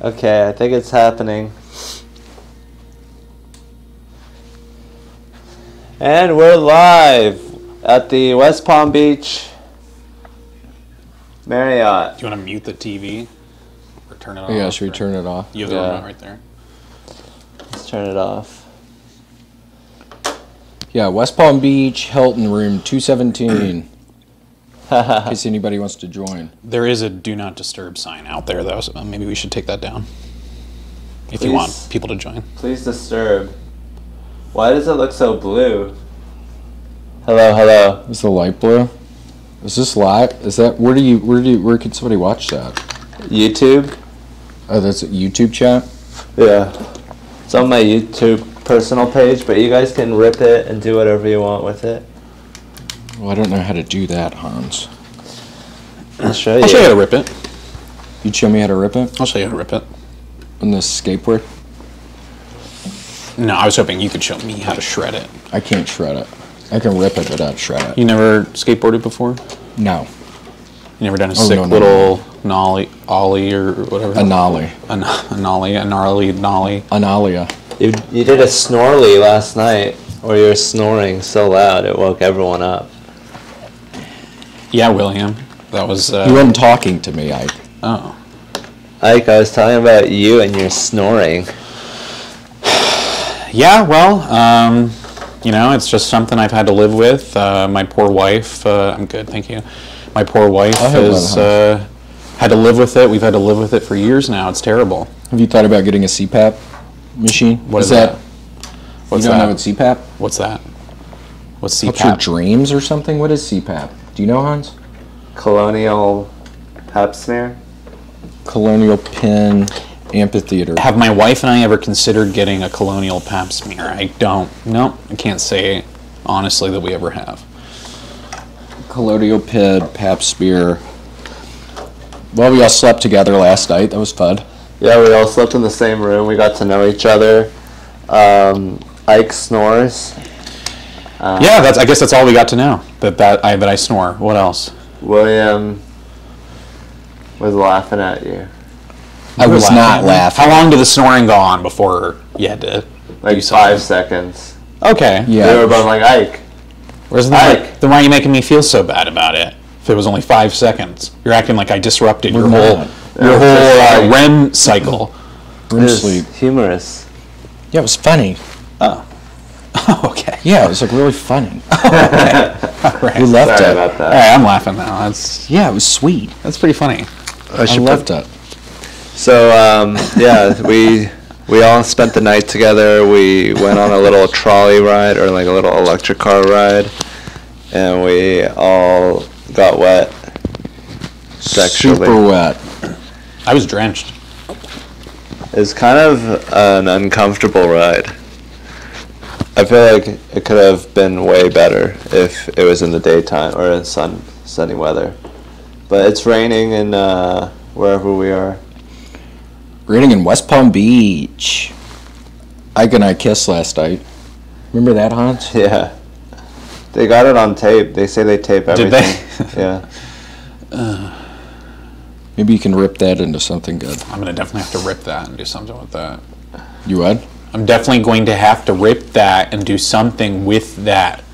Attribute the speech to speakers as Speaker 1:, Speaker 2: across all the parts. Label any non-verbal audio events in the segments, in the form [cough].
Speaker 1: Okay, I think it's happening. And we're live at the West Palm Beach Marriott.
Speaker 2: Do you want to mute the TV or turn it off?
Speaker 3: Yeah, should we turn it off?
Speaker 2: You have the
Speaker 1: Yeah.
Speaker 2: remote right there.
Speaker 1: Let's turn it off.
Speaker 3: Yeah, West Palm Beach, Hilton Room 217. In case anybody wants to join.
Speaker 2: There is a do not disturb sign out there, though, so maybe we should take that down. If you want people to join.
Speaker 1: Please disturb. Why does it look so blue? Hello, hello.
Speaker 3: Is the light blue? Is this live? Is that where do you where do you, where can somebody watch that?
Speaker 1: YouTube?
Speaker 3: Oh, that's a YouTube chat.
Speaker 1: Yeah. It's on my YouTube personal page, but you guys can rip it and do whatever you want with it.
Speaker 3: Well, I don't know how to do that, Hans.
Speaker 1: I'll show you.
Speaker 2: I'll show you how to rip it.
Speaker 3: You'd show me how to rip it
Speaker 2: I'll show you how to rip it.
Speaker 3: on the skateboard.
Speaker 2: No, I was hoping you could show me how to shred it.
Speaker 3: I can't shred it. I can rip it, but not shred it.
Speaker 2: You never skateboarded before?
Speaker 3: No,
Speaker 2: You never done a
Speaker 3: Oh,
Speaker 2: sick
Speaker 3: no, no,
Speaker 2: little nollie, ollie or whatever?
Speaker 3: a nollie,
Speaker 2: A nollie, a gnarly nollie.
Speaker 3: analia.
Speaker 1: You, you did a snorly last night, or you were snoring so loud it woke everyone up.
Speaker 2: Yeah, William. That was. Uh,
Speaker 3: You weren't talking to me, Ike.
Speaker 2: oh.
Speaker 1: Ike, I was talking about you and your snoring. [sighs]
Speaker 2: Yeah, well, um, you know, it's just something I've had to live with. Uh, my poor wife, uh, I'm good, thank you. My poor wife has uh, had to live with it. We've had to live with it for years now. It's terrible.
Speaker 3: Have you thought about getting a CPAP machine?
Speaker 2: What is that? What's
Speaker 3: you don't
Speaker 2: that?
Speaker 3: know what CPAP?
Speaker 2: What's that? What's CPAP?
Speaker 3: What's your dreams or something? What is CPAP? Do you know, Hans?
Speaker 1: Colonial pap smear?
Speaker 3: Colonial Pin Amphitheater.
Speaker 2: Have my wife and I ever considered getting a colonial pap smear? I don't. Nope, I can't say honestly that we ever have.
Speaker 3: Colonial Pid, Pap Spear. Well, we all slept together last night. That was fun.
Speaker 1: Yeah, we all slept in the same room. We got to know each other. Um, Ike snores. Uh,
Speaker 2: yeah, that's. I guess that's all we got to know. That that I that I snore. What else?
Speaker 1: William was laughing at you.
Speaker 3: I was
Speaker 2: laughing
Speaker 3: not
Speaker 2: at
Speaker 3: laughing.
Speaker 2: How long did the snoring go on before you had to?
Speaker 1: Like five seconds.
Speaker 2: Okay.
Speaker 3: Yeah.
Speaker 1: They were both like, Ike.
Speaker 2: Where's the
Speaker 1: Ike.
Speaker 2: Then why are you making me feel so bad about it? If it was only five seconds, you're acting like I disrupted your
Speaker 3: We're
Speaker 2: whole
Speaker 3: not.
Speaker 2: your whole
Speaker 1: it's
Speaker 2: uh, REM cycle.
Speaker 1: It was humorous.
Speaker 3: Yeah, it was funny.
Speaker 2: Oh. [laughs] okay.
Speaker 3: Yeah, it was like really funny.
Speaker 2: All right.
Speaker 3: We left
Speaker 1: Sorry
Speaker 3: it.
Speaker 1: about that.
Speaker 2: right, I'm laughing now. That's
Speaker 3: Yeah, it was sweet.
Speaker 2: that's pretty funny.
Speaker 1: I
Speaker 3: I
Speaker 1: should
Speaker 3: loved it.
Speaker 1: So um, yeah, we we all spent the night together. We went on a little [laughs] trolley ride or like a little electric car ride, and we all got wet sexually.
Speaker 3: Super wet.
Speaker 2: I was drenched.
Speaker 1: It's kind of an uncomfortable ride. I feel like it could have been way better if it was in the daytime or in sun sunny weather. But it's raining in uh, wherever we are.
Speaker 3: Raining in West Palm Beach. Ike and I kissed last night. Remember that, Hans? [laughs]
Speaker 1: Yeah. They got it on tape. They say they tape everything.
Speaker 2: Did
Speaker 1: everything.
Speaker 2: they?
Speaker 1: yeah.
Speaker 3: Maybe you can rip that into something good.
Speaker 2: I'm gonna definitely have to rip that and do something with that.
Speaker 3: You would?
Speaker 2: I'm definitely going to have to rip that and do something with that.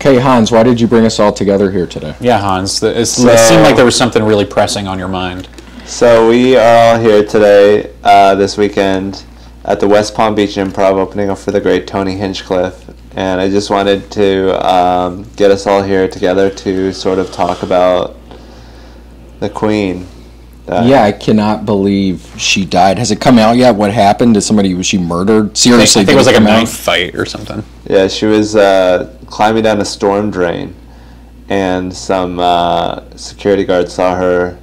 Speaker 3: Okay, Hans, why did you bring us all together here today?
Speaker 2: Yeah, Hans. th-
Speaker 1: So-
Speaker 2: it seemed like there was something really pressing on your mind.
Speaker 1: So we are all here today, uh, this weekend, at the West Palm Beach Improv, opening up for the great Tony Hinchcliffe. And I just wanted to um, get us all here together to sort of talk about the Queen. Uh,
Speaker 3: Yeah, I cannot believe she died. Has it come out yet? What happened? Did somebody was she murdered?
Speaker 2: Seriously, I
Speaker 3: Seriously,
Speaker 2: think it was like a knife fight or something.
Speaker 1: Yeah, she was uh, climbing down a storm drain, and some uh, security guard saw her,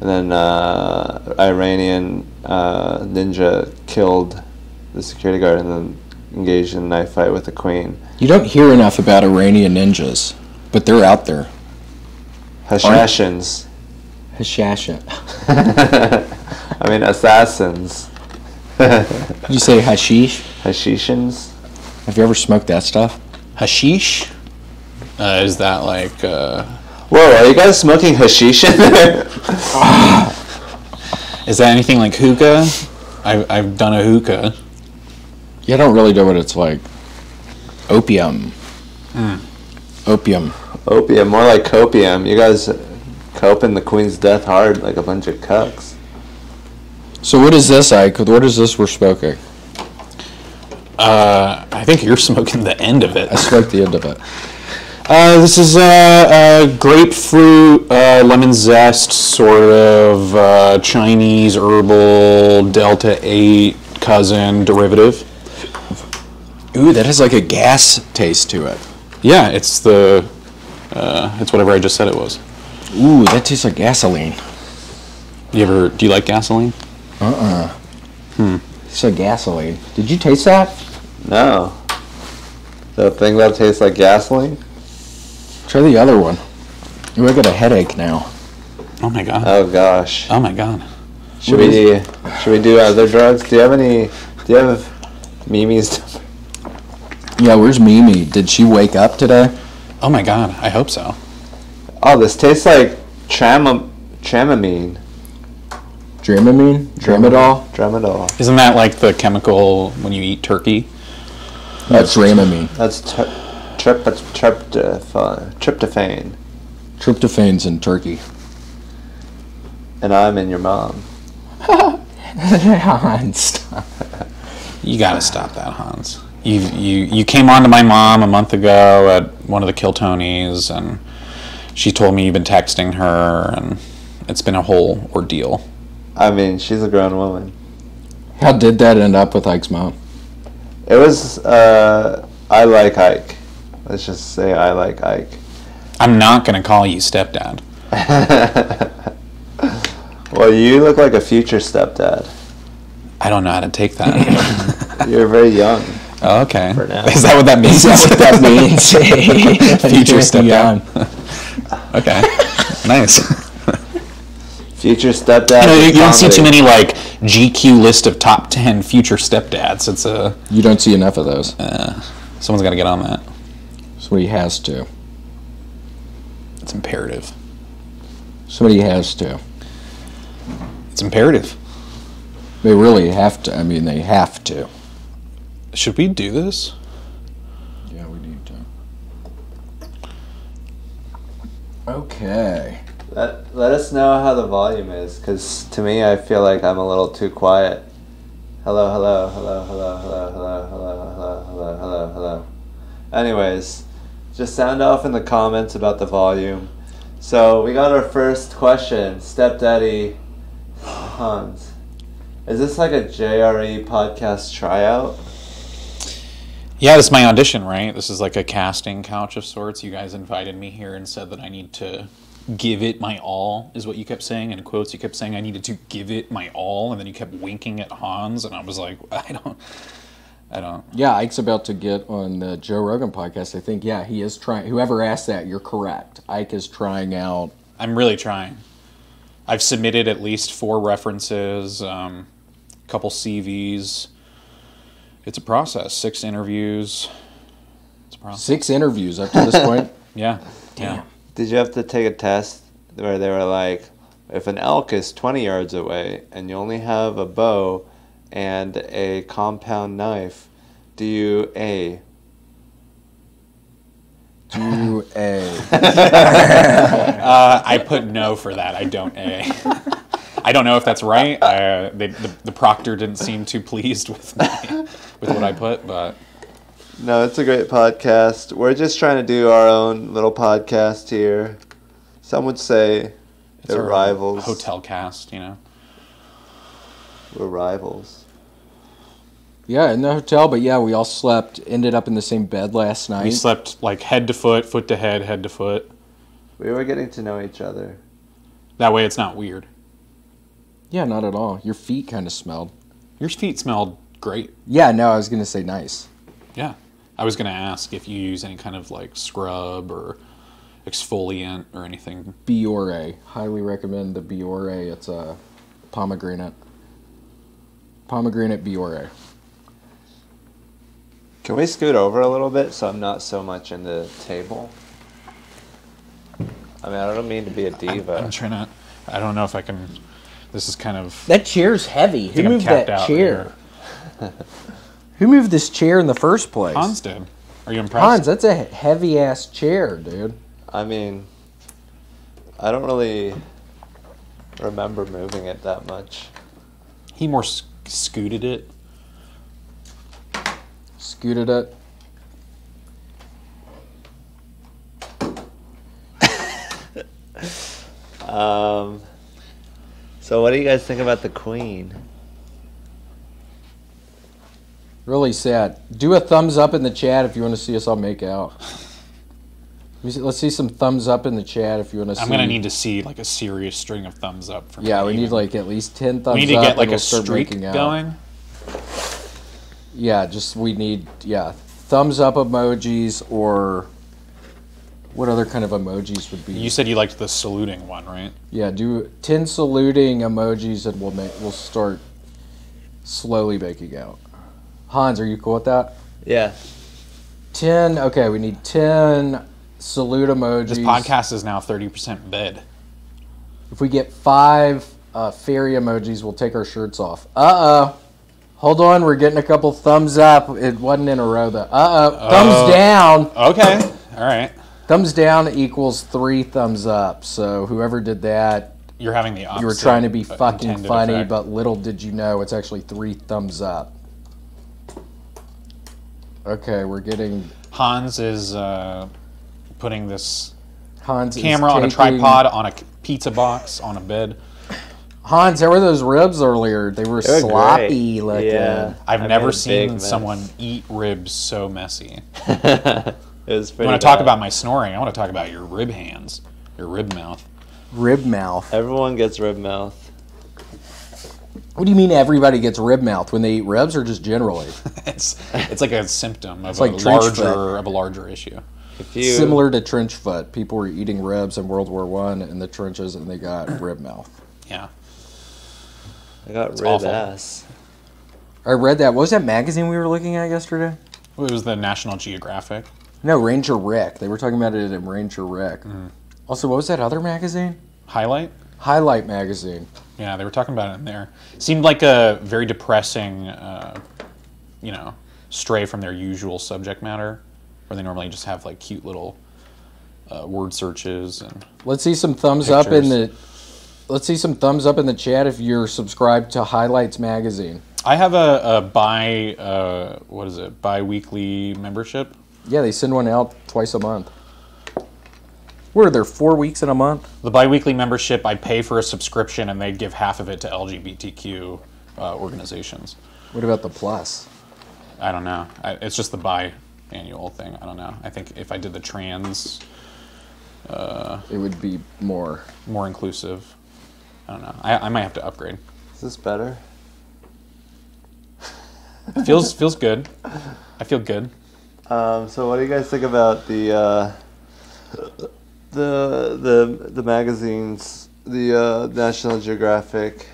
Speaker 1: and then uh, Iranian uh, ninja killed the security guard, and then engaged in a knife fight with the queen.
Speaker 3: You don't hear enough about Iranian ninjas, but they're out there.
Speaker 1: Hashashins.
Speaker 3: Hashasha. [laughs]
Speaker 1: I mean, assassins.
Speaker 3: Did you say hashish?
Speaker 1: Hashishins?
Speaker 3: Have you ever smoked that stuff?
Speaker 2: Hashish? Uh, is that like uh,
Speaker 1: Whoa, are you guys smoking hashish in there?
Speaker 2: Is that anything like hookah? I, I've done a hookah.
Speaker 3: Yeah, I don't really know what it's like. Opium. Opium.
Speaker 1: Opium, more like copium. You guys coping the queen's death hard like a bunch of cucks.
Speaker 3: So what is this, Ike? What is this we're smoking?
Speaker 2: Uh, I think you're smoking the end of it.
Speaker 3: I smoked the end of it. [laughs]
Speaker 2: Uh, this is a, a grapefruit, uh, lemon zest, sort of uh, Chinese herbal Delta 8 cousin derivative.
Speaker 3: Ooh, that has like a gas taste to it.
Speaker 2: Yeah, it's the, uh, it's whatever I just said it was.
Speaker 3: Ooh, that tastes like gasoline.
Speaker 2: You ever, do you like gasoline? Uh-uh. Hmm.
Speaker 3: It's like gasoline. Did you taste that?
Speaker 1: No. The thing that tastes like gasoline?
Speaker 3: Try the other one. Ooh, I got a headache now.
Speaker 2: Oh my god.
Speaker 1: Oh gosh.
Speaker 2: Oh my god.
Speaker 1: Should
Speaker 3: what
Speaker 1: we should we do other drugs? Do you have any do you have Mimi's
Speaker 3: Yeah, where's Mimi? Did she wake up today?
Speaker 2: Oh my god. I hope so.
Speaker 1: Oh, this tastes like tram Tramamine.
Speaker 3: Dramamine? Tramadol?
Speaker 1: Tramadol.
Speaker 2: Isn't that like the chemical when you eat turkey?
Speaker 3: That's Dramamine.
Speaker 1: That's t- trip tryptophan. Tryptophan.
Speaker 3: Tryptophan's in turkey.
Speaker 1: And I'm in your mom. [laughs]
Speaker 3: Stop.
Speaker 2: You gotta stop that, Hans. You you you came on to my mom a month ago at one of the Kill Tonys, and she told me you've been texting her, and it's been a whole ordeal.
Speaker 1: I mean, she's a grown woman.
Speaker 3: How did that end up with Ike's mom?
Speaker 1: It was uh I like Ike. Let's just say I like Ike.
Speaker 2: I'm not gonna call you stepdad. [laughs]
Speaker 1: Well, you look like a future stepdad.
Speaker 2: I don't know how to take that. [laughs]
Speaker 1: You're very young.
Speaker 2: oh, okay.
Speaker 1: For now.
Speaker 2: Is that what that means?
Speaker 3: what that [laughs] means?
Speaker 2: Future
Speaker 3: Yeah.
Speaker 2: stepdad. Okay. [laughs] nice.
Speaker 1: Future stepdad.
Speaker 2: You, you, you don't see too many like GQ list of top ten future stepdads. It's a
Speaker 3: You don't see enough of those.
Speaker 2: Uh, someone's got to get on that.
Speaker 3: Somebody has to.
Speaker 2: It's imperative.
Speaker 3: Somebody has to.
Speaker 2: It's imperative.
Speaker 3: They really have to. I mean, they have to.
Speaker 2: Should we do this?
Speaker 3: Yeah, we need to. Okay.
Speaker 1: Let, let us know how the volume is, because to me, I feel like I'm a little too quiet. Hello, hello, hello, hello, hello, hello, hello, hello, hello, hello, hello. Anyways, just sound off in the comments about the volume. So we got our first question, Stepdaddy Hans. Is this like a JRE podcast tryout?
Speaker 2: Yeah, this is my audition, right? This is like a casting couch of sorts. You guys invited me here and said that I need to give it my all, is what you kept saying. In quotes, you kept saying I needed to give it my all, and then you kept winking at Hans, and I was like, [laughs] I don't, I don't.
Speaker 3: Yeah, Ike's about to get on the Joe Rogan podcast. I think, yeah, he is trying. Whoever asked that, you're correct. Ike is trying out.
Speaker 2: I'm really trying. I've submitted at least four references, um, a couple CVs. It's a process. Six interviews. It's a process.
Speaker 3: Six interviews up to this point. [laughs]
Speaker 2: Yeah. Yeah.
Speaker 1: Did you have to take a test where they were like, if an elk is 20 yards away and you only have a bow and a compound knife, do you A?
Speaker 3: Do a. [laughs]
Speaker 2: Uh, I put no for that. I don't A. [laughs] I don't know if that's right. Uh, they, the, the proctor didn't seem too pleased with my, with what I put, but
Speaker 1: No, it's a great podcast. We're just trying to do our own little podcast here. Some would say
Speaker 2: it's
Speaker 1: they're
Speaker 2: our
Speaker 1: rivals.
Speaker 2: hotel cast, you know.
Speaker 1: We're rivals.
Speaker 3: Yeah, in the hotel, but yeah, we all slept, ended up in the same bed last night.
Speaker 2: We slept like head to foot, foot to head, head to foot.
Speaker 1: We were getting to know each other.
Speaker 2: That way, it's not weird.
Speaker 3: Yeah, not at all. Your feet kind of smelled.
Speaker 2: Your feet smelled great.
Speaker 3: Yeah, no, I was going to say nice.
Speaker 2: Yeah. I was gonna ask if you use any kind of like scrub or exfoliant or anything.
Speaker 3: Biore. Highly recommend the Biore. It's a pomegranate. Pomegranate Biore.
Speaker 1: Can we scoot over a little bit so I'm not so much in the table? I mean, I don't mean to be a diva.
Speaker 2: I'm trying to. I don't know if I can this is kind of.
Speaker 3: That chair's heavy. Who moved that chair? [laughs] Who moved this chair in the first place?
Speaker 2: Hans did. Are you impressed?
Speaker 3: Hans, that's a heavy ass chair, dude.
Speaker 1: I mean, I don't really remember moving it that much.
Speaker 2: He more sc- scooted it.
Speaker 3: Scooted it.
Speaker 1: Um, so what do you guys think about the Queen?
Speaker 3: Really sad. Do a thumbs up in the chat if you want to see us all make out. Let me see- Let's see some thumbs up in the chat if you want to see.
Speaker 2: I'm gonna need to see like a serious string of thumbs up from.
Speaker 3: Yeah,
Speaker 2: you
Speaker 3: we need like at least ten thumbs
Speaker 2: We need to get like
Speaker 3: and we'll
Speaker 2: a
Speaker 3: start
Speaker 2: streak
Speaker 3: making out.
Speaker 2: going.
Speaker 3: Yeah, just we need yeah thumbs up emojis or what other kind of emojis would be?
Speaker 2: You said you liked the saluting one, right?
Speaker 3: Yeah, do ten saluting emojis and we'll make we'll start slowly baking out. Hans, are you cool with that?
Speaker 1: Yeah.
Speaker 3: Ten. Okay, we need ten salute emojis.
Speaker 2: This podcast is now 30% bed.
Speaker 3: If we get five uh, fairy emojis, we'll take our shirts off. Uh oh. Hold on, we're getting a couple thumbs up. It wasn't in a row though. Uh oh. Thumbs down.
Speaker 2: Okay. All right.
Speaker 3: Thumbs down equals three thumbs up. So whoever did that,
Speaker 2: You're having the opposite.
Speaker 3: you were trying to be
Speaker 2: uh,
Speaker 3: fucking funny,
Speaker 2: effect.
Speaker 3: but little did you know it's actually three thumbs up. Okay, we're getting
Speaker 2: Hans is uh, putting this
Speaker 3: Hans is
Speaker 2: camera on a tripod on a pizza box on a bed.
Speaker 3: Hans, how were those ribs earlier? They were
Speaker 1: They were
Speaker 3: sloppy
Speaker 1: great.
Speaker 3: looking.
Speaker 1: Yeah.
Speaker 2: I've
Speaker 1: I
Speaker 2: never
Speaker 1: made a big
Speaker 2: seen someone eat ribs so messy. [laughs]
Speaker 1: it was
Speaker 2: You want to talk
Speaker 1: bad.
Speaker 2: about my snoring? I want to talk about your rib hands, your rib mouth.
Speaker 3: Rib mouth.
Speaker 1: Everyone gets rib mouth.
Speaker 3: What do you mean everybody gets rib mouth when they eat ribs, or just generally? [laughs]
Speaker 2: It's it's like a symptom of
Speaker 3: like
Speaker 2: a larger
Speaker 3: foot.
Speaker 2: of a larger issue.
Speaker 1: If you
Speaker 3: Similar to trench foot, people were eating ribs in World War One in the trenches, and they got [clears throat] rib mouth.
Speaker 2: Yeah.
Speaker 1: I got rib
Speaker 2: awful.
Speaker 1: ass.
Speaker 3: I read that. What was that magazine we were looking at yesterday?
Speaker 2: It was the National Geographic.
Speaker 3: No, Ranger Rick. They were talking about it in Ranger Rick. Also, what was that other magazine?
Speaker 2: Highlight.
Speaker 3: Highlight magazine.
Speaker 2: Yeah, they were talking about it in there. Seemed like a very depressing, uh, you know, stray from their usual subject matter, where they normally just have like cute little uh, word searches and
Speaker 3: Let's see some thumbs up in the. Let's see some thumbs up in the chat if you're subscribed to Highlights magazine.
Speaker 2: I have a, a bi uh, what is it bi-weekly membership.
Speaker 3: Yeah, they send one out twice a month. What are there four weeks in a month?
Speaker 2: The bi-weekly membership, I pay for a subscription, and they give half of it to LGBTQ uh, organizations.
Speaker 3: What about the plus?
Speaker 2: I don't know. I, it's just the bi-annual thing. I don't know. I think if I did the trans,
Speaker 3: It would be more.
Speaker 2: more inclusive, I don't know. I, I might have to upgrade.
Speaker 1: Is this better?
Speaker 2: It feels feels good. I feel good.
Speaker 1: Um, so what do you guys think about the uh, the the the magazines, the uh, National Geographic?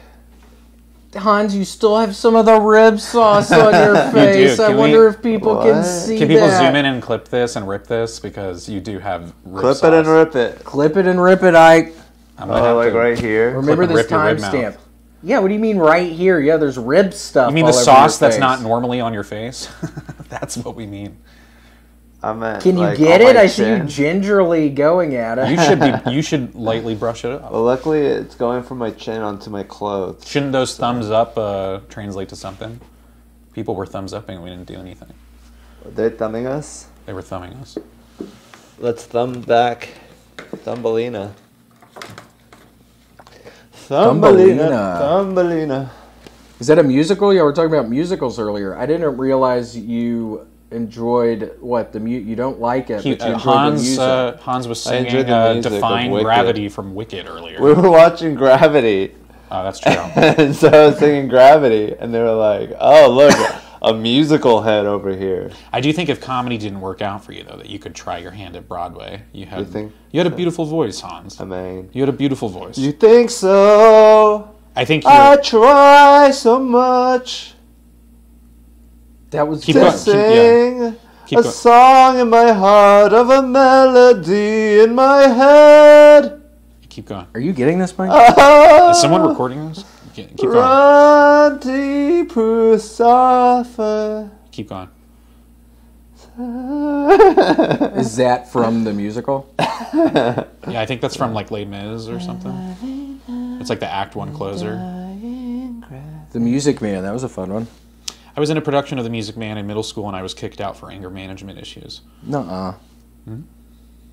Speaker 3: Hans, you still have some of the rib sauce on your [laughs] face. I
Speaker 2: Can
Speaker 3: wonder if people can see
Speaker 2: Can people
Speaker 3: that.
Speaker 2: zoom in and clip this and rip this because you do have rip
Speaker 1: Clip
Speaker 2: sauce.
Speaker 1: it and rip it.
Speaker 3: Clip it and rip it, Ike.
Speaker 2: I might
Speaker 1: Oh,
Speaker 2: have
Speaker 1: like
Speaker 2: to-
Speaker 1: right here.
Speaker 3: Remember this
Speaker 2: rip your rib mouth.
Speaker 3: timestamp. Yeah, what do you mean right here? Yeah, there's rib stuff.
Speaker 2: You mean
Speaker 3: all
Speaker 2: the
Speaker 3: over
Speaker 2: sauce that's not normally on your face? [laughs] that's what we mean.
Speaker 1: I meant.
Speaker 3: Can you
Speaker 1: like,
Speaker 3: get it? I see you
Speaker 1: chin.
Speaker 3: gingerly going at it.
Speaker 2: You should be. [laughs] You should lightly brush it up.
Speaker 1: Well, luckily it's going from my chin onto my clothes.
Speaker 2: Shouldn't those thumbs up uh, translate to something? People were thumbs upping. And we didn't do anything.
Speaker 1: They're thumbing us.
Speaker 2: They were thumbing us.
Speaker 1: Let's thumb back. Thumbelina. Thumbelina.
Speaker 3: Thumbelina.
Speaker 1: Thumbelina.
Speaker 3: Is that a musical? Yeah, we are talking about musicals earlier. I didn't realize you enjoyed what the mute You don't like it,
Speaker 2: He,
Speaker 3: but you
Speaker 2: uh,
Speaker 3: enjoyed the
Speaker 2: Hans
Speaker 3: music.
Speaker 2: uh, Hans was
Speaker 1: I
Speaker 2: singing uh,
Speaker 1: "Defying
Speaker 2: Gravity" from Wicked earlier.
Speaker 1: We were watching Gravity, [laughs]
Speaker 2: Oh, that's true. [laughs]
Speaker 1: and so I was singing Gravity, and they were like, "Oh, look, a musical head over here."
Speaker 2: I do think if comedy didn't work out for you, though, that you could try your hand at Broadway. You had
Speaker 1: You think?
Speaker 2: you had a beautiful voice, Hans.
Speaker 1: I mean,
Speaker 2: You had a beautiful voice.
Speaker 1: you think so?
Speaker 2: I think you.
Speaker 1: I try so much
Speaker 3: that was
Speaker 2: Keep
Speaker 1: to
Speaker 2: going,
Speaker 3: good.
Speaker 2: keep- yeah. Keep
Speaker 1: a
Speaker 2: going.
Speaker 1: song in my heart of a melody in my head.
Speaker 2: Keep going.
Speaker 3: Are you getting this, Mike?
Speaker 2: Ah, Is someone recording this? Keep keep going.
Speaker 1: Ranti
Speaker 2: Keep going. [laughs]
Speaker 3: Is that from the musical?
Speaker 2: Yeah, I think that's from like Les Mis or something. It's like the Act One closer.
Speaker 3: The Music Man. That was a fun one.
Speaker 2: I was in a production of The Music Man in middle school, and I was kicked out for anger management issues.
Speaker 3: Nuh-uh. Hmm?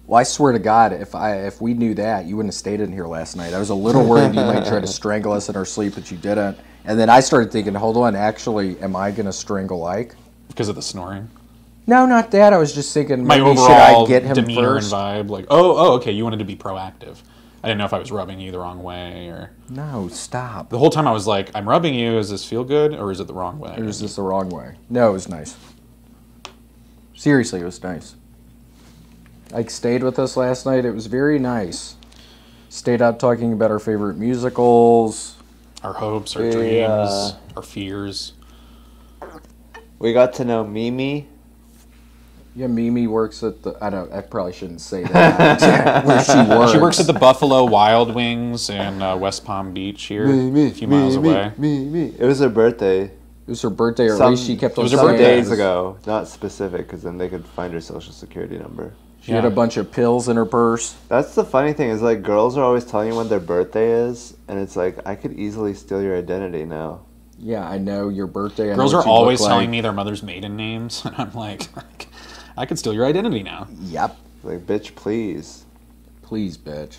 Speaker 3: Well, I swear to God, if I if we knew that, you wouldn't have stayed in here last night. I was a little worried you might try to [laughs] strangle us in our sleep, but you didn't. And then I started thinking, hold on, actually, am I going to strangle Ike?
Speaker 2: because of the snoring.
Speaker 3: No, not that. I was just thinking,
Speaker 2: My
Speaker 3: maybe should
Speaker 2: overall
Speaker 3: I get him
Speaker 2: demeanor
Speaker 3: first?
Speaker 2: and vibe, like, oh, oh, okay, you wanted to be proactive. I didn't know if I was rubbing you the wrong way or
Speaker 3: No, stop.
Speaker 2: the whole time I was like, I'm rubbing you. Does this feel good or is it the wrong way?
Speaker 3: Or is this the wrong way? No, it was nice. Seriously, it was nice. Ike stayed with us last night. It was very nice. Stayed out talking about our favorite musicals.
Speaker 2: Our hopes, our
Speaker 1: Yeah.
Speaker 2: dreams, uh, our fears.
Speaker 1: We got to know Mimi.
Speaker 3: Yeah, Mimi works at the. I don't. I probably shouldn't say [laughs] that. [laughs] Where she works.
Speaker 2: She works at the Buffalo Wild Wings in uh, West Palm Beach here, a few miles away.
Speaker 1: Mimi. It was her birthday.
Speaker 3: It was her birthday, or
Speaker 1: Some-
Speaker 3: at least she kept
Speaker 2: it was her
Speaker 1: Some
Speaker 2: birthday.
Speaker 1: days ago, not specific, because then they could find her social security number.
Speaker 3: She had a bunch of pills in her purse.
Speaker 1: That's the funny thing is like girls are always telling you when their birthday is, and it's like I could easily steal your identity now.
Speaker 3: Yeah, I know your birthday. I
Speaker 2: Girls are
Speaker 3: you look
Speaker 2: always
Speaker 3: like.
Speaker 2: telling me their mother's maiden names, [laughs] and I'm like, I can steal your identity now.
Speaker 3: Yep.
Speaker 1: Like, bitch, please.
Speaker 3: Please, bitch.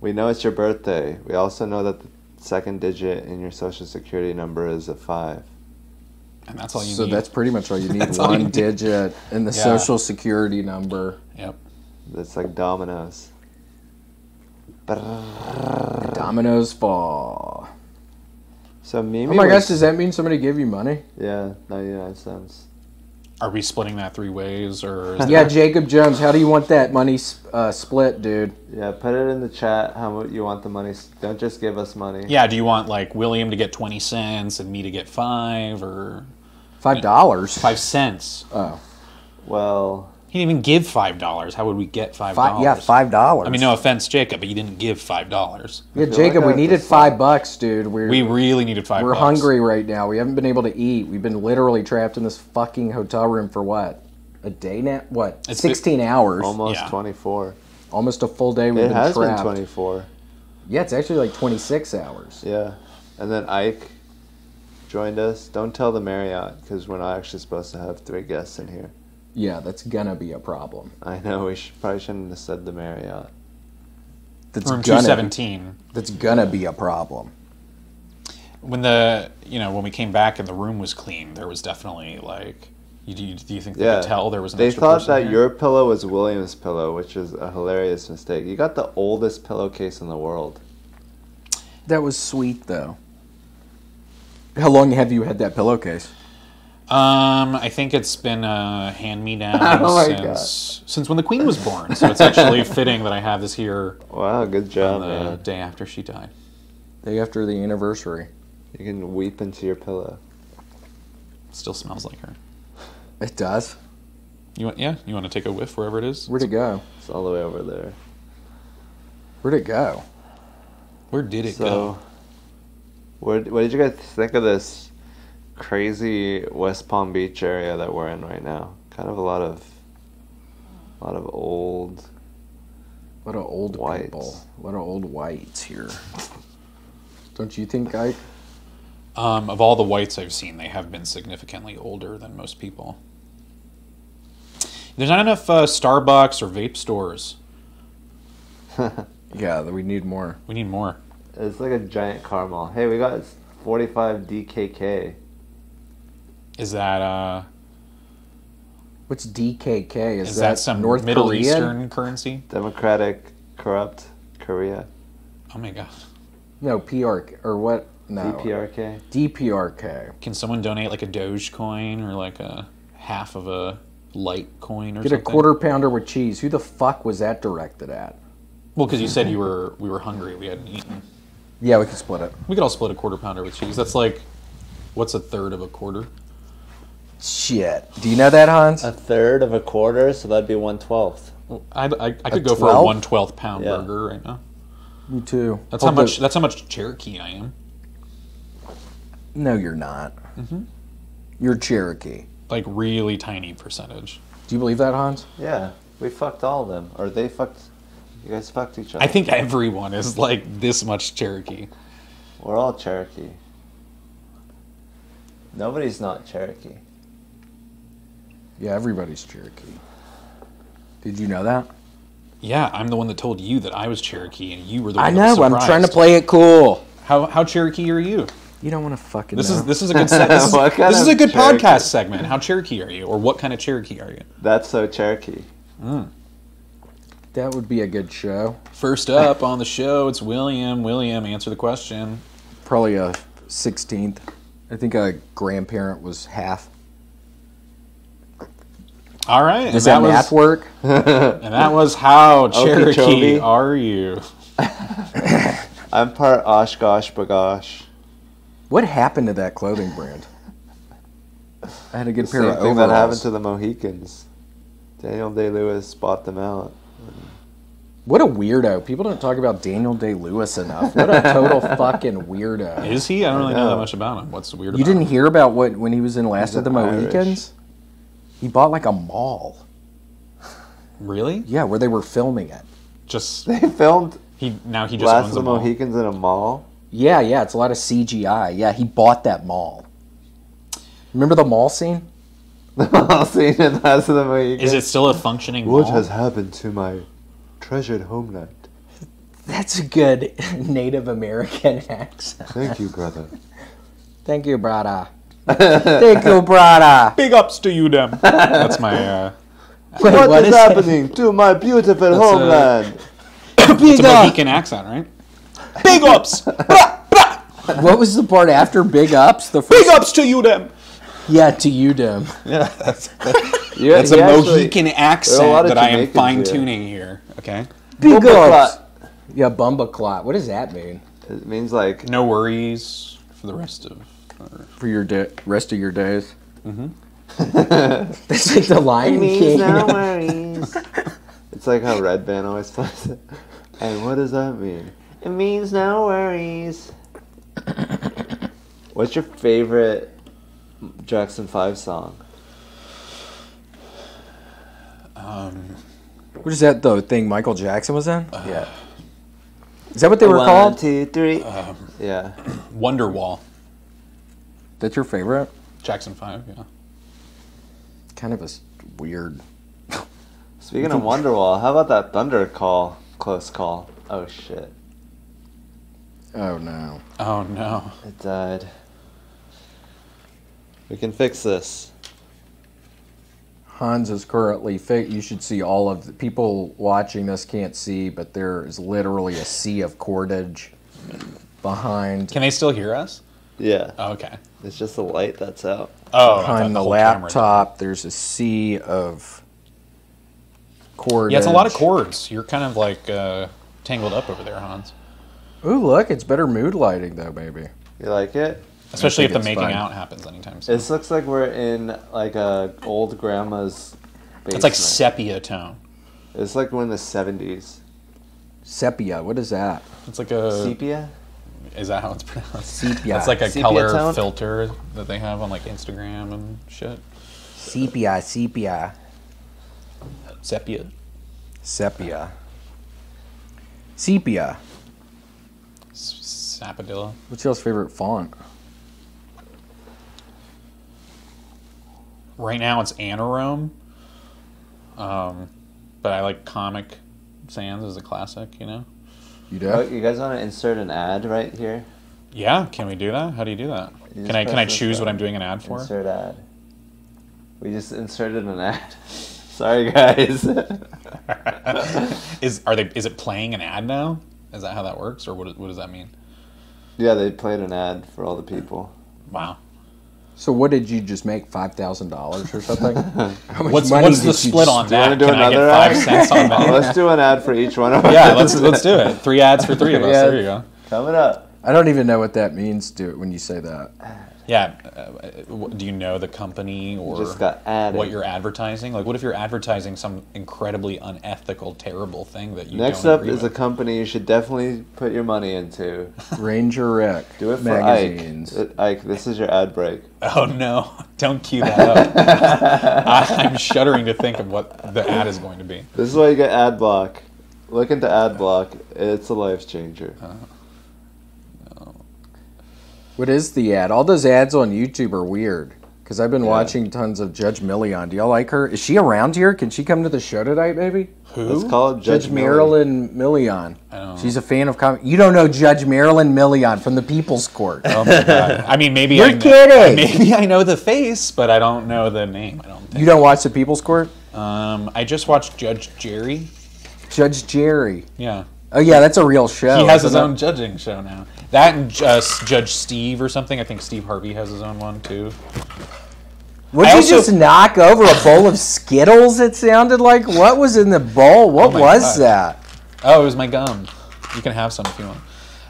Speaker 1: We know it's your birthday. We also know that the second digit in your social security number is a five.
Speaker 2: And that's all you
Speaker 3: So
Speaker 2: need.
Speaker 3: So that's pretty much all you [laughs] need.
Speaker 2: That's all you
Speaker 3: One
Speaker 2: need.
Speaker 3: digit in the
Speaker 2: Yeah.
Speaker 3: social security number.
Speaker 2: Yep.
Speaker 1: That's like dominoes. Brrr.
Speaker 3: Dominoes fall.
Speaker 1: So Mimi.
Speaker 3: Oh my gosh, does that mean somebody give you money?
Speaker 1: Yeah, ninety nine cents.
Speaker 2: Are we splitting that three ways, or is [laughs]
Speaker 3: Yeah, Jacob Jones, how do you want that money uh, split, dude?
Speaker 1: Yeah, put it in the chat. How much you want the money? Don't just give us money.
Speaker 2: Yeah, do you want like William to get 20 cents and me to get 5 or
Speaker 3: Five dollars.
Speaker 2: 5 cents?
Speaker 3: Oh,
Speaker 1: Well,
Speaker 2: He didn't even give $5. How would we get $5?
Speaker 3: Yeah, five dollars.
Speaker 2: I mean, no offense, Jacob, but you didn't give $5.
Speaker 3: Yeah, Jacob,
Speaker 1: like
Speaker 3: we needed five bucks, dude. We're
Speaker 2: We really needed 5
Speaker 3: we're
Speaker 2: bucks.
Speaker 3: hungry right now. We haven't been able to eat. We've been literally trapped in this fucking hotel room for what? A day now? What?
Speaker 2: It's
Speaker 3: Sixteen hours.
Speaker 1: almost
Speaker 2: Yeah.
Speaker 1: twenty four.
Speaker 3: Almost a full day. We've
Speaker 1: It
Speaker 3: been
Speaker 1: has been
Speaker 3: trapped.
Speaker 1: twenty four.
Speaker 3: Yeah, it's actually like twenty six hours.
Speaker 1: Yeah, and then Ike joined us. Don't tell the Marriott because we're not actually supposed to have three guests in here.
Speaker 3: Yeah, that's gonna be a problem.
Speaker 1: I know we should, probably shouldn't have said the Marriott.
Speaker 3: That's
Speaker 2: Room
Speaker 3: gonna
Speaker 2: 217.
Speaker 3: That's gonna be a problem.
Speaker 2: When the, you know, when we came back and the room was clean, there was definitely like, you, do, you, do you think they
Speaker 1: Yeah,
Speaker 2: could tell there was an
Speaker 1: They
Speaker 2: extra
Speaker 1: thought
Speaker 2: person
Speaker 1: that
Speaker 2: here?
Speaker 1: your pillow was William's pillow, which is a hilarious mistake. You got the oldest pillowcase in the world.
Speaker 3: That was sweet though. How long have you had that pillowcase?
Speaker 2: Um, I think it's been a hand me [laughs] down
Speaker 1: Oh my
Speaker 2: since since when the Queen was born. So it's actually [laughs] fitting that I have this here
Speaker 1: Wow, good job,
Speaker 2: the
Speaker 1: man.
Speaker 2: day after she died.
Speaker 3: Day after the anniversary.
Speaker 1: You can weep into your pillow.
Speaker 2: Still smells like her.
Speaker 3: It does.
Speaker 2: You want? Yeah, you want to take a whiff wherever it is.
Speaker 3: Where'd it go?
Speaker 1: It's all the way over there.
Speaker 3: Where'd it go?
Speaker 2: Where did it
Speaker 1: So,
Speaker 2: go?
Speaker 1: what what did you guys think of this crazy West Palm Beach area that we're in right now? Kind of a lot of, a lot of old.
Speaker 3: What a old
Speaker 1: Whites.
Speaker 3: people. What a old whites here. Don't you think, Ike?
Speaker 2: Um, of all the whites I've seen, they have been significantly older than most people. There's not enough uh, Starbucks or vape stores. [laughs]
Speaker 3: Yeah, we need more.
Speaker 2: We need more.
Speaker 1: It's like a giant caramel. Hey, we got 45 DKK.
Speaker 2: Is that uh,
Speaker 3: What's DKK? Is,
Speaker 2: is
Speaker 3: that,
Speaker 2: that some
Speaker 3: North
Speaker 2: Middle
Speaker 3: Korean?
Speaker 2: Eastern currency?
Speaker 1: Democratic Corrupt Korea.
Speaker 2: Oh my god!
Speaker 3: No, PR or what? No.
Speaker 1: DPRK.
Speaker 3: DPRK.
Speaker 2: Can someone donate like a Doge coin or like a half of a light coin or
Speaker 3: Get
Speaker 2: something?
Speaker 3: a quarter pounder with cheese. Who the fuck was that directed at?
Speaker 2: Well, because you said you were we were hungry, we hadn't eaten.
Speaker 3: Yeah, we could split it.
Speaker 2: We could all split a quarter pounder with cheese. That's like, what's a third of a quarter?
Speaker 3: Shit. Do you know that, Hans?
Speaker 1: A third of a quarter, so that'd be one twelfth.
Speaker 2: I, I, I could
Speaker 3: A
Speaker 2: go for a
Speaker 3: 12?
Speaker 2: one twelfth pound
Speaker 1: Yeah.
Speaker 2: burger right now.
Speaker 3: Me too.
Speaker 2: That's how
Speaker 3: Although-
Speaker 2: much. That's how much Cherokee I am.
Speaker 3: No, you're not.
Speaker 2: Mm-hmm.
Speaker 3: You're Cherokee.
Speaker 2: Like really tiny percentage.
Speaker 3: Do you believe that, Hans?
Speaker 1: Yeah, we fucked all of them, or they fucked. You guys fucked each other.
Speaker 2: I think everyone is like this much Cherokee.
Speaker 1: we're all Cherokee. Nobody's not Cherokee.
Speaker 3: Yeah, everybody's Cherokee. Did you know that?
Speaker 2: Yeah, I'm the one that told you that I was Cherokee, and you were the one
Speaker 3: I
Speaker 2: that was
Speaker 3: know. I'm trying to play it cool.
Speaker 2: How how Cherokee are you?
Speaker 3: You don't want to fucking.
Speaker 2: This
Speaker 3: know.
Speaker 2: is this is a good se- [laughs] this, is, this is a good
Speaker 1: Cherokee?
Speaker 2: podcast segment. How Cherokee are you, or what kind of Cherokee are you?
Speaker 1: That's so Cherokee. Hmm.
Speaker 3: That would be a good show.
Speaker 2: First up on the show, it's William. William, answer the question.
Speaker 3: Probably a 16th. I think a grandparent was half.
Speaker 2: All right,
Speaker 3: Does
Speaker 2: and
Speaker 3: that,
Speaker 2: that,
Speaker 3: math
Speaker 2: was
Speaker 3: work? [laughs]
Speaker 2: and that was how [laughs] Cherokee are you? [laughs]
Speaker 1: I'm part OshKosh B'gosh.
Speaker 3: What happened to that clothing brand? I had a good
Speaker 1: The
Speaker 3: pair
Speaker 1: same
Speaker 3: of
Speaker 1: thing that happened to the Mohicans. Daniel Day Lewis bought them out.
Speaker 3: What a weirdo. People don't talk about Daniel Day Lewis enough. What a total fucking weirdo.
Speaker 2: Is he? I don't really know that much about him. What's weird?
Speaker 3: You
Speaker 2: about
Speaker 3: didn't
Speaker 2: him?
Speaker 3: hear about what when he was in Last
Speaker 1: He's
Speaker 3: of the
Speaker 1: Irish.
Speaker 3: He bought like a mall.
Speaker 2: really?
Speaker 3: Yeah, where they were filming it.
Speaker 2: Just [laughs]
Speaker 1: They filmed
Speaker 2: he now he just
Speaker 1: Last
Speaker 2: owns
Speaker 1: of the
Speaker 2: them all.
Speaker 1: Mohicans in a mall.
Speaker 3: Yeah, yeah, it's a lot of CGI. Yeah, he bought that mall. Remember the mall scene? [laughs]
Speaker 1: The mall scene in Last of the Mohicans.
Speaker 2: Is it still a functioning
Speaker 1: What
Speaker 2: mall?
Speaker 1: has happened to my treasured homeland?
Speaker 3: That's a good [laughs] Native American accent.
Speaker 1: Thank you, brother.
Speaker 3: Thank you, brother. [laughs] Thank you, brother.
Speaker 2: Big ups to you, them. That's my. Uh, [laughs]
Speaker 3: Wait,
Speaker 1: what is,
Speaker 3: it?
Speaker 1: happening to my beautiful
Speaker 2: a-
Speaker 1: homeland?
Speaker 2: it's
Speaker 3: Big
Speaker 2: a
Speaker 3: up.
Speaker 2: Mohican accent, right? Big ups. [laughs]
Speaker 3: What was the part after Big Ups? The first,
Speaker 2: Big ups to you, them.
Speaker 3: Yeah, to you, Dim.
Speaker 1: Yeah,
Speaker 2: That's a
Speaker 1: he actually-
Speaker 2: Mohican
Speaker 1: there are a
Speaker 2: accent that I am fine tuning here. Okay.
Speaker 3: Big
Speaker 1: Bumba
Speaker 3: Ups. Yeah, Bumba Clot. What does that mean?
Speaker 1: It means like
Speaker 2: No worries for the rest of. Or-
Speaker 3: For your da- rest of your days? Mm-hmm. [laughs] That's like the Lion King. [laughs]
Speaker 1: worries. it's like how Red Band always plays it. And what does that mean? It means no worries. [coughs] What's your favorite Jackson 5 song?
Speaker 2: Um,
Speaker 3: What is that, the thing Michael Jackson was in?
Speaker 1: Yeah.
Speaker 3: Is that what they were
Speaker 1: One,
Speaker 3: called?
Speaker 1: two, three. yeah.
Speaker 2: Wonderwall.
Speaker 3: That's your favorite?
Speaker 2: Jackson Five. Yeah.
Speaker 3: Kind of a weird.
Speaker 1: Speaking of Wonderwall, how about that Thunder call? Close call. Oh shit.
Speaker 3: Oh, no.
Speaker 2: Oh no.
Speaker 1: It died. We can fix this.
Speaker 3: Hans is currently fi- you should see all of the people watching this can't see, but there is literally a sea of cordage behind
Speaker 2: Can they still hear us?
Speaker 1: Yeah.
Speaker 2: Oh, okay.
Speaker 1: It's just the light that's out.
Speaker 2: Oh, I thought
Speaker 3: behind the laptop. There's a sea of cords.
Speaker 2: Yeah, it's a lot of cords. You're kind of like uh, tangled up over there, Hans.
Speaker 3: Ooh, look, it's better mood lighting though, baby.
Speaker 1: You like it?
Speaker 2: Especially if the making
Speaker 3: fine.
Speaker 2: out happens anytime soon.
Speaker 1: This looks like we're in like a old grandma's basement.
Speaker 2: It's like sepia tone.
Speaker 1: It's like we're in the seventies.
Speaker 3: Sepia, what is that?
Speaker 2: It's like a.
Speaker 1: Sepia?
Speaker 2: Is that how it's pronounced?
Speaker 3: Sepia. [laughs]
Speaker 2: It's like a
Speaker 1: Sepia
Speaker 2: color
Speaker 1: tone?
Speaker 2: filter that they have on like Instagram and shit.
Speaker 3: sepia, sepia,
Speaker 2: Sepia.
Speaker 3: sepia, sepia.
Speaker 2: S- Sapadilla.
Speaker 3: What's y'all's favorite font?
Speaker 2: Right now it's Anarome. Um, but I like Comic Sans as a classic, you know?
Speaker 3: You do?
Speaker 1: Oh, you guys want to insert an ad right here?
Speaker 2: Yeah, can we do that? How do you do that?
Speaker 1: You
Speaker 2: Can I can I
Speaker 1: press this
Speaker 2: choose what. I'm doing an ad for?
Speaker 1: Insert ad. We just inserted an ad. [laughs] Sorry, guys. [laughs]
Speaker 2: Is are they is it playing an ad now? Is that how that works, or what? What does that mean?
Speaker 1: yeah, they played an ad for all the people.
Speaker 2: Wow.
Speaker 3: So what did you just make? Five thousand dollars or something? [laughs] How much
Speaker 2: What's
Speaker 3: money
Speaker 2: what's the
Speaker 3: did you
Speaker 2: split
Speaker 3: just-
Speaker 2: on
Speaker 1: Do you want
Speaker 2: that?
Speaker 1: to do
Speaker 2: Can I get
Speaker 1: another
Speaker 2: five
Speaker 1: ad?
Speaker 2: cents on [laughs] that?
Speaker 1: let's do an ad for each one of us.
Speaker 2: yeah, let's [laughs] let's do it. Three ads for three of us.
Speaker 1: Yeah.
Speaker 2: There you go.
Speaker 1: Coming up.
Speaker 3: I don't even know what that means. Do it when you say that.
Speaker 2: Yeah. Uh, do you know the company or
Speaker 1: Just got added.
Speaker 2: what you're advertising? Like, what if you're advertising some incredibly unethical, terrible thing that you
Speaker 1: Next
Speaker 2: don't
Speaker 1: up
Speaker 2: agree
Speaker 1: is a company you should definitely put your money into. [laughs]
Speaker 3: Ranger Rick.
Speaker 1: Do it for
Speaker 3: magazines.
Speaker 1: Ike. Uh, Ike, this is your ad break.
Speaker 2: Oh no! [laughs] Don't cue that up. [laughs] I, I'm shuddering to think of what the ad is going to be.
Speaker 1: This is why you get ad block. Look into ad block. It's a life changer.
Speaker 3: What is the ad? All those ads on YouTube are weird. Because I've been watching tons of Judge Milian. Do y'all like her? Is she around here? Can she come to the show tonight, maybe?
Speaker 1: Let's call it
Speaker 3: Judge,
Speaker 1: Judge, Marilyn.
Speaker 3: Marilyn
Speaker 2: Milian.
Speaker 3: She's a fan of comedy. You don't know Judge Marilyn Milian from the People's Court.
Speaker 2: Oh my god! I mean, maybe
Speaker 3: You're
Speaker 2: I kn-
Speaker 3: kidding.
Speaker 2: Maybe I know the face, but I don't know the name. I don't think.
Speaker 3: You don't watch the People's Court?
Speaker 2: Um, I just watched Judge Jerry.
Speaker 3: Judge Jerry.
Speaker 2: Yeah,
Speaker 3: Oh yeah, that's a real show.
Speaker 2: he has his own judging show now. That and just Judge Steve or something. I think Steve Harvey has his own one too.
Speaker 3: Would
Speaker 2: I
Speaker 3: you
Speaker 2: also-
Speaker 3: just knock over a bowl of Skittles? It sounded like. What was in the bowl? What
Speaker 2: Oh
Speaker 3: was
Speaker 2: God.
Speaker 3: that?
Speaker 2: Oh, it was my gum. You can have some if you want.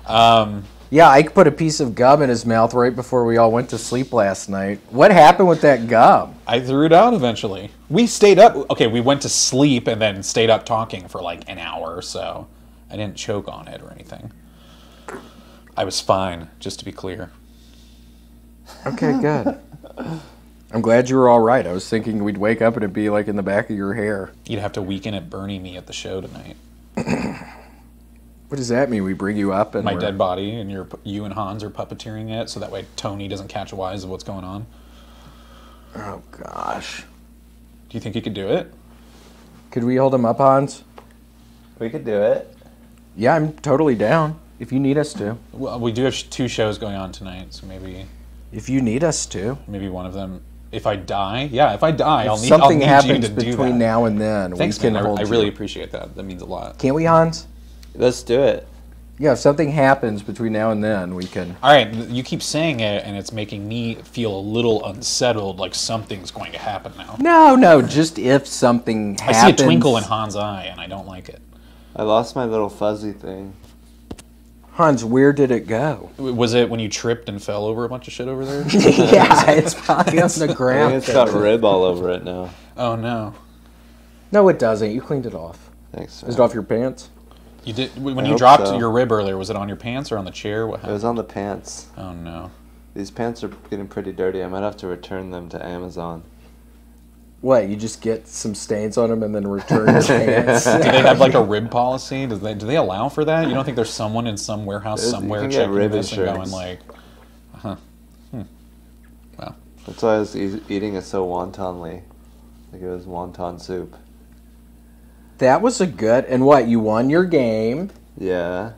Speaker 2: Um,
Speaker 3: Yeah, Ike put a piece of gum in his mouth right before we all went to sleep last night. What happened with that gum?
Speaker 2: I threw it out eventually. We stayed up. Okay, we went to sleep and then stayed up talking for like an hour or so. I didn't choke on it or anything. I was fine, just to be clear.
Speaker 3: Okay, good. I'm glad you were all right. I was thinking we'd wake up and it'd be like in the back of your hair.
Speaker 2: You'd have to Weekend at Bernie me at the show tonight. [clears throat]
Speaker 3: What does that mean? We bring you up and
Speaker 2: My
Speaker 3: we're-
Speaker 2: dead body, and you're, you and Hans are puppeteering it, so that way Tony doesn't catch a wise of what's going on.
Speaker 3: Oh gosh.
Speaker 2: Do you think you could do it?
Speaker 3: Could we hold him up, Hans?
Speaker 1: We could do it.
Speaker 3: Yeah, I'm totally down. If you need us to.
Speaker 2: Well, we do have sh- two shows going on tonight, so maybe
Speaker 3: If you need us to.
Speaker 2: maybe one of them. If I die, yeah, if I die, I'll need,
Speaker 3: something
Speaker 2: I'll need you
Speaker 3: happens
Speaker 2: to do
Speaker 3: between
Speaker 2: that.
Speaker 3: now and then,
Speaker 2: Thanks,
Speaker 3: we can
Speaker 2: man. I,
Speaker 3: hold
Speaker 2: I
Speaker 3: you.
Speaker 2: really appreciate that. That means a lot.
Speaker 3: Can't we, Hans?
Speaker 1: Let's do it.
Speaker 3: Yeah, if something happens between now and then, we can.
Speaker 2: All right, you keep saying it, and it's making me feel a little unsettled, like something's going to happen now.
Speaker 3: No, no, just if something happens.
Speaker 2: I see a twinkle in Hans' eye, and I don't like it.
Speaker 1: I lost my little fuzzy thing.
Speaker 3: Hans, where did it go?
Speaker 2: Was it when you tripped and fell over a bunch of shit over there? [laughs]
Speaker 3: yeah, it's probably on the ground.
Speaker 1: it's got rib all over it now.
Speaker 2: oh no,
Speaker 3: No, it doesn't. You cleaned it off.
Speaker 1: Thanks.
Speaker 3: Is it off your pants?
Speaker 2: you did when
Speaker 1: I
Speaker 2: you dropped
Speaker 1: so.
Speaker 2: your rib earlier. Was it on your pants or on the chair? What happened?
Speaker 1: It was on the pants.
Speaker 2: Oh no.
Speaker 1: These pants are getting pretty dirty. I might have to return them to Amazon.
Speaker 3: What? You just get some stains on them and then return your [laughs] pants?
Speaker 2: Do they have like a rib policy? Do they do they allow for that? You don't think there's someone in some warehouse
Speaker 1: There's- you
Speaker 2: somewhere
Speaker 1: can get
Speaker 2: checking
Speaker 1: rib
Speaker 2: this and going
Speaker 1: insurance.
Speaker 2: like, huh? Hmm. Wow.
Speaker 1: That's why I was e- eating it so wontonly. Like it was wonton soup.
Speaker 3: That was a good. And what? You won your game.
Speaker 1: Yeah.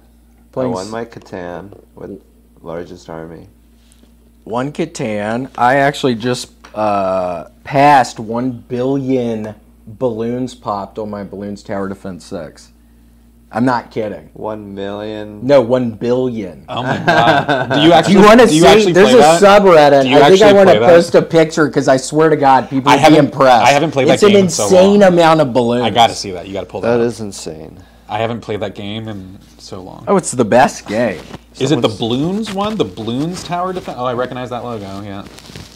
Speaker 3: Playing
Speaker 1: I won
Speaker 3: s-
Speaker 1: my Catan with largest army.
Speaker 3: One Catan. I actually just uh, passed one billion balloons popped on my balloons tower defense six. I'm not kidding.
Speaker 1: One million.
Speaker 3: No, one billion.
Speaker 2: Oh my god. Do you actually? [laughs]
Speaker 3: Do
Speaker 2: actually?
Speaker 3: you want to see?
Speaker 2: actually
Speaker 3: There's a
Speaker 2: that?
Speaker 3: subreddit.
Speaker 2: Do you
Speaker 3: I think I want to
Speaker 2: play that?
Speaker 3: post a picture because I swear to God, people
Speaker 2: I
Speaker 3: would be
Speaker 2: haven't-
Speaker 3: impressed.
Speaker 2: I haven't played that
Speaker 3: it's
Speaker 2: game
Speaker 3: an
Speaker 2: in so
Speaker 3: insane amount of balloons.
Speaker 2: I got to see that. You got to pull that.
Speaker 1: That
Speaker 2: up.
Speaker 1: is insane.
Speaker 2: I haven't played that game in so long.
Speaker 3: Oh, it's the best game.
Speaker 2: Is it the Balloons one? The Balloons Tower Defense? Oh, I recognize that logo. Yeah.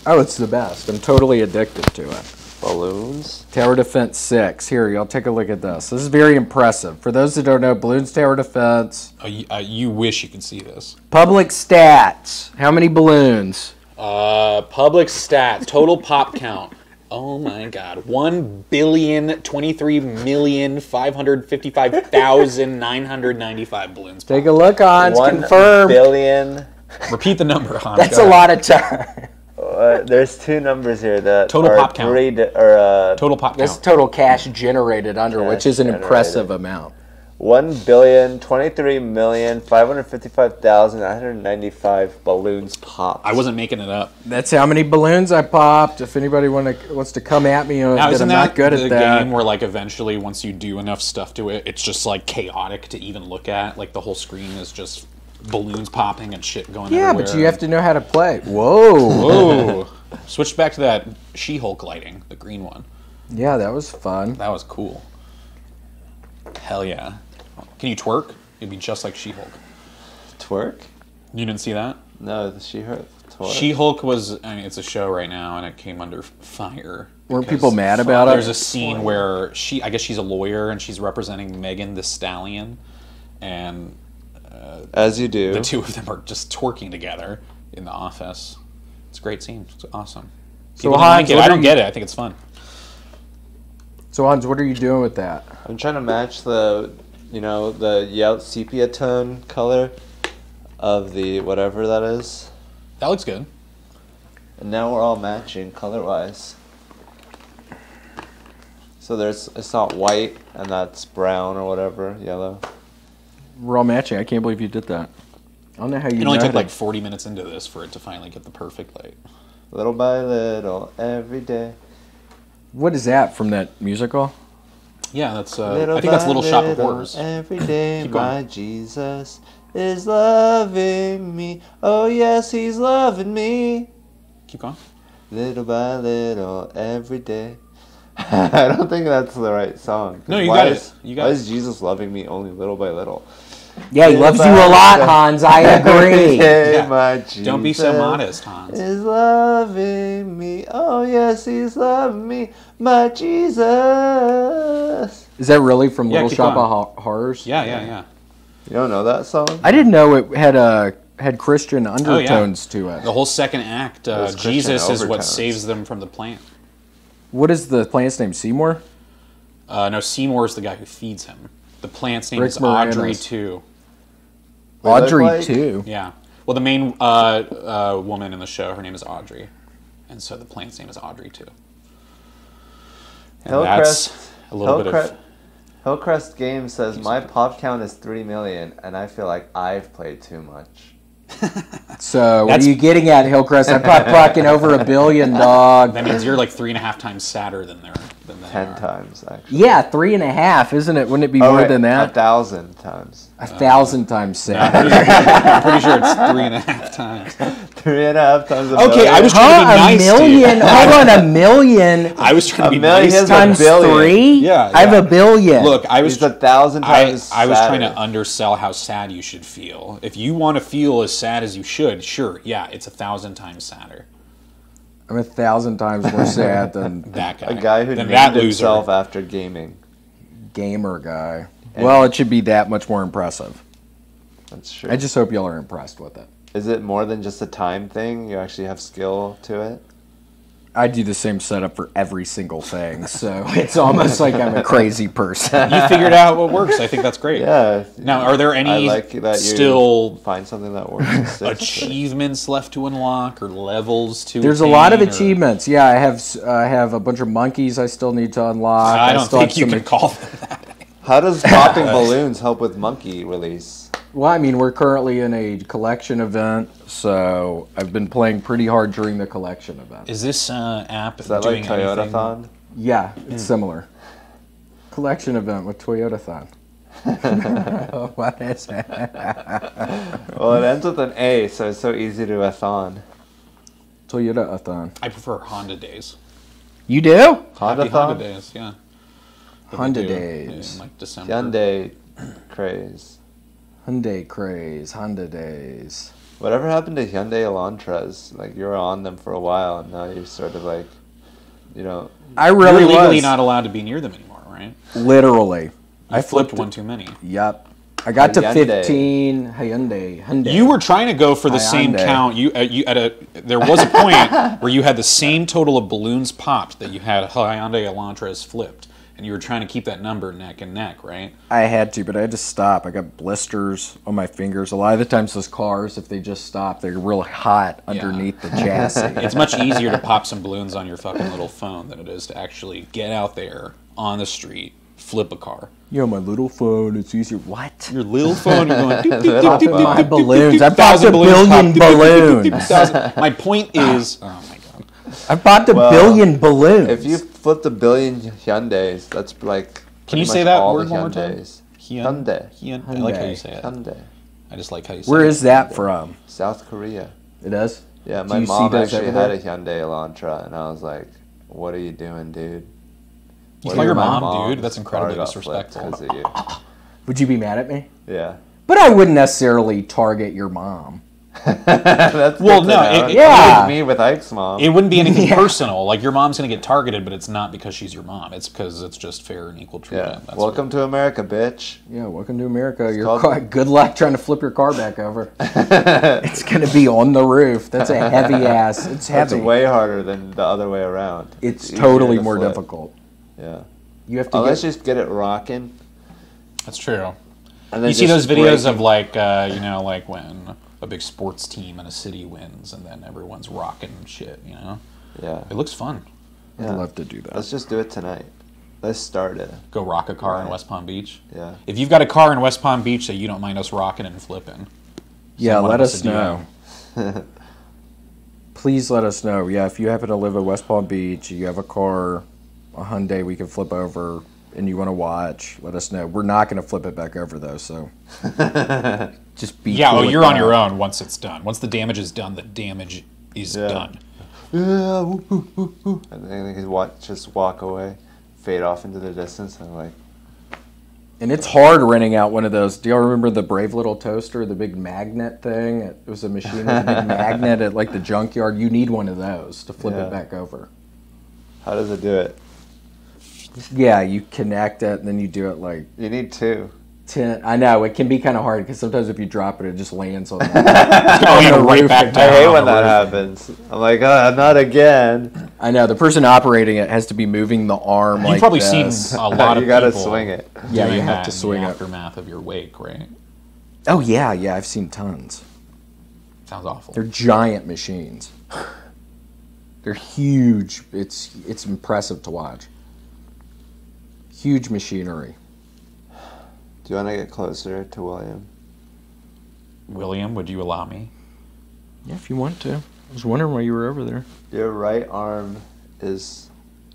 Speaker 3: Oh, it's the best. I'm totally addicted to it.
Speaker 1: Balloons.
Speaker 3: Tower Defense 6. Here, y'all take a look at this. This is very impressive. For those that don't know, Balloons Tower Defense.
Speaker 2: Oh, you, uh, you wish you could see this.
Speaker 3: Public stats. How many balloons?
Speaker 2: Uh, public stats, total pop count. Oh my god. 1 billion 23 million 555,995 balloons.
Speaker 3: Take a look, Hans.
Speaker 1: One
Speaker 3: Confirm.
Speaker 1: billion.
Speaker 2: Repeat the number, Hans.
Speaker 3: That's a lot of time.
Speaker 1: Uh, there's two numbers here that
Speaker 2: Total
Speaker 1: are
Speaker 2: pop count.
Speaker 1: three di- or uh,
Speaker 2: Total pop
Speaker 3: That's
Speaker 2: count.
Speaker 3: total cash generated under,
Speaker 1: Cash
Speaker 3: which is an
Speaker 1: generated.
Speaker 3: impressive amount.
Speaker 1: one billion twenty-three million five hundred fifty-five thousand nine hundred ninety-five balloons popped.
Speaker 2: I wasn't making it up.
Speaker 3: That's how many balloons I popped. If anybody want to, wants to come at me, uh,
Speaker 2: Now,
Speaker 3: that
Speaker 2: isn't
Speaker 3: I'm
Speaker 2: that
Speaker 3: not good
Speaker 2: the
Speaker 3: at that.
Speaker 2: game where, like, eventually, once you do enough stuff to it, it's just like chaotic to even look at? Like, the whole screen is just balloons popping and shit going
Speaker 3: yeah,
Speaker 2: everywhere.
Speaker 3: but you have to know how to play. Whoa.
Speaker 2: Whoa! [laughs] Switch back to that She-Hulk lighting, the green one.
Speaker 3: Yeah, that was fun.
Speaker 2: That was cool. Hell yeah! Can you twerk? It'd be just like She-Hulk.
Speaker 1: twerk.
Speaker 2: You didn't see that?
Speaker 1: No, the She-Hulk. toy.
Speaker 2: She Hulk was. I mean, it's a show right now, and it came under fire.
Speaker 3: Weren't people mad about it?
Speaker 2: There's a scene where she, I guess she's a lawyer, and she's representing Megan Thee Stallion, and Uh,
Speaker 1: As you do.
Speaker 2: the two of them are just twerking together in the office. It's a great scene. It's awesome.
Speaker 3: So
Speaker 2: People don't
Speaker 3: Hans,
Speaker 2: like it. I don't
Speaker 3: you-
Speaker 2: get it. I think it's fun.
Speaker 3: So Hans, what are you doing with that?
Speaker 1: I'm trying to match the, you know, the yellow sepia tone color of the whatever that is.
Speaker 2: That looks good.
Speaker 1: And now we're all matching color wise. So there's it's not white and that's brown or whatever, yellow.
Speaker 3: We're matching. I can't believe you did that. I don't know how you.
Speaker 2: It only took
Speaker 3: how
Speaker 2: like 40 minutes into this for it to finally get the perfect light.
Speaker 1: Little by little, every day.
Speaker 3: What is that from that musical?
Speaker 2: Yeah, that's. Uh,
Speaker 1: Little
Speaker 2: I think that's
Speaker 1: by
Speaker 2: Little Shop of Horrors.
Speaker 1: Every [laughs] day,
Speaker 2: Keep
Speaker 1: my Jesus is loving me. Oh yes, he's loving me.
Speaker 2: Keep going.
Speaker 1: Little by little, every day. [laughs] I don't think that's the right song.
Speaker 2: No, you
Speaker 1: why
Speaker 2: got it.
Speaker 1: is,
Speaker 2: You got
Speaker 1: why
Speaker 2: it.
Speaker 1: is Jesus loving me only little by little?
Speaker 3: Yeah, he
Speaker 1: Little
Speaker 3: loves you a lot. Hans. I [laughs] agree.
Speaker 1: Hey,
Speaker 2: Yeah.
Speaker 1: my Jesus
Speaker 2: Don't be so modest, Hans.
Speaker 1: Is loving me. Oh yes, he's loving me. My Jesus.
Speaker 3: Is that really from
Speaker 2: Yeah,
Speaker 3: Little
Speaker 2: keep
Speaker 3: Shop
Speaker 2: going.
Speaker 3: of Horrors?
Speaker 2: Yeah, yeah, yeah.
Speaker 1: You don't know that song?
Speaker 3: I didn't know it had a had Christian undertones to it.
Speaker 2: The whole second act, uh,
Speaker 1: Those Christian
Speaker 2: Jesus is what saves them from the plant.
Speaker 3: What is the plant's name? Seymour.
Speaker 2: Uh, no, Seymour is the guy who feeds him. The plant's name
Speaker 3: Rick
Speaker 2: is Audrey
Speaker 3: Moranis.
Speaker 2: too.
Speaker 1: They look
Speaker 3: Audrey
Speaker 1: like-
Speaker 3: too.
Speaker 2: Yeah. Well, the main uh, uh, woman in the show, her name is Audrey, and so the plant's name is Audrey too. And
Speaker 1: Hillcrest.
Speaker 2: that's a little bit
Speaker 1: Hillcrest,
Speaker 2: of.
Speaker 1: Hillcrest Games says my pop count is three million, and I feel like I've played too much.
Speaker 3: So what are you getting at, Hillcrest? I'm not clocking over a billion, [laughs] dog.
Speaker 2: That means you're like three and a half times sadder than they're than they
Speaker 1: Ten
Speaker 2: are.
Speaker 1: times actually.
Speaker 3: Yeah, three and a half, isn't it? Wouldn't it be
Speaker 1: Oh,
Speaker 3: more
Speaker 1: wait,
Speaker 3: than that?
Speaker 1: A thousand times.
Speaker 3: A thousand times
Speaker 2: I'm pretty, sure, I'm pretty sure it's three and a half times. [laughs]
Speaker 1: Three and a half times. A
Speaker 2: Okay, I was
Speaker 1: billion.
Speaker 2: trying to be
Speaker 3: Huh?
Speaker 2: nice,
Speaker 3: a million?
Speaker 2: dude. [laughs]
Speaker 3: Hold on, a million
Speaker 2: I was trying to be
Speaker 1: A million
Speaker 2: nice.
Speaker 1: is a
Speaker 3: times
Speaker 1: billion.
Speaker 3: three?
Speaker 2: Yeah,
Speaker 3: I have a billion.
Speaker 2: Look, I was
Speaker 1: He's a thousand times.
Speaker 2: I was trying to undersell how sad you should feel. If you want to feel as sad as you should, sure, yeah, it's a thousand times sadder.
Speaker 3: I'm a thousand times more [laughs] sad than
Speaker 2: That guy,
Speaker 1: a guy who named
Speaker 2: that loser.
Speaker 1: himself after gaming.
Speaker 3: gamer guy. Well, it should be that much more impressive.
Speaker 1: That's true.
Speaker 3: I just hope y'all are impressed with it.
Speaker 1: Is it more than just a time thing? You actually have skill to it.
Speaker 3: I do the same setup for every single thing, so [laughs] it's almost like I'm a crazy person.
Speaker 2: You figured out what works. I think that's great.
Speaker 1: Yeah.
Speaker 2: Now, are there any
Speaker 1: I like that you
Speaker 2: still
Speaker 1: find something that works. and sticks with it.
Speaker 2: achievements left to unlock or levels to?
Speaker 3: There's a lot of
Speaker 2: or-
Speaker 3: achievements. Yeah, I have s- I have a bunch of monkeys I still need to unlock.
Speaker 2: I don't
Speaker 3: still
Speaker 2: think you
Speaker 3: some-
Speaker 2: can [laughs] call them that.
Speaker 1: How does popping [laughs] balloons help with monkey release?
Speaker 3: Well, I mean, we're currently in a collection event, so I've been playing pretty hard during the collection event.
Speaker 2: Is this uh, app
Speaker 1: Is that
Speaker 2: doing
Speaker 1: like Toyota? Thon?
Speaker 3: Yeah,
Speaker 2: Hmm.
Speaker 3: it's similar. Collection event with Toyota Thon. [laughs] what is it? [laughs]
Speaker 1: Well, it ends with an A, so it's so easy to a thon.
Speaker 3: Toyota Thon.
Speaker 2: I prefer Honda Days.
Speaker 3: You do?
Speaker 1: Honda
Speaker 2: Honda Days, yeah.
Speaker 3: Honda Days.
Speaker 2: In like December.
Speaker 1: Hyundai craze.
Speaker 3: Hyundai craze, Honda days.
Speaker 1: Whatever happened to Hyundai Elantras? Like you were on them for a while, and now you're sort of like, you know,
Speaker 3: I really
Speaker 2: You're
Speaker 3: really
Speaker 2: legally
Speaker 3: was.
Speaker 2: not allowed to be near them anymore, right?
Speaker 3: Literally.
Speaker 2: I flipped
Speaker 3: flipped
Speaker 2: one too many.
Speaker 3: Yep. I got to 15 Hyundai. Hyundai.
Speaker 2: You were trying to go for the same count. You, uh, you at a there was a point where you had the same total of balloons popped that you had Hyundai Elantras flipped, and you were trying to keep that number neck and neck, right?
Speaker 3: I had to, but I had to stop. I got blisters on my fingers. A lot of the times, those cars, if they just stop, they're real hot underneath the [laughs] chassis.
Speaker 2: It's much easier to pop some balloons on your fucking little phone than it is to actually get out there on the street, flip a car.
Speaker 3: you know, my little phone, it's easier. What?
Speaker 2: Your little phone, you're going. [laughs] doop, doop,
Speaker 1: Little
Speaker 2: doop, doop,
Speaker 1: phone.
Speaker 3: My
Speaker 2: doop,
Speaker 3: balloons. I
Speaker 2: doop,
Speaker 3: bought a
Speaker 2: thousand
Speaker 3: billion balloons.
Speaker 2: My point [laughs] ah. is, oh my god.
Speaker 3: I bought the
Speaker 1: Well,
Speaker 3: billion balloons.
Speaker 1: if you flipped a billion Hyundais, that's like.
Speaker 2: Can you say that word one more time?
Speaker 1: Hyundais.
Speaker 2: Hyun-
Speaker 1: Hyundai.
Speaker 2: I like how you say it.
Speaker 1: Hyundai.
Speaker 2: I just like how you say
Speaker 3: Where
Speaker 2: it.
Speaker 3: is that from?
Speaker 1: South Korea.
Speaker 3: It is?
Speaker 1: Yeah,
Speaker 3: Do
Speaker 1: my mom actually had
Speaker 3: there?
Speaker 1: a Hyundai Elantra, and I was like, "What are you doing, dude?"
Speaker 2: You call your
Speaker 1: my
Speaker 2: mom, dude? That's incredibly
Speaker 1: car got flipped
Speaker 2: disrespectful.
Speaker 1: 'cause of you. [laughs]
Speaker 3: Would you be mad at me?
Speaker 1: Yeah.
Speaker 3: But I wouldn't necessarily target your mom. [laughs]
Speaker 1: That's
Speaker 2: Well, no, it-
Speaker 1: It
Speaker 3: Yeah.
Speaker 1: was me with Ike's mom.
Speaker 2: It wouldn't be anything [laughs]
Speaker 3: Yeah.
Speaker 2: personal. Like your mom's gonna get targeted, but it's not because she's your mom. It's because it's just fair and equal
Speaker 1: yeah.
Speaker 2: treatment. That's
Speaker 1: Welcome to America, bitch.
Speaker 3: Yeah, welcome to America. You're
Speaker 1: called-
Speaker 3: quite, good luck trying to flip your car back over. [laughs] it's gonna be on the roof. That's a heavy ass. It's
Speaker 1: That's
Speaker 3: heavy.
Speaker 1: way harder than the other way around.
Speaker 3: it's
Speaker 1: easier
Speaker 3: totally
Speaker 1: to
Speaker 3: more
Speaker 1: flip.
Speaker 3: difficult.
Speaker 1: Yeah.
Speaker 3: You have to
Speaker 1: Unless
Speaker 3: get.
Speaker 1: you just get it rocking.
Speaker 2: That's true.
Speaker 1: And then
Speaker 2: You see those videos
Speaker 1: breaking-
Speaker 2: of like, uh, you know, like when a big sports team and a city wins, and then everyone's rocking shit. You know,
Speaker 1: Yeah.
Speaker 2: it looks fun.
Speaker 1: yeah.
Speaker 3: I'd love to do that.
Speaker 1: Let's just do it tonight. Let's start it.
Speaker 2: Go rock a car in West Palm Beach.
Speaker 1: Yeah.
Speaker 2: If you've got a car in West Palm Beach that you don't mind us rocking and flipping,
Speaker 3: Yeah, let
Speaker 2: us
Speaker 3: us know. [laughs] Please let us know. Yeah, if you happen to live in West Palm Beach, you have a car, a Hyundai we can flip over, and you want to watch, let us know. We're not going to flip it back over though, so [laughs] just be.
Speaker 2: Yeah, oh,
Speaker 3: cool
Speaker 2: oh, you're on
Speaker 3: that.
Speaker 2: your own once it's done. Once the damage is done, the damage is
Speaker 1: Yeah.
Speaker 2: done.
Speaker 1: Yeah, woo, woo, woo, woo. And then they watch, just walk away, fade off into the distance, and like,
Speaker 3: And it's hard renting out one of those. Do y'all remember the Brave Little Toaster, the big magnet thing? It was a machine with a big [laughs] magnet at like the junkyard. You need one of those to flip
Speaker 1: Yeah.
Speaker 3: it back over.
Speaker 1: how does it do it?
Speaker 3: Yeah, you connect it and then you do it like
Speaker 1: You need two.
Speaker 3: 10. I know, it can be kind of hard because sometimes if you drop it, it just lands on [laughs] that. [laughs]
Speaker 2: Oh,
Speaker 3: the
Speaker 2: yeah, right
Speaker 3: roof
Speaker 2: back down.
Speaker 1: I hate when that
Speaker 2: roof.
Speaker 1: happens. I'm like, ah, not again.
Speaker 3: I know, the person operating it has to be moving the arm
Speaker 2: You've
Speaker 3: like
Speaker 2: probably
Speaker 3: this.
Speaker 2: seen a [laughs] lot of
Speaker 1: you gotta swing it.
Speaker 3: Yeah, you have to swing
Speaker 2: the
Speaker 3: it.
Speaker 2: aftermath of your wake, right?
Speaker 3: Oh, yeah, yeah, I've seen tons.
Speaker 2: Sounds awful.
Speaker 3: They're giant machines. They're huge. It's it's impressive to watch. Huge machinery.
Speaker 1: Do you want to get closer to William?
Speaker 2: William, would you allow me?
Speaker 3: Yeah, if you want to. I was wondering why you were over there.
Speaker 1: Your right arm is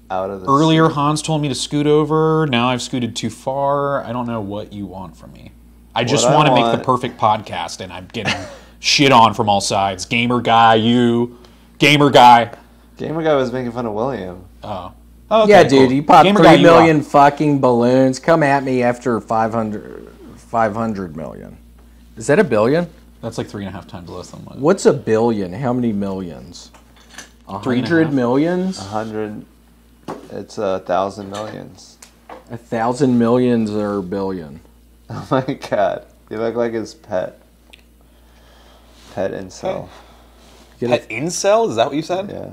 Speaker 1: out of the.
Speaker 2: Earlier, Hans told me to scoot over. Now I've scooted too far. I don't know what you want from me. I just
Speaker 1: What I
Speaker 2: want to make the perfect podcast, and I'm getting [laughs] shit on from all sides. Gamer guy, you, gamer guy.
Speaker 1: Gamer guy was making fun of William.
Speaker 2: Oh, Oh, okay,
Speaker 3: yeah, dude,
Speaker 2: cool.
Speaker 3: you popped
Speaker 2: Gamer
Speaker 3: three
Speaker 2: you
Speaker 3: fucking balloons. Come at me after 500, 500 million. Is that a billion?
Speaker 2: That's like three and a half times less than what.
Speaker 3: What's a billion? How many millions? A
Speaker 2: Three and a
Speaker 3: hundred
Speaker 2: half.
Speaker 3: millions?
Speaker 1: A hundred. It's a thousand millions.
Speaker 3: A thousand millions or a billion. [laughs]
Speaker 1: Oh my god. You look like his pet. Pet incel.
Speaker 3: Get a-
Speaker 2: incel? Is that what you said?
Speaker 1: Yeah.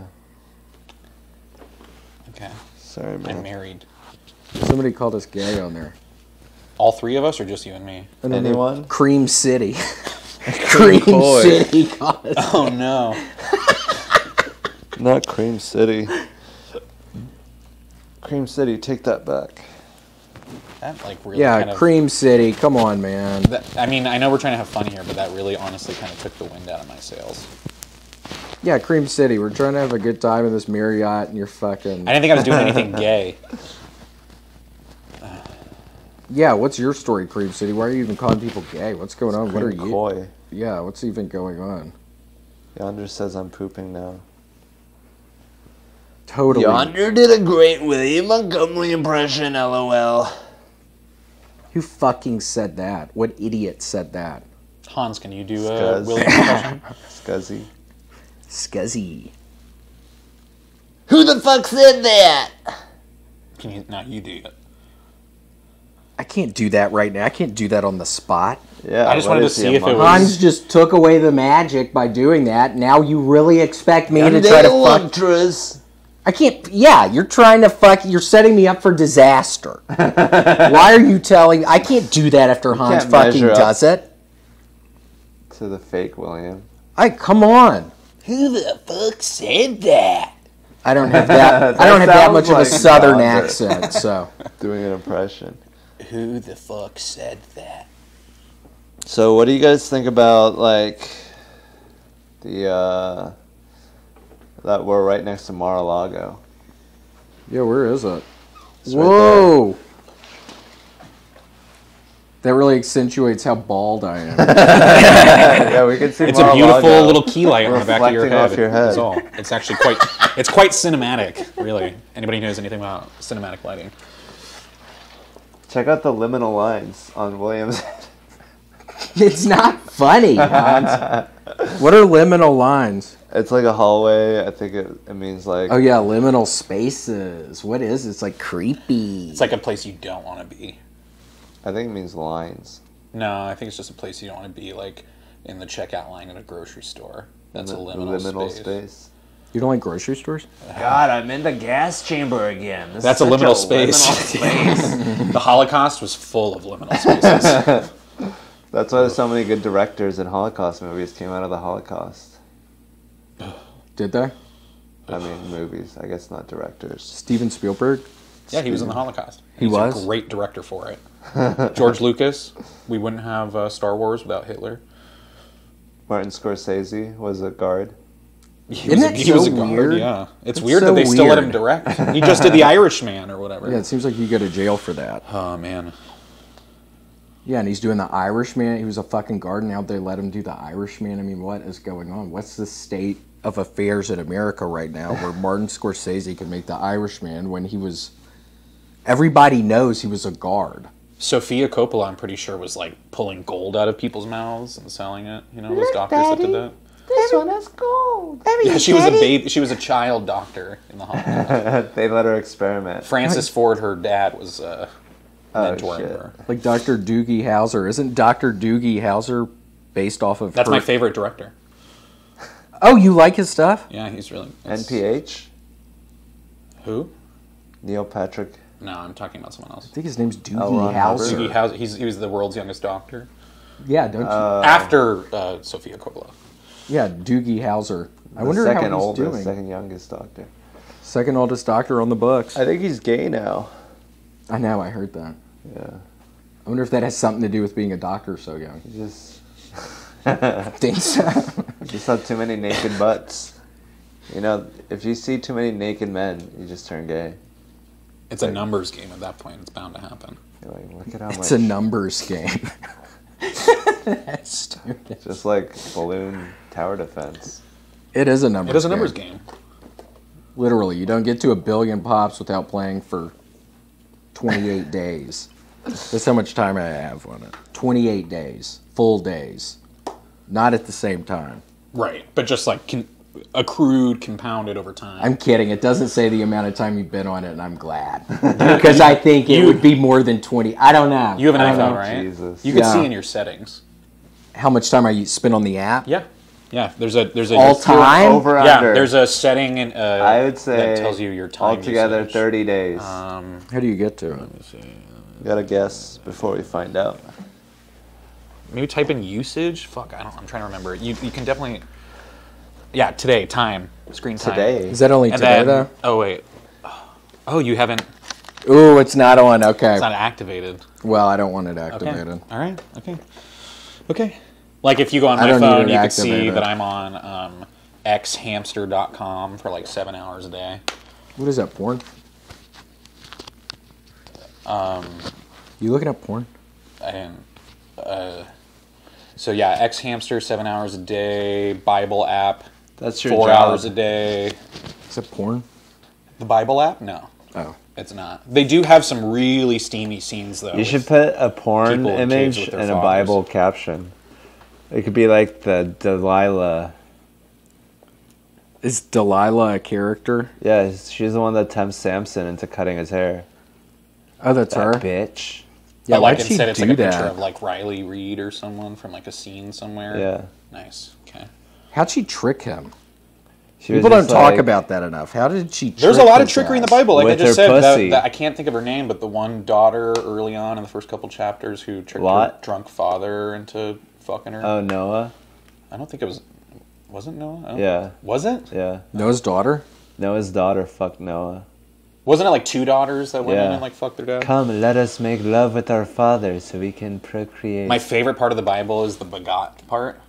Speaker 2: Okay.
Speaker 1: Sorry,
Speaker 2: I'm married.
Speaker 3: somebody called us gay on there.
Speaker 2: All three of us, or just you and me?
Speaker 3: I don't.
Speaker 1: Anyone?
Speaker 3: Cream City. [laughs] [laughs] Cream
Speaker 1: Coy.
Speaker 3: City called us. [laughs]
Speaker 2: Oh no.
Speaker 1: Not Cream City. Cream City, take that back.
Speaker 2: That like really.
Speaker 3: Yeah,
Speaker 2: kind of,
Speaker 3: Cream City. Come on, man.
Speaker 2: That, I mean, I know we're trying to have fun here, but that really, honestly, kind of took the wind out of my sails.
Speaker 3: Yeah, Cream City. We're trying to have a good time in this Marriott, and you're fucking.
Speaker 2: I didn't think I was doing anything [laughs] gay.
Speaker 3: Yeah, what's your story, Cream City? Why are you even calling people gay? What's going on? What are
Speaker 1: Cream
Speaker 3: you?
Speaker 1: Coy.
Speaker 3: Yeah, what's even going on?
Speaker 1: Yonder says I'm pooping now.
Speaker 3: Totally.
Speaker 1: Yonder did a great William Montgomery impression, lol.
Speaker 3: Who fucking said that? What idiot said that?
Speaker 2: Hans, can you do a William impression? [laughs]
Speaker 1: Scuzzy.
Speaker 3: Scuzzy.
Speaker 1: Who the fuck said that?
Speaker 2: Can you? No, you do it.
Speaker 3: I can't do that right now. I can't do that on the spot.
Speaker 1: Yeah,
Speaker 2: I just wanted to
Speaker 1: is he,
Speaker 2: see if it
Speaker 1: monkey?
Speaker 2: was-
Speaker 3: Hans just took away the magic by doing that. Now you really expect me to try to fuck?
Speaker 1: Electras.
Speaker 3: I can't. Yeah, you're trying to fuck. You're setting me up for disaster. [laughs] Why are you telling? I can't do that after Hans fucking does it.
Speaker 1: To the fake William.
Speaker 3: I come on.
Speaker 2: Who the fuck said that?
Speaker 3: I don't have that. [laughs] I don't have that
Speaker 1: sounds
Speaker 3: much of a southern accent. So [laughs]
Speaker 1: Doing an impression.
Speaker 2: Who the fuck said that?
Speaker 1: So what do you guys think about like the uh that we're right next to Mar-a-Lago?
Speaker 3: yeah, where is it?
Speaker 1: It's right
Speaker 3: Whoa. That really accentuates how bald I am. [laughs]
Speaker 1: yeah, we can see
Speaker 2: It's a
Speaker 1: Mar-a-Lago.
Speaker 2: beautiful little key light on the back of your head.
Speaker 1: off your head.
Speaker 2: That's all. It's actually quite. It's quite cinematic, really. Anybody who knows anything about cinematic lighting?
Speaker 1: Check out the liminal lines on William's [laughs]
Speaker 3: it's not funny, [laughs] What are liminal lines?
Speaker 1: It's like a hallway. I think it, it means like
Speaker 3: Oh yeah, liminal spaces. What is it? It's like creepy.
Speaker 2: It's like a place you don't want to be.
Speaker 1: I think it means lines.
Speaker 2: No, I think it's just a place you don't want to be, like in the checkout line at a grocery store. That's a liminal, space.
Speaker 3: you don't like grocery stores?
Speaker 1: God, I'm in the gas chamber again. This
Speaker 2: That's
Speaker 1: is
Speaker 2: a
Speaker 1: such
Speaker 2: liminal space. [laughs] [laughs] the Holocaust was full of liminal spaces. [laughs]
Speaker 1: That's why so many good directors in Holocaust movies came out of the Holocaust.
Speaker 3: Did they?
Speaker 1: I mean, movies. I guess not directors.
Speaker 3: Steven Spielberg.
Speaker 2: yeah, he was in the Holocaust.
Speaker 3: He
Speaker 2: He's
Speaker 3: was?
Speaker 2: a great director for it. [laughs] George Lucas. We wouldn't have uh, Star Wars without Hitler.
Speaker 1: Martin Scorsese was a guard.
Speaker 2: He
Speaker 3: Isn't
Speaker 2: was, a,
Speaker 3: that
Speaker 2: he was
Speaker 3: so
Speaker 2: a guard,
Speaker 3: weird?
Speaker 2: yeah. It's
Speaker 3: It's
Speaker 2: weird
Speaker 3: so
Speaker 2: that they still let him direct. [laughs] He just did The Irishman or whatever.
Speaker 3: Yeah, it seems like you go to jail for that.
Speaker 2: Oh man.
Speaker 3: Yeah, and he's doing the Irishman. He was a fucking guard, and now they let him do the Irishman. I mean, what is going on? What's the state of affairs in America right now where [laughs] Martin Scorsese can make the Irishman when he was. Everybody knows he was a guard.
Speaker 2: Sofia Coppola, I'm pretty sure, was like pulling gold out of people's mouths and selling it. You know, those doctors that did that.
Speaker 1: This one has gold.
Speaker 2: Yeah, she was a baby. She was a child doctor in the Holocaust. [laughs]
Speaker 1: they let her experiment.
Speaker 2: Francis [laughs] Ford, her dad, was uh,
Speaker 1: Oh,
Speaker 2: mentoring
Speaker 1: shit.
Speaker 2: her.
Speaker 3: Like Dr. Doogie Howser. Isn't Dr. Doogie Howser based off of.
Speaker 2: That's
Speaker 3: her-
Speaker 2: my favorite director. [laughs]
Speaker 3: Oh, you like his stuff?
Speaker 2: Yeah, he's really. it's-
Speaker 1: NPH?
Speaker 2: Who?
Speaker 1: Neil Patrick.
Speaker 2: No, I'm talking about someone else.
Speaker 3: I think his name's Doogie
Speaker 1: L. Ron
Speaker 3: Howser.
Speaker 2: Doogie Howser. He's, he was the world's youngest doctor.
Speaker 3: Yeah, don't you?
Speaker 1: Uh,
Speaker 2: After uh, Sofia Coppola.
Speaker 3: yeah, Doogie Howser. I wonder
Speaker 1: second
Speaker 3: how he's
Speaker 1: oldest,
Speaker 3: doing.
Speaker 1: second youngest doctor.
Speaker 3: Second oldest doctor on the books.
Speaker 1: I think he's gay now.
Speaker 3: I know, I heard that.
Speaker 1: Yeah.
Speaker 3: I wonder if that has something to do with being a doctor so young.
Speaker 1: He just [laughs]
Speaker 3: Think so? [laughs]
Speaker 1: just have too many naked butts. You know, if you see too many naked men, you just turn gay.
Speaker 2: It's a numbers game at that point. It's bound to happen.
Speaker 1: You're like, look at how
Speaker 3: It's
Speaker 1: much.
Speaker 3: a numbers game. That's [laughs] [laughs] stupid.
Speaker 1: just like balloon tower defense.
Speaker 3: It is a numbers
Speaker 2: It is a
Speaker 3: game.
Speaker 2: numbers game.
Speaker 3: Literally, you don't get to a billion pops without playing for 28 [laughs] days. That's how much time I have on it. 28 days. Full days. Not at the same time.
Speaker 2: Right. But just like con- accrued, compounded over time.
Speaker 3: I'm kidding. It doesn't say the amount of time you've been on it, and I'm glad. Because [laughs] I think it would be more than 20. I don't know.
Speaker 2: you have an iPhone, right?
Speaker 1: Jesus.
Speaker 2: You can
Speaker 3: Yeah.
Speaker 2: see in your settings.
Speaker 3: How much time I spent on the app?
Speaker 2: Yeah. Yeah. There's a there's a
Speaker 3: All time?
Speaker 1: Over
Speaker 2: Yeah.
Speaker 1: under.
Speaker 2: There's a setting and uh,
Speaker 1: I would say
Speaker 2: that tells you your time
Speaker 1: altogether
Speaker 2: usage.
Speaker 1: 30 days.
Speaker 2: Um,
Speaker 3: How do you get to it?
Speaker 1: you gotta guess before we find out.
Speaker 2: maybe type in usage. Fuck, I don't. I'm trying to remember. You you can definitely. Yeah, today time screen time.
Speaker 1: Today.
Speaker 3: Is that only
Speaker 2: And
Speaker 3: today,
Speaker 2: then,
Speaker 3: though?
Speaker 2: oh wait. Oh, you haven't.
Speaker 3: Ooh, it's not on. Okay.
Speaker 2: It's not activated.
Speaker 3: well, I don't want it
Speaker 2: Okay.
Speaker 3: activated.
Speaker 2: All right. Okay. Okay. Like if you go on my phone, you can see
Speaker 3: activated.
Speaker 2: that I'm on um, xhamster.com for like seven hours a day.
Speaker 3: What is that, porn?
Speaker 2: Um,
Speaker 3: You looking at porn?
Speaker 2: and uh, so yeah, xhamster seven hours a day. Bible app
Speaker 1: That's your
Speaker 2: four
Speaker 1: job.
Speaker 2: hours a day.
Speaker 3: Is that porn?
Speaker 2: The Bible app? No,
Speaker 3: Oh.
Speaker 2: it's not. They do have some really steamy scenes though.
Speaker 1: You should put a porn
Speaker 2: people in caves
Speaker 1: image
Speaker 2: with their
Speaker 1: and a. Bible caption. It could be like the Delilah.
Speaker 3: Is Delilah a character?
Speaker 1: Yeah, she's the one that tempts Samson into cutting his hair.
Speaker 3: Oh, that's
Speaker 1: That
Speaker 3: her.
Speaker 1: bitch.
Speaker 3: Yeah,
Speaker 2: But, like
Speaker 3: why'd she
Speaker 2: instead it's
Speaker 3: do
Speaker 2: like a picture
Speaker 3: that?
Speaker 2: of like Riley Reid or someone from like a scene somewhere.
Speaker 1: Yeah.
Speaker 2: Nice. Okay.
Speaker 3: How'd she trick him?
Speaker 1: She
Speaker 3: People don't
Speaker 1: just
Speaker 3: talk
Speaker 1: like-
Speaker 3: about that enough. How did she?
Speaker 2: There's a lot of
Speaker 3: his
Speaker 2: trickery in the? Bible, like
Speaker 1: With
Speaker 2: I just said. That, that- I can't think of her name, but the one daughter early on in the first couple chapters who tricked her drunk father into fucking her.
Speaker 1: Oh, Noah?
Speaker 2: I don't think it was. Wasn't Noah?
Speaker 1: Yeah,
Speaker 2: Was it?
Speaker 1: yeah.
Speaker 3: Noah's daughter.
Speaker 1: Noah's daughter fucked Noah.
Speaker 2: Wasn't it like two daughters that went in and like fucked their dad?
Speaker 1: Come, let us make love with our father so we can procreate.
Speaker 2: My favorite part of the Bible is the begot part.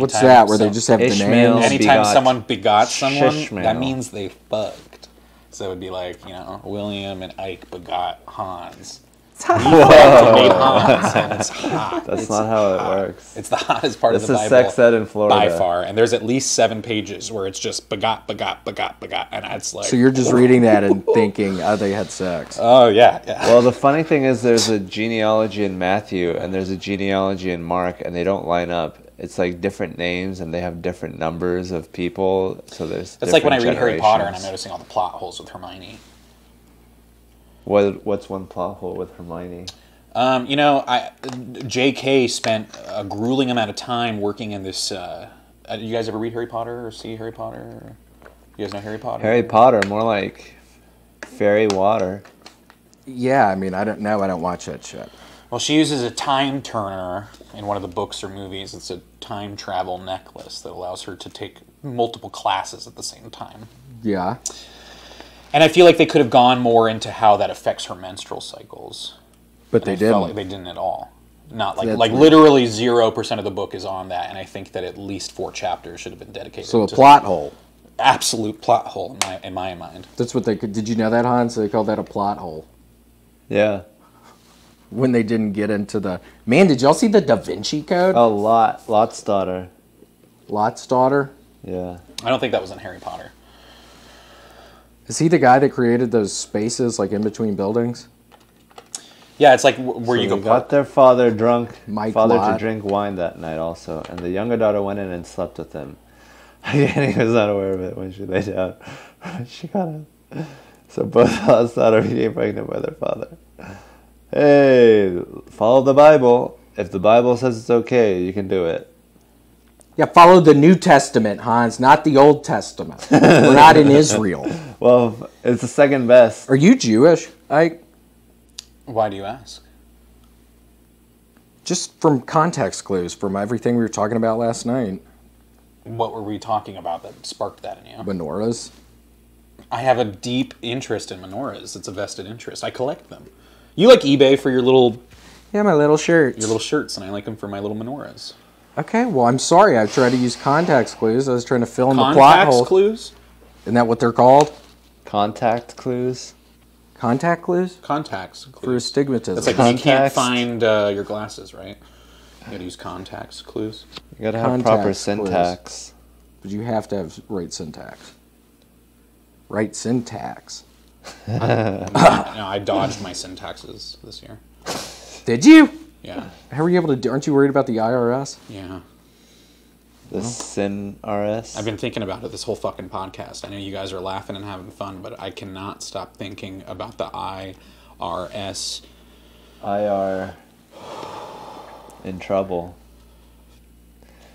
Speaker 3: What's that? Where they just have
Speaker 1: Ishmael.
Speaker 3: the names?
Speaker 2: Anytime
Speaker 1: begot
Speaker 2: someone begot someone,
Speaker 1: Shishmael.
Speaker 2: that means they fucked. So it would be like, you know, William and Ike begot Hans. [laughs] made Hans, and it's hot.
Speaker 1: That's not how it works.
Speaker 2: It's the hottest part
Speaker 1: This
Speaker 2: of the Bible.
Speaker 1: This is
Speaker 2: Bible.
Speaker 1: sex ed in Florida.
Speaker 2: by far, and there's at least seven pages where it's just begot, begot, begot, begot, and it's like,
Speaker 3: So you're just [laughs] reading that and thinking, oh, they had sex.
Speaker 2: oh yeah, yeah.
Speaker 1: Well, the funny thing is, there's a genealogy in Matthew and there's a genealogy in Mark, and they don't line up. It's like different names, and they have different numbers of people. So there's.
Speaker 2: It's like when I read Harry Potter and I'm noticing all the plot holes with Hermione.
Speaker 1: What What's one plot hole with Hermione?
Speaker 2: Um, you know, I J.K. spent a grueling amount of time working in this. Uh, uh, you guys ever read Harry Potter or see Harry Potter? You guys know Harry Potter?
Speaker 1: Harry Potter, more like fairy water.
Speaker 3: Yeah, I mean, I don't know. I don't watch that shit.
Speaker 2: Well, she uses a time turner in one of the books or movies. It's a time travel necklace that allows her to take multiple classes at the same time.
Speaker 3: Yeah.
Speaker 2: And I feel like they could have gone more into how that affects her menstrual cycles.
Speaker 3: But they
Speaker 2: I felt like
Speaker 3: didn't.
Speaker 2: they didn't at all. Not like
Speaker 3: That's
Speaker 2: like
Speaker 3: weird.
Speaker 2: literally zero percent of the book is on that, and I think that at least four chapters should have been dedicated.
Speaker 3: So a
Speaker 2: to
Speaker 3: plot hole.
Speaker 2: absolute plot hole in my in my mind.
Speaker 3: That's what they could. Did you know that, Hans? They call that a plot hole.
Speaker 1: Yeah.
Speaker 3: When they didn't get into the. Man, did y'all see the Da Vinci Code?
Speaker 1: A Lot, Lot's daughter.
Speaker 3: Lot's daughter?
Speaker 1: Yeah.
Speaker 2: I don't think that was in Harry Potter.
Speaker 3: Is he the guy that created those spaces like in between buildings?
Speaker 2: Yeah, it's like w- where
Speaker 1: So
Speaker 2: you go.
Speaker 1: they got their father drunk,
Speaker 3: Mike
Speaker 1: father
Speaker 3: Lot.
Speaker 1: to drink wine that night also, and the younger daughter went in and slept with him. [laughs] and he was not aware of it when she lay down. [laughs] she got up. So both Lot's daughter became pregnant by their father. Hey, follow the Bible. If the Bible says it's okay, you can do it.
Speaker 3: Yeah, follow the New Testament, Hans, not the Old Testament. We're not in Israel. [laughs]
Speaker 1: Well, it's the second best.
Speaker 3: Are you Jewish? I
Speaker 2: Why do you ask?
Speaker 3: just from context clues from everything we were talking about last night.
Speaker 2: What were we talking about that sparked that in you?
Speaker 3: Menorahs.
Speaker 2: I have a deep interest in menorahs. It's a vested interest. I collect them. You like eBay for your little
Speaker 3: Yeah, my little shirts.
Speaker 2: your little shirts, and I like them for my little menorahs.
Speaker 3: Okay, well, I'm sorry. I tried to use context clues. I was trying to fill in the plot
Speaker 2: Contacts
Speaker 3: hole.
Speaker 2: clues.
Speaker 3: Isn't that what they're called?
Speaker 1: Contact clues.
Speaker 3: Contact clues
Speaker 2: Contacts
Speaker 3: for
Speaker 2: clues.
Speaker 3: astigmatism.
Speaker 2: That's like when you can't find uh, your glasses, right? You gotta use contacts clues.
Speaker 1: You gotta have proper
Speaker 3: Context clues.
Speaker 1: syntax.
Speaker 3: but you have to have right syntax. Right syntax. [laughs]
Speaker 2: no, I dodged my syntaxes this year.
Speaker 3: Did you?
Speaker 2: Yeah,
Speaker 3: How were you able to? do Aren't you worried about the IRS?
Speaker 2: yeah.
Speaker 1: The Sin RS.
Speaker 2: I've been thinking about it this whole fucking podcast. I know you guys are laughing and having fun, but I cannot stop thinking about the IRS.
Speaker 1: IR in trouble.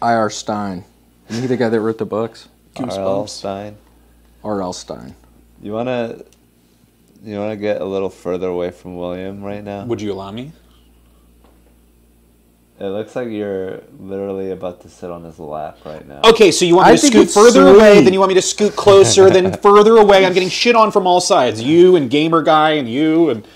Speaker 3: I.R. Stein. Isn't he the guy that wrote the books?
Speaker 1: R.L. Stine.
Speaker 3: R.L. Stine.
Speaker 1: You wanna you wanna get a little further away from William right now?
Speaker 2: Would you allow me?
Speaker 1: It looks like you're literally about to sit on his lap right now.
Speaker 2: Okay, so you want
Speaker 3: I
Speaker 2: me to scoot
Speaker 3: it's
Speaker 2: further away, then you want me to scoot closer, then [laughs] further away. I'm getting shit on from all sides. You and gamer guy and you and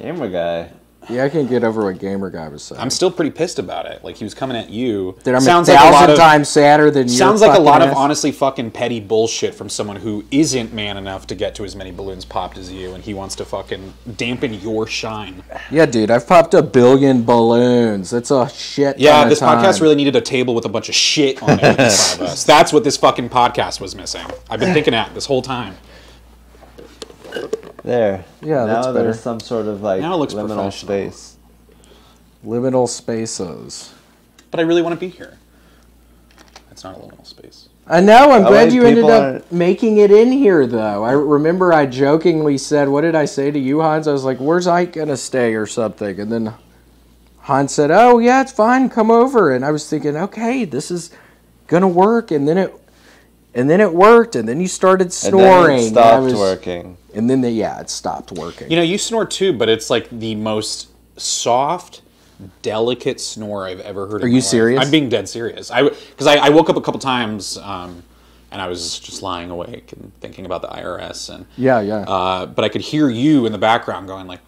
Speaker 1: Gamer guy.
Speaker 3: Yeah, I can't get over what Gamer Guy was saying.
Speaker 2: I'm still pretty pissed about it. Like he was coming at you.
Speaker 3: that I'm
Speaker 2: sounds
Speaker 3: a
Speaker 2: like a lot of
Speaker 3: times sadder than you.
Speaker 2: sounds like a lot of honestly fucking petty bullshit from someone who isn't man enough to get to as many balloons popped as you, and he wants to fucking dampen your shine.
Speaker 3: Yeah, dude, I've popped a billion balloons. That's a shit.
Speaker 2: Yeah,
Speaker 3: ton of
Speaker 2: this podcast really needed a table with a bunch of shit on it in front of us. [laughs] That's what this fucking podcast was missing. I've been [laughs] thinking at this whole time.
Speaker 1: There.
Speaker 3: Yeah,
Speaker 1: now
Speaker 3: that's
Speaker 1: there's
Speaker 3: better.
Speaker 1: some sort of like
Speaker 2: Now it looks
Speaker 1: liminal
Speaker 2: professional.
Speaker 1: space.
Speaker 3: liminal spaces.
Speaker 2: But I really want to be here. It's not a liminal space.
Speaker 3: I know. I'm
Speaker 1: LA
Speaker 3: glad you ended up
Speaker 1: aren't-
Speaker 3: making it in here, though. I remember I jokingly said, "What did I say to you, Hans?" I was like, "Where's Ike gonna stay or something?" And then Hans said, "Oh yeah, it's fine. Come over." And I was thinking, "Okay, this is gonna work." And then it, and then it worked. And then you started snoring.
Speaker 1: And
Speaker 3: snoring.
Speaker 1: then it
Speaker 3: and
Speaker 1: stopped
Speaker 3: was-
Speaker 1: working.
Speaker 3: And then the, yeah, it stopped working.
Speaker 2: You know, you snore too, but it's like the most soft, delicate snore I've ever heard.
Speaker 3: Are
Speaker 2: in
Speaker 3: you
Speaker 2: my life.
Speaker 3: serious?
Speaker 2: I'm being dead serious. I because I, I woke up a couple times, um, and I was just lying awake and thinking about the IRS, and
Speaker 3: yeah, yeah.
Speaker 2: uh, but I could hear you in the background going like,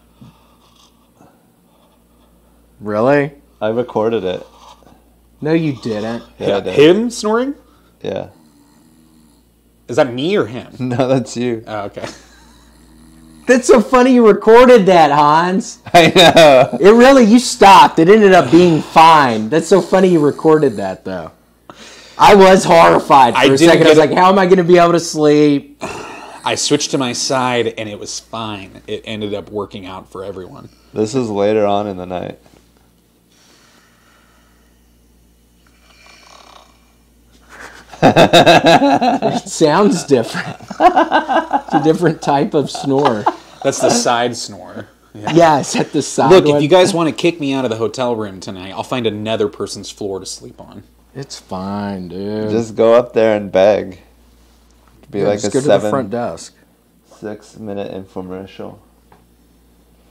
Speaker 3: really?
Speaker 1: I recorded it.
Speaker 3: No, you didn't.
Speaker 1: Yeah, I did.
Speaker 2: him snoring.
Speaker 1: Yeah.
Speaker 2: Is that me or him? [laughs]
Speaker 1: No, that's you.
Speaker 2: Oh, okay.
Speaker 3: That's so funny you recorded that, Hans.
Speaker 1: I know.
Speaker 3: It really, you stopped. It ended up being fine. That's so funny you recorded that, though. I was horrified for
Speaker 2: I
Speaker 3: a
Speaker 2: didn't
Speaker 3: second. I was like, how am I going to be able to sleep?
Speaker 2: I switched to my side and it was fine. It ended up working out for everyone.
Speaker 1: This is later on in the night.
Speaker 3: It sounds different. it's a different type of snore.
Speaker 2: That's the side snore. Yeah.
Speaker 3: Yes, at the side.
Speaker 2: Look, if you guys want to kick me out of the hotel room tonight, I'll find another person's floor to sleep on.
Speaker 3: It's fine, dude.
Speaker 1: Just go up there and beg. Be
Speaker 3: Yeah,
Speaker 1: like
Speaker 3: just
Speaker 1: a
Speaker 3: go to the front desk.
Speaker 1: six minute infomercial.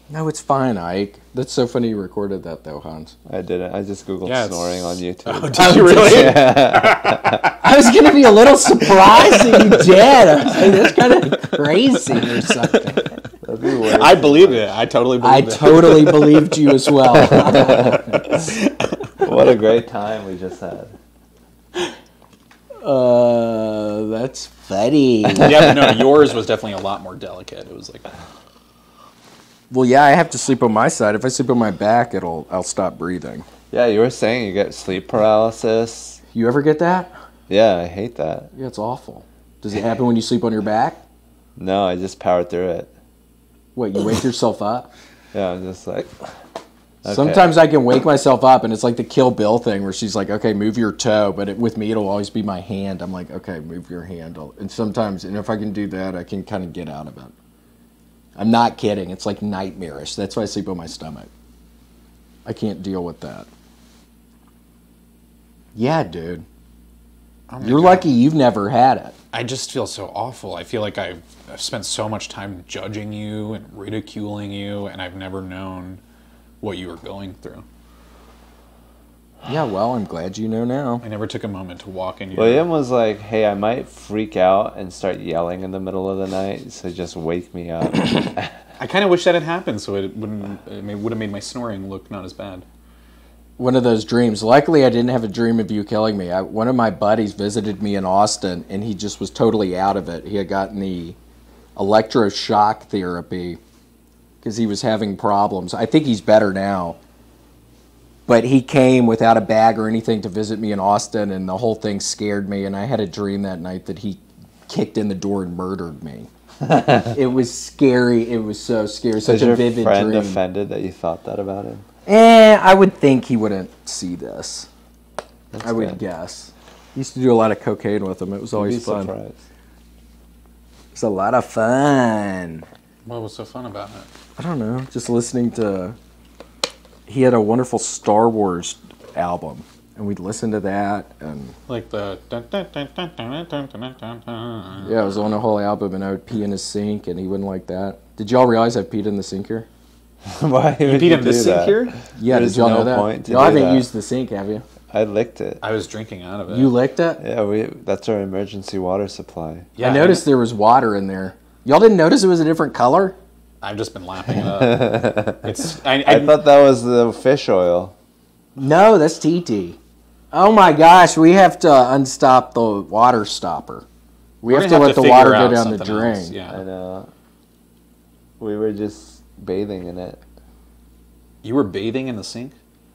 Speaker 3: No, it's fine, Ike. That's so funny you recorded that, though, Hans.
Speaker 1: I didn't. I just googled
Speaker 2: Yeah,
Speaker 1: snoring on YouTube.
Speaker 2: Oh, [laughs] did you really?
Speaker 3: I was gonna be a little surprised that you did. I was like, that's kind of crazy or something.
Speaker 1: That'd be weird.
Speaker 2: I believed it. I totally
Speaker 3: I
Speaker 2: believed it.
Speaker 3: totally believed you as well. [laughs]
Speaker 1: what a great time we just had.
Speaker 3: Uh, that's funny.
Speaker 2: yeah, but no, yours was definitely a lot more delicate. It was like,
Speaker 3: Well, yeah, I have to sleep on my side. If I sleep on my back, it'll I'll stop breathing.
Speaker 1: Yeah, you were saying you get sleep paralysis.
Speaker 3: You ever get that?
Speaker 1: Yeah, I hate that.
Speaker 3: Yeah, it's awful. Does it [laughs] happen when you sleep on your back?
Speaker 1: No, I just power through it.
Speaker 3: What, you wake yourself up? [laughs]
Speaker 1: Yeah, I'm just like. okay.
Speaker 3: Sometimes I can wake myself up and it's like the Kill Bill thing where she's like, okay, move your toe. But it, with me, it'll always be my hand. I'm like, okay, move your hand. And sometimes, and if I can do that, I can kind of get out of it. I'm not kidding. It's like nightmarish. That's why I sleep on my stomach. I can't deal with that. Yeah, dude.
Speaker 2: oh
Speaker 3: You're
Speaker 2: God.
Speaker 3: lucky you've never had it.
Speaker 2: I just feel so awful. I feel like I've, I've spent so much time judging you and ridiculing you, and I've never known what you were going through.
Speaker 3: Yeah, well, I'm glad you know now.
Speaker 2: I never took a moment to walk in your.
Speaker 1: William was like, "Hey, I might freak out and start yelling in the middle of the night, so just wake me up." [coughs]
Speaker 2: I kind of wish that had happened, so it wouldn't. It would have made my snoring look not as bad.
Speaker 3: one of those dreams. Luckily, I didn't have a dream of you killing me. I, one of my buddies visited me in Austin, and he just was totally out of it. He had gotten the electroshock therapy because he was having problems. I think he's better now. But he came without a bag or anything to visit me in Austin, and the whole thing scared me. And I had a dream that night that he kicked in the door and murdered me. [laughs] it was scary. It was so scary. Such
Speaker 1: Is
Speaker 3: a
Speaker 1: your
Speaker 3: vivid
Speaker 1: friend
Speaker 3: dream.
Speaker 1: offended that you thought that about him?
Speaker 3: Eh, I would think he wouldn't see this.
Speaker 1: That's
Speaker 3: I would
Speaker 1: good.
Speaker 3: guess. Used to do a lot of cocaine with him. It was
Speaker 1: You'd be
Speaker 3: always fun.
Speaker 1: surprised.
Speaker 3: It's a lot of fun.
Speaker 2: What was so fun about it?
Speaker 3: I don't know, just listening to he had a wonderful Star Wars album, and we'd listen to that and
Speaker 2: like the
Speaker 3: yeah, I was on a whole album, and I would pee in his sink, and he wouldn't like that. Did y'all realize I peed in the sink here?
Speaker 1: Why you would
Speaker 2: peed in
Speaker 1: the
Speaker 2: sink here?
Speaker 3: Yeah, did y'all know that?
Speaker 1: Point
Speaker 3: no,
Speaker 1: I
Speaker 3: haven't used the sink, have you?
Speaker 1: I licked it.
Speaker 2: I was drinking out of it.
Speaker 3: You licked it?
Speaker 1: Yeah, we. That's our emergency water supply.
Speaker 2: Yeah,
Speaker 3: I noticed there was water in there. Y'all didn't notice it was a different color.
Speaker 2: I've just been lapping it up. [laughs] it's. I, I,
Speaker 1: I thought that was the fish oil.
Speaker 3: No, that's TT. Oh my gosh, we have to unstop the water stopper. We
Speaker 2: we're
Speaker 3: have
Speaker 2: gonna
Speaker 3: let the water go down the drain.
Speaker 2: else, Yeah.
Speaker 1: I know. We were just bathing in it.
Speaker 2: You were bathing in the sink.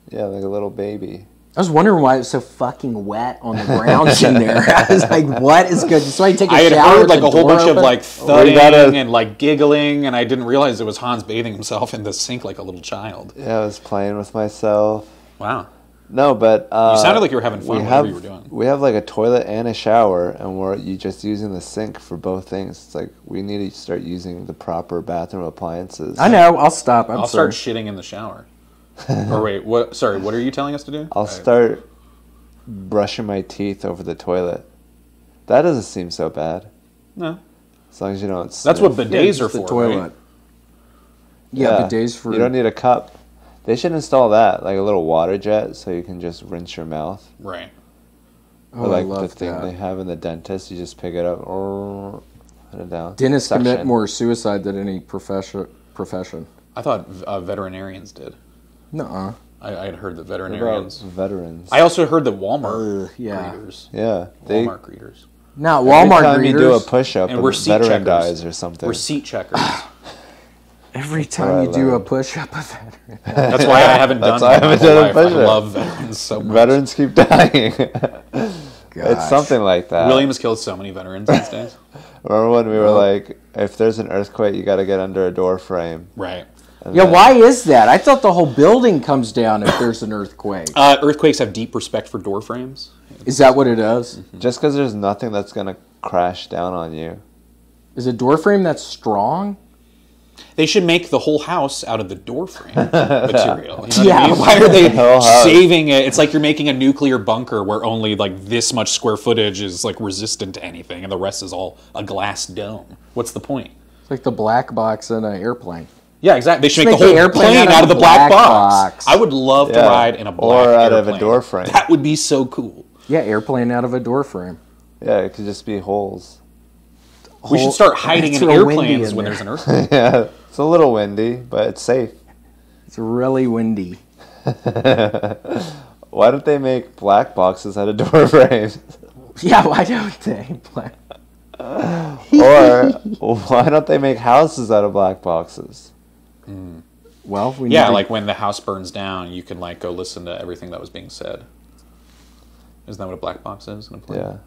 Speaker 1: Yeah, like a little baby.
Speaker 3: I was wondering why it was so fucking wet on the grounds in [laughs] there. I was like, what is good? So I take a
Speaker 2: I had
Speaker 3: shower
Speaker 2: heard
Speaker 3: with
Speaker 2: like a whole
Speaker 3: door
Speaker 2: bunch of like thudding
Speaker 1: gotta-
Speaker 2: and like giggling, and I didn't realize it was Hans bathing himself in the sink like a little child.
Speaker 1: Yeah, I was playing with myself.
Speaker 2: Wow.
Speaker 1: No, but uh,
Speaker 2: You sounded like you were having fun,
Speaker 1: we
Speaker 2: whatever
Speaker 1: have,
Speaker 2: you were doing.
Speaker 1: We have like a toilet and a shower, and we're you just using the sink for both things. It's like we need to start using the proper bathroom appliances.
Speaker 3: I know. I'll stop. I'm
Speaker 2: I'll
Speaker 3: sorry.
Speaker 2: start shitting in the shower. Or wait, what? Sorry, what are you telling us to do?
Speaker 1: I'll start brushing my teeth over the toilet. That doesn't seem so bad,
Speaker 2: No,
Speaker 1: as long as you don't.
Speaker 2: that's what
Speaker 1: sniff.
Speaker 2: bidets
Speaker 3: Yeah,
Speaker 2: are
Speaker 3: just the
Speaker 2: for,
Speaker 3: toilet.
Speaker 2: right?
Speaker 3: Yeah, bidets for.
Speaker 1: You don't need a cup. They should install that, like a little water jet, so you can just rinse your mouth.
Speaker 2: Right.
Speaker 3: oh,
Speaker 1: or like
Speaker 3: I love
Speaker 1: the thing
Speaker 3: that.
Speaker 1: they have in the dentist, you just pick it up, or put it down.
Speaker 3: Dentists commit more suicide than any profession. Profession.
Speaker 2: I thought uh, veterinarians did.
Speaker 3: Nuh-uh.
Speaker 2: I, I had heard that
Speaker 1: What about
Speaker 2: veterinarians.
Speaker 1: veterans.
Speaker 2: I also heard that Walmart
Speaker 3: Ugh, yeah.
Speaker 2: greeters.
Speaker 1: yeah, they.
Speaker 2: Walmart greeters.
Speaker 3: Not Walmart
Speaker 1: Every
Speaker 3: Walmart
Speaker 1: time you do a push up,
Speaker 2: And
Speaker 1: a
Speaker 2: we're seat
Speaker 1: veteran
Speaker 2: checkers.
Speaker 1: dies or something.
Speaker 2: We're seat checkers. [laughs]
Speaker 3: Every time you do a
Speaker 1: learned.
Speaker 3: push up, a veteran.
Speaker 2: That's why I haven't [laughs] done
Speaker 1: That's why I haven't done a.
Speaker 2: I
Speaker 1: push-up.
Speaker 2: I love veterans so much.
Speaker 1: Veterans keep dying. [laughs]
Speaker 3: Gosh.
Speaker 1: it's something like that.
Speaker 2: William has killed so many veterans these days.
Speaker 1: Remember when we were like, if there's an earthquake, you got to get under a door frame.
Speaker 2: Right.
Speaker 1: And
Speaker 3: Yeah,
Speaker 1: then-
Speaker 3: why is that? I thought the whole building comes down if there's an earthquake.
Speaker 2: Uh, earthquakes have deep respect for door frames.
Speaker 3: Is that what it is?
Speaker 1: Just because there's nothing that's gonna crash down on you.
Speaker 3: Is a door frame that strong?
Speaker 2: They should make the whole house out of the door frame [laughs] material. You know
Speaker 3: Yeah.
Speaker 2: I mean? Why are they [laughs]
Speaker 1: The
Speaker 2: saving it? It's like you're making a nuclear bunker where only like this much square footage is like resistant to anything, and the rest is all a glass dome. What's the point?
Speaker 3: It's like the black box in an airplane.
Speaker 2: Yeah, exactly. They should make
Speaker 3: Make
Speaker 2: the
Speaker 3: the
Speaker 2: whole
Speaker 3: airplane
Speaker 2: plane
Speaker 3: out
Speaker 2: out
Speaker 3: of
Speaker 2: of the black,
Speaker 3: black
Speaker 2: box.
Speaker 3: box.
Speaker 2: I would love to ride in a black
Speaker 1: Or out of a
Speaker 2: airplane.
Speaker 1: door frame.
Speaker 2: That would be so cool.
Speaker 3: Yeah, airplane out of a door frame.
Speaker 1: Yeah, it could just be holes.
Speaker 2: We should start hiding in [laughs] airplanes
Speaker 3: in
Speaker 2: when
Speaker 3: there.
Speaker 2: there's an [laughs] earthquake.
Speaker 1: yeah, it's a little windy, but it's safe.
Speaker 3: It's really windy. [laughs]
Speaker 1: Why don't they make black boxes out of door frames?
Speaker 3: Yeah, why don't they? Black-
Speaker 1: or why don't they make houses out of black boxes? Hmm.
Speaker 3: Well, we
Speaker 2: Yeah,
Speaker 3: need to-
Speaker 2: like when the house burns down, you can like go listen to everything that was being said. Isn't that what a black box is in a plane?
Speaker 1: Yeah.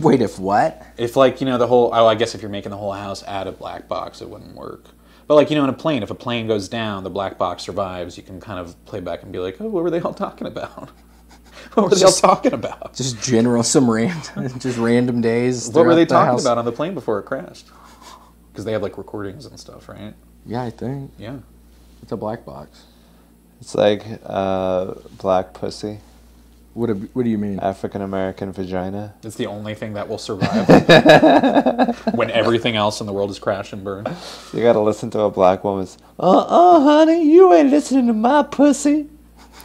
Speaker 3: Wait, if what?
Speaker 2: If like you know the whole oh I guess if you're making the whole house out of black box it wouldn't work. But like you know in a plane if a plane goes down the black box survives you can kind of play back and be like oh what were they all talking about? [laughs] what were they all talking about?
Speaker 3: Just general, some random, [laughs] just random days.
Speaker 2: What were they
Speaker 3: the
Speaker 2: talking
Speaker 3: house.
Speaker 2: about on the plane before it crashed? Because they have like recordings and stuff, right?
Speaker 3: Yeah, I think
Speaker 2: Yeah.
Speaker 3: it's a black box.
Speaker 1: It's like uh, black pussy,
Speaker 3: What? do- What do you mean?
Speaker 1: African American vagina.
Speaker 2: It's the only thing that will survive [laughs] when everything else in the world is crashed and burned.
Speaker 1: You gotta listen to a black woman's. Uh uh, honey, you ain't listening to my pussy.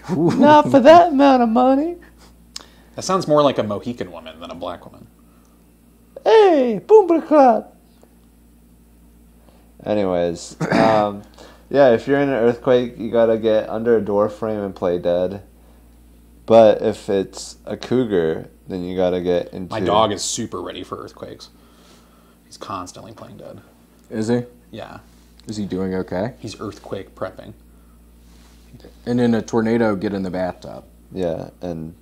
Speaker 1: Not for that amount of money.
Speaker 2: That sounds more like a Mohican woman than a black woman.
Speaker 1: Hey, boom club. Anyways, [coughs] um, yeah, if you're in an earthquake, you gotta get under a door frame and play dead. But if it's a cougar, then you gotta get into.
Speaker 2: My dog is super ready for earthquakes. He's constantly playing dead.
Speaker 3: Is he?
Speaker 2: Yeah,
Speaker 3: Is he doing okay?
Speaker 2: he's earthquake prepping.
Speaker 3: And in a tornado, get in the bathtub.
Speaker 1: Yeah, and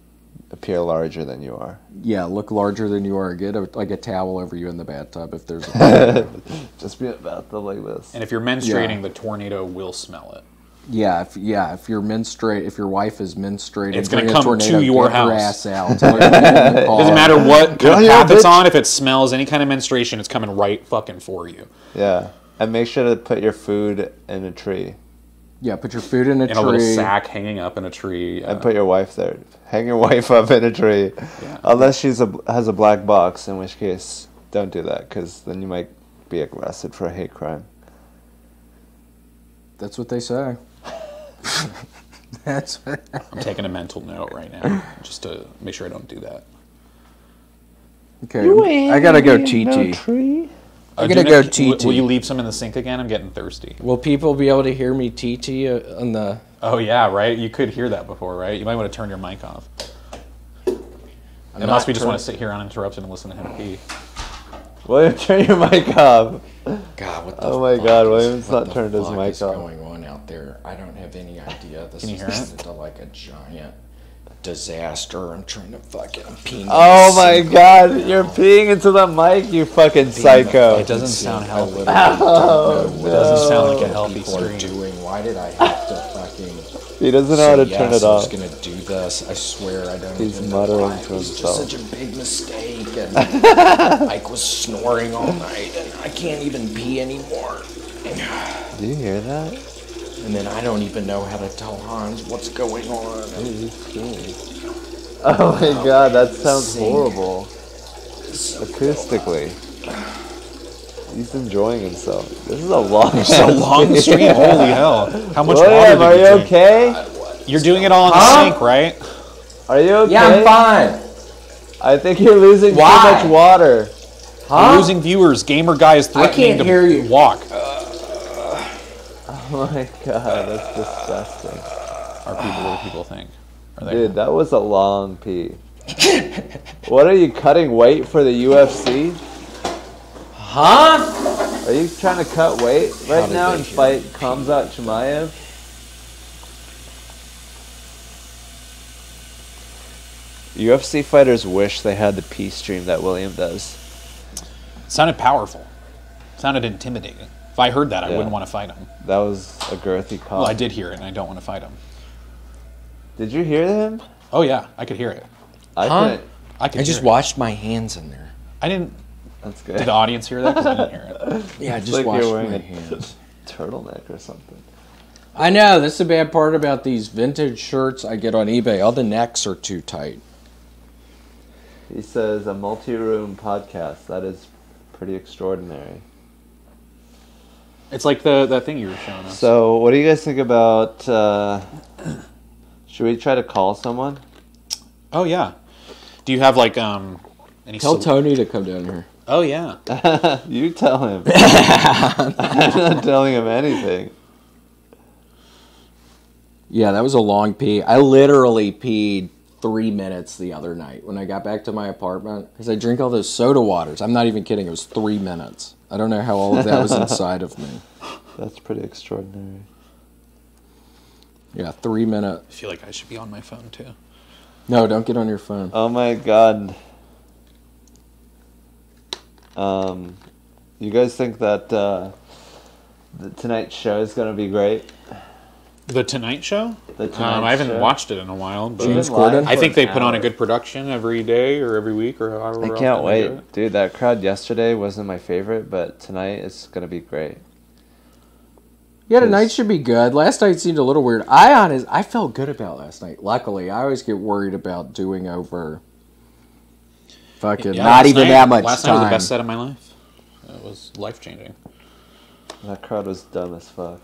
Speaker 1: appear larger than you are.
Speaker 3: Yeah, look larger than you are. Get a, like a towel over you in the bathtub if there's. A, [laughs]
Speaker 1: Just be about the like this.
Speaker 2: And if you're menstruating,
Speaker 3: Yeah.
Speaker 2: the tornado will smell it.
Speaker 3: Yeah, if yeah, if you're menstruate, if your wife is menstruating,
Speaker 2: It's gonna
Speaker 3: bring a
Speaker 2: come to your
Speaker 3: get her
Speaker 2: house.
Speaker 3: ass out. [laughs] Doesn't
Speaker 2: Doesn't matter what kind
Speaker 1: Yeah,
Speaker 2: of
Speaker 1: yeah,
Speaker 2: path it's on. If it smells any kind of menstruation, it's coming right fucking for you.
Speaker 1: Yeah, and make sure to put your food in a tree
Speaker 3: Yeah, put your food in a
Speaker 2: In
Speaker 3: tree.
Speaker 2: a little sack hanging up in a tree.
Speaker 1: and
Speaker 2: uh,
Speaker 1: put your wife there. Hang your wife up in a tree,
Speaker 2: Yeah.
Speaker 1: unless she's a has a black box, in which case don't do that because then you might be arrested for a hate crime.
Speaker 3: That's what they say. [laughs] That's what.
Speaker 2: I'm taking a mental note right now just to make sure I don't do that.
Speaker 3: Okay, I gotta go TT.
Speaker 1: tree.
Speaker 2: Uh,
Speaker 3: gotta go
Speaker 2: Nick, w-
Speaker 3: TT.
Speaker 2: Will you leave some in the sink again? I'm getting thirsty.
Speaker 3: Will people be able to hear me TT uh, on the?
Speaker 2: Oh yeah, right. You could hear that before, right? You might want to turn your mic off.
Speaker 3: I'm
Speaker 2: Unless we just want to sit here uninterrupted and listen to him pee.
Speaker 1: William, turn your mic off.
Speaker 3: God, what the
Speaker 1: Oh my
Speaker 3: fuck
Speaker 1: God,
Speaker 3: is-
Speaker 1: William's not turned his
Speaker 3: fuck
Speaker 1: mic
Speaker 3: is
Speaker 1: off.
Speaker 3: going on out there? I don't have any idea. This
Speaker 2: Can you
Speaker 3: is
Speaker 2: hear it?
Speaker 3: just into like a giant disaster. I'm trying to fucking pee.
Speaker 1: Oh my God, you're peeing into the mic, you fucking psycho.
Speaker 2: It doesn't sound
Speaker 3: I
Speaker 2: healthy.
Speaker 3: literally [laughs] oh, don't know what
Speaker 2: It doesn't sound like a healthy
Speaker 3: people are
Speaker 2: stream.
Speaker 3: doing. Why did I have to fucking?
Speaker 1: He doesn't know how to
Speaker 3: say
Speaker 1: turn
Speaker 3: yes,
Speaker 1: it
Speaker 3: I was
Speaker 1: off.
Speaker 3: gonna do this. I swear I don't
Speaker 1: He's
Speaker 3: even
Speaker 1: muttering
Speaker 3: know why.
Speaker 1: to
Speaker 3: It was
Speaker 1: himself.
Speaker 3: just such a big mistake, and [laughs] Mike was snoring all night, and I can't even pee anymore.
Speaker 1: Do you hear that?
Speaker 3: And then I don't even know how to tell Hans what's going on.
Speaker 1: Oh my God, that sounds
Speaker 3: Sing.
Speaker 1: horrible. Acoustically. He's enjoying himself. This is a long
Speaker 2: It's a long stream. Holy hell! How much water
Speaker 1: William,
Speaker 2: did
Speaker 1: are
Speaker 2: you
Speaker 1: you
Speaker 2: drink?
Speaker 1: okay?
Speaker 2: You're doing it all in the
Speaker 3: Huh?
Speaker 2: sink, right?
Speaker 1: Are you okay?
Speaker 3: Yeah, I'm fine.
Speaker 1: I think you're losing
Speaker 3: Why?
Speaker 1: too much water.
Speaker 2: We're losing viewers. Gamer guy is threatening
Speaker 3: can't
Speaker 2: to
Speaker 3: hear you.
Speaker 2: walk.
Speaker 1: Uh, Oh [laughs] my God, that's disgusting.
Speaker 2: Are people what do people think? Are they?
Speaker 1: Dude, that was a long pee. [laughs] what are you cutting weight for the UFC?
Speaker 3: Huh?
Speaker 1: Are you trying to cut weight right
Speaker 4: did
Speaker 1: now and
Speaker 4: hear
Speaker 1: fight Khamzat Chimaev? UFC fighters wish they had the peace stream that William does.
Speaker 2: sounded powerful. Sounded intimidating. If I heard that, I
Speaker 1: Yeah.
Speaker 2: wouldn't want to fight him.
Speaker 1: That was a girthy call.
Speaker 2: Well, I did hear it, and I don't want to fight him.
Speaker 1: Did you hear him?
Speaker 2: Oh yeah, I could hear it.
Speaker 1: I
Speaker 3: Huh?
Speaker 1: couldn't.
Speaker 2: I could.
Speaker 3: I just
Speaker 2: hear it.
Speaker 3: washed my hands in there.
Speaker 2: I didn't.
Speaker 1: That's good.
Speaker 2: Did the audience hear that? 'Cause I didn't hear it. [laughs]
Speaker 3: Yeah, I just
Speaker 1: like you're
Speaker 3: washed
Speaker 1: wearing
Speaker 3: my
Speaker 1: a
Speaker 3: hands. [laughs]
Speaker 1: turtleneck or something.
Speaker 3: I know that's the bad part about these vintage shirts I get on eBay. All the necks are too tight.
Speaker 1: He says a multi-room podcast. That is pretty extraordinary.
Speaker 2: It's like the that thing you were showing us.
Speaker 1: So, what do you guys think about? Uh, should we try to call someone?
Speaker 2: oh yeah. Do you have like um any?
Speaker 3: Tell
Speaker 2: sol-
Speaker 3: Tony to come down here.
Speaker 2: oh yeah. [laughs]
Speaker 1: you tell him. [laughs] I'm not telling him anything.
Speaker 3: Yeah, that was a long pee. I literally peed three minutes the other night when I got back to my apartment because I drink all those soda waters. I'm not even kidding. It was three minutes. I don't know how all of that was [laughs] inside of me.
Speaker 1: That's pretty extraordinary.
Speaker 3: Yeah, three minutes.
Speaker 2: I feel like I should be on my phone too.
Speaker 3: No, don't get on your phone.
Speaker 1: Oh my god. Um, you guys think that uh, the tonight's show is gonna be great?
Speaker 2: The Tonight Show.
Speaker 1: The
Speaker 2: Um, I haven't
Speaker 1: Show?
Speaker 2: watched it in a while, but
Speaker 3: James
Speaker 1: Been
Speaker 3: Corden?
Speaker 2: I think they put on a good production every day or every week or however.
Speaker 1: I can't wait, dude. That crowd yesterday wasn't my favorite, but tonight it's gonna be great.
Speaker 3: Yeah, tonight should be good. Last night seemed a little weird. I honest, I felt good about last night. Luckily, I always get worried about doing over. Fucking
Speaker 2: Yeah,
Speaker 3: not even
Speaker 2: night-
Speaker 3: that much
Speaker 2: Last night was the best set of my life. It was life changing.
Speaker 1: That crowd was dumb as fuck.